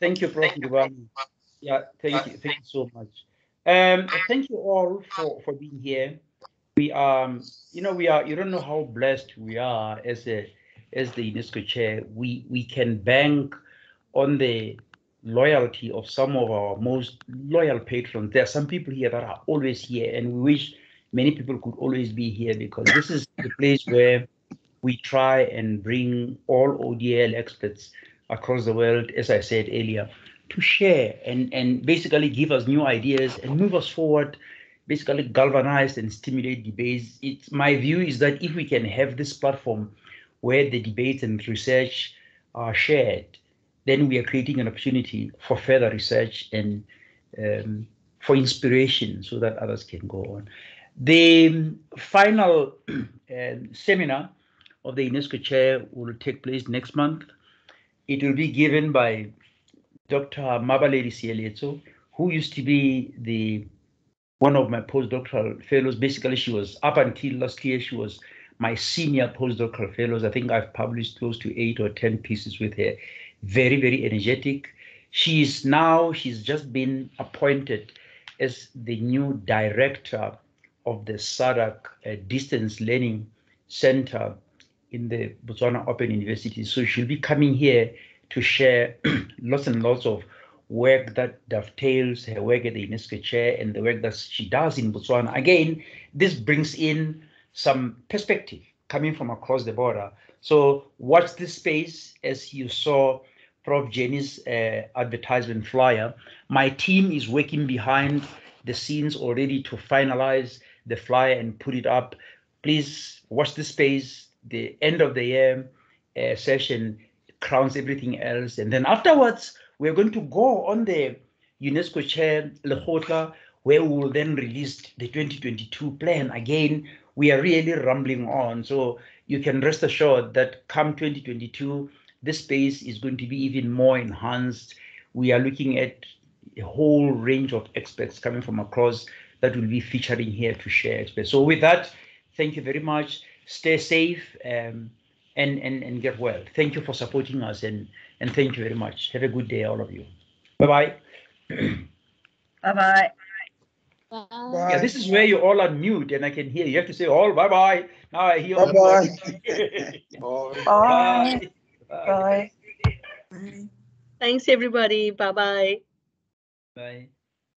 Thank you, Prof. Ngubane. Yeah, thank you. Thank you so much. Um, thank you all for, for being here. We um, you know, we are. You don't know how blessed we are as a as the UNESCO chair. We we can bank on the loyalty of some of our most loyal patrons. There are some people here that are always here, and we wish many people could always be here because this is the place where we try and bring all ODL experts across the world, as I said earlier, to share and, and basically give us new ideas and move us forward, basically galvanize and stimulate debates. It's my view is that if we can have this platform where the debates and research are shared, then we are creating an opportunity for further research and um, for inspiration so that others can go on. The final um, seminar of the UNESCO chair will take place next month. It will be given by Dr. Mabaledi Sieletso, who used to be the one of my postdoctoral fellows. Basically, she was up until last year, she was my senior postdoctoral fellows. I think I've published close to eight or 10 pieces with her. Very, very energetic. She is now, she's just been appointed as the new director of the SADC uh, Distance Learning Center in the Botswana Open University. So she'll be coming here to share lots and lots of work that dovetails her work at the UNESCO chair and the work that she does in Botswana. Again, this brings in some perspective coming from across the border. So watch this space as you saw Prof. Jenny's uh, advertisement flyer. My team is working behind the scenes already to finalize the flyer and put it up. Please watch this space. The end of the year uh, session crowns everything else. And then afterwards, we're going to go on the UNESCO chair, Lekgotla, where we will then release the 2022 plan. Again, we are really rumbling on. So you can rest assured that come 2022, this space is going to be even more enhanced. We are looking at a whole range of experts coming from across that will be featuring here to share experts. So with that, thank you very much. Stay safe um, and, and, and get well. Thank you for supporting us and, and thank you very much. Have a good day, all of you. Bye-bye. Bye-bye. Yeah, this is where you all unmute and I can hear. You have to say all bye-bye. Now I hear all Bye-bye. Bye. Bye. Bye. Thanks, everybody. Bye-bye. Bye.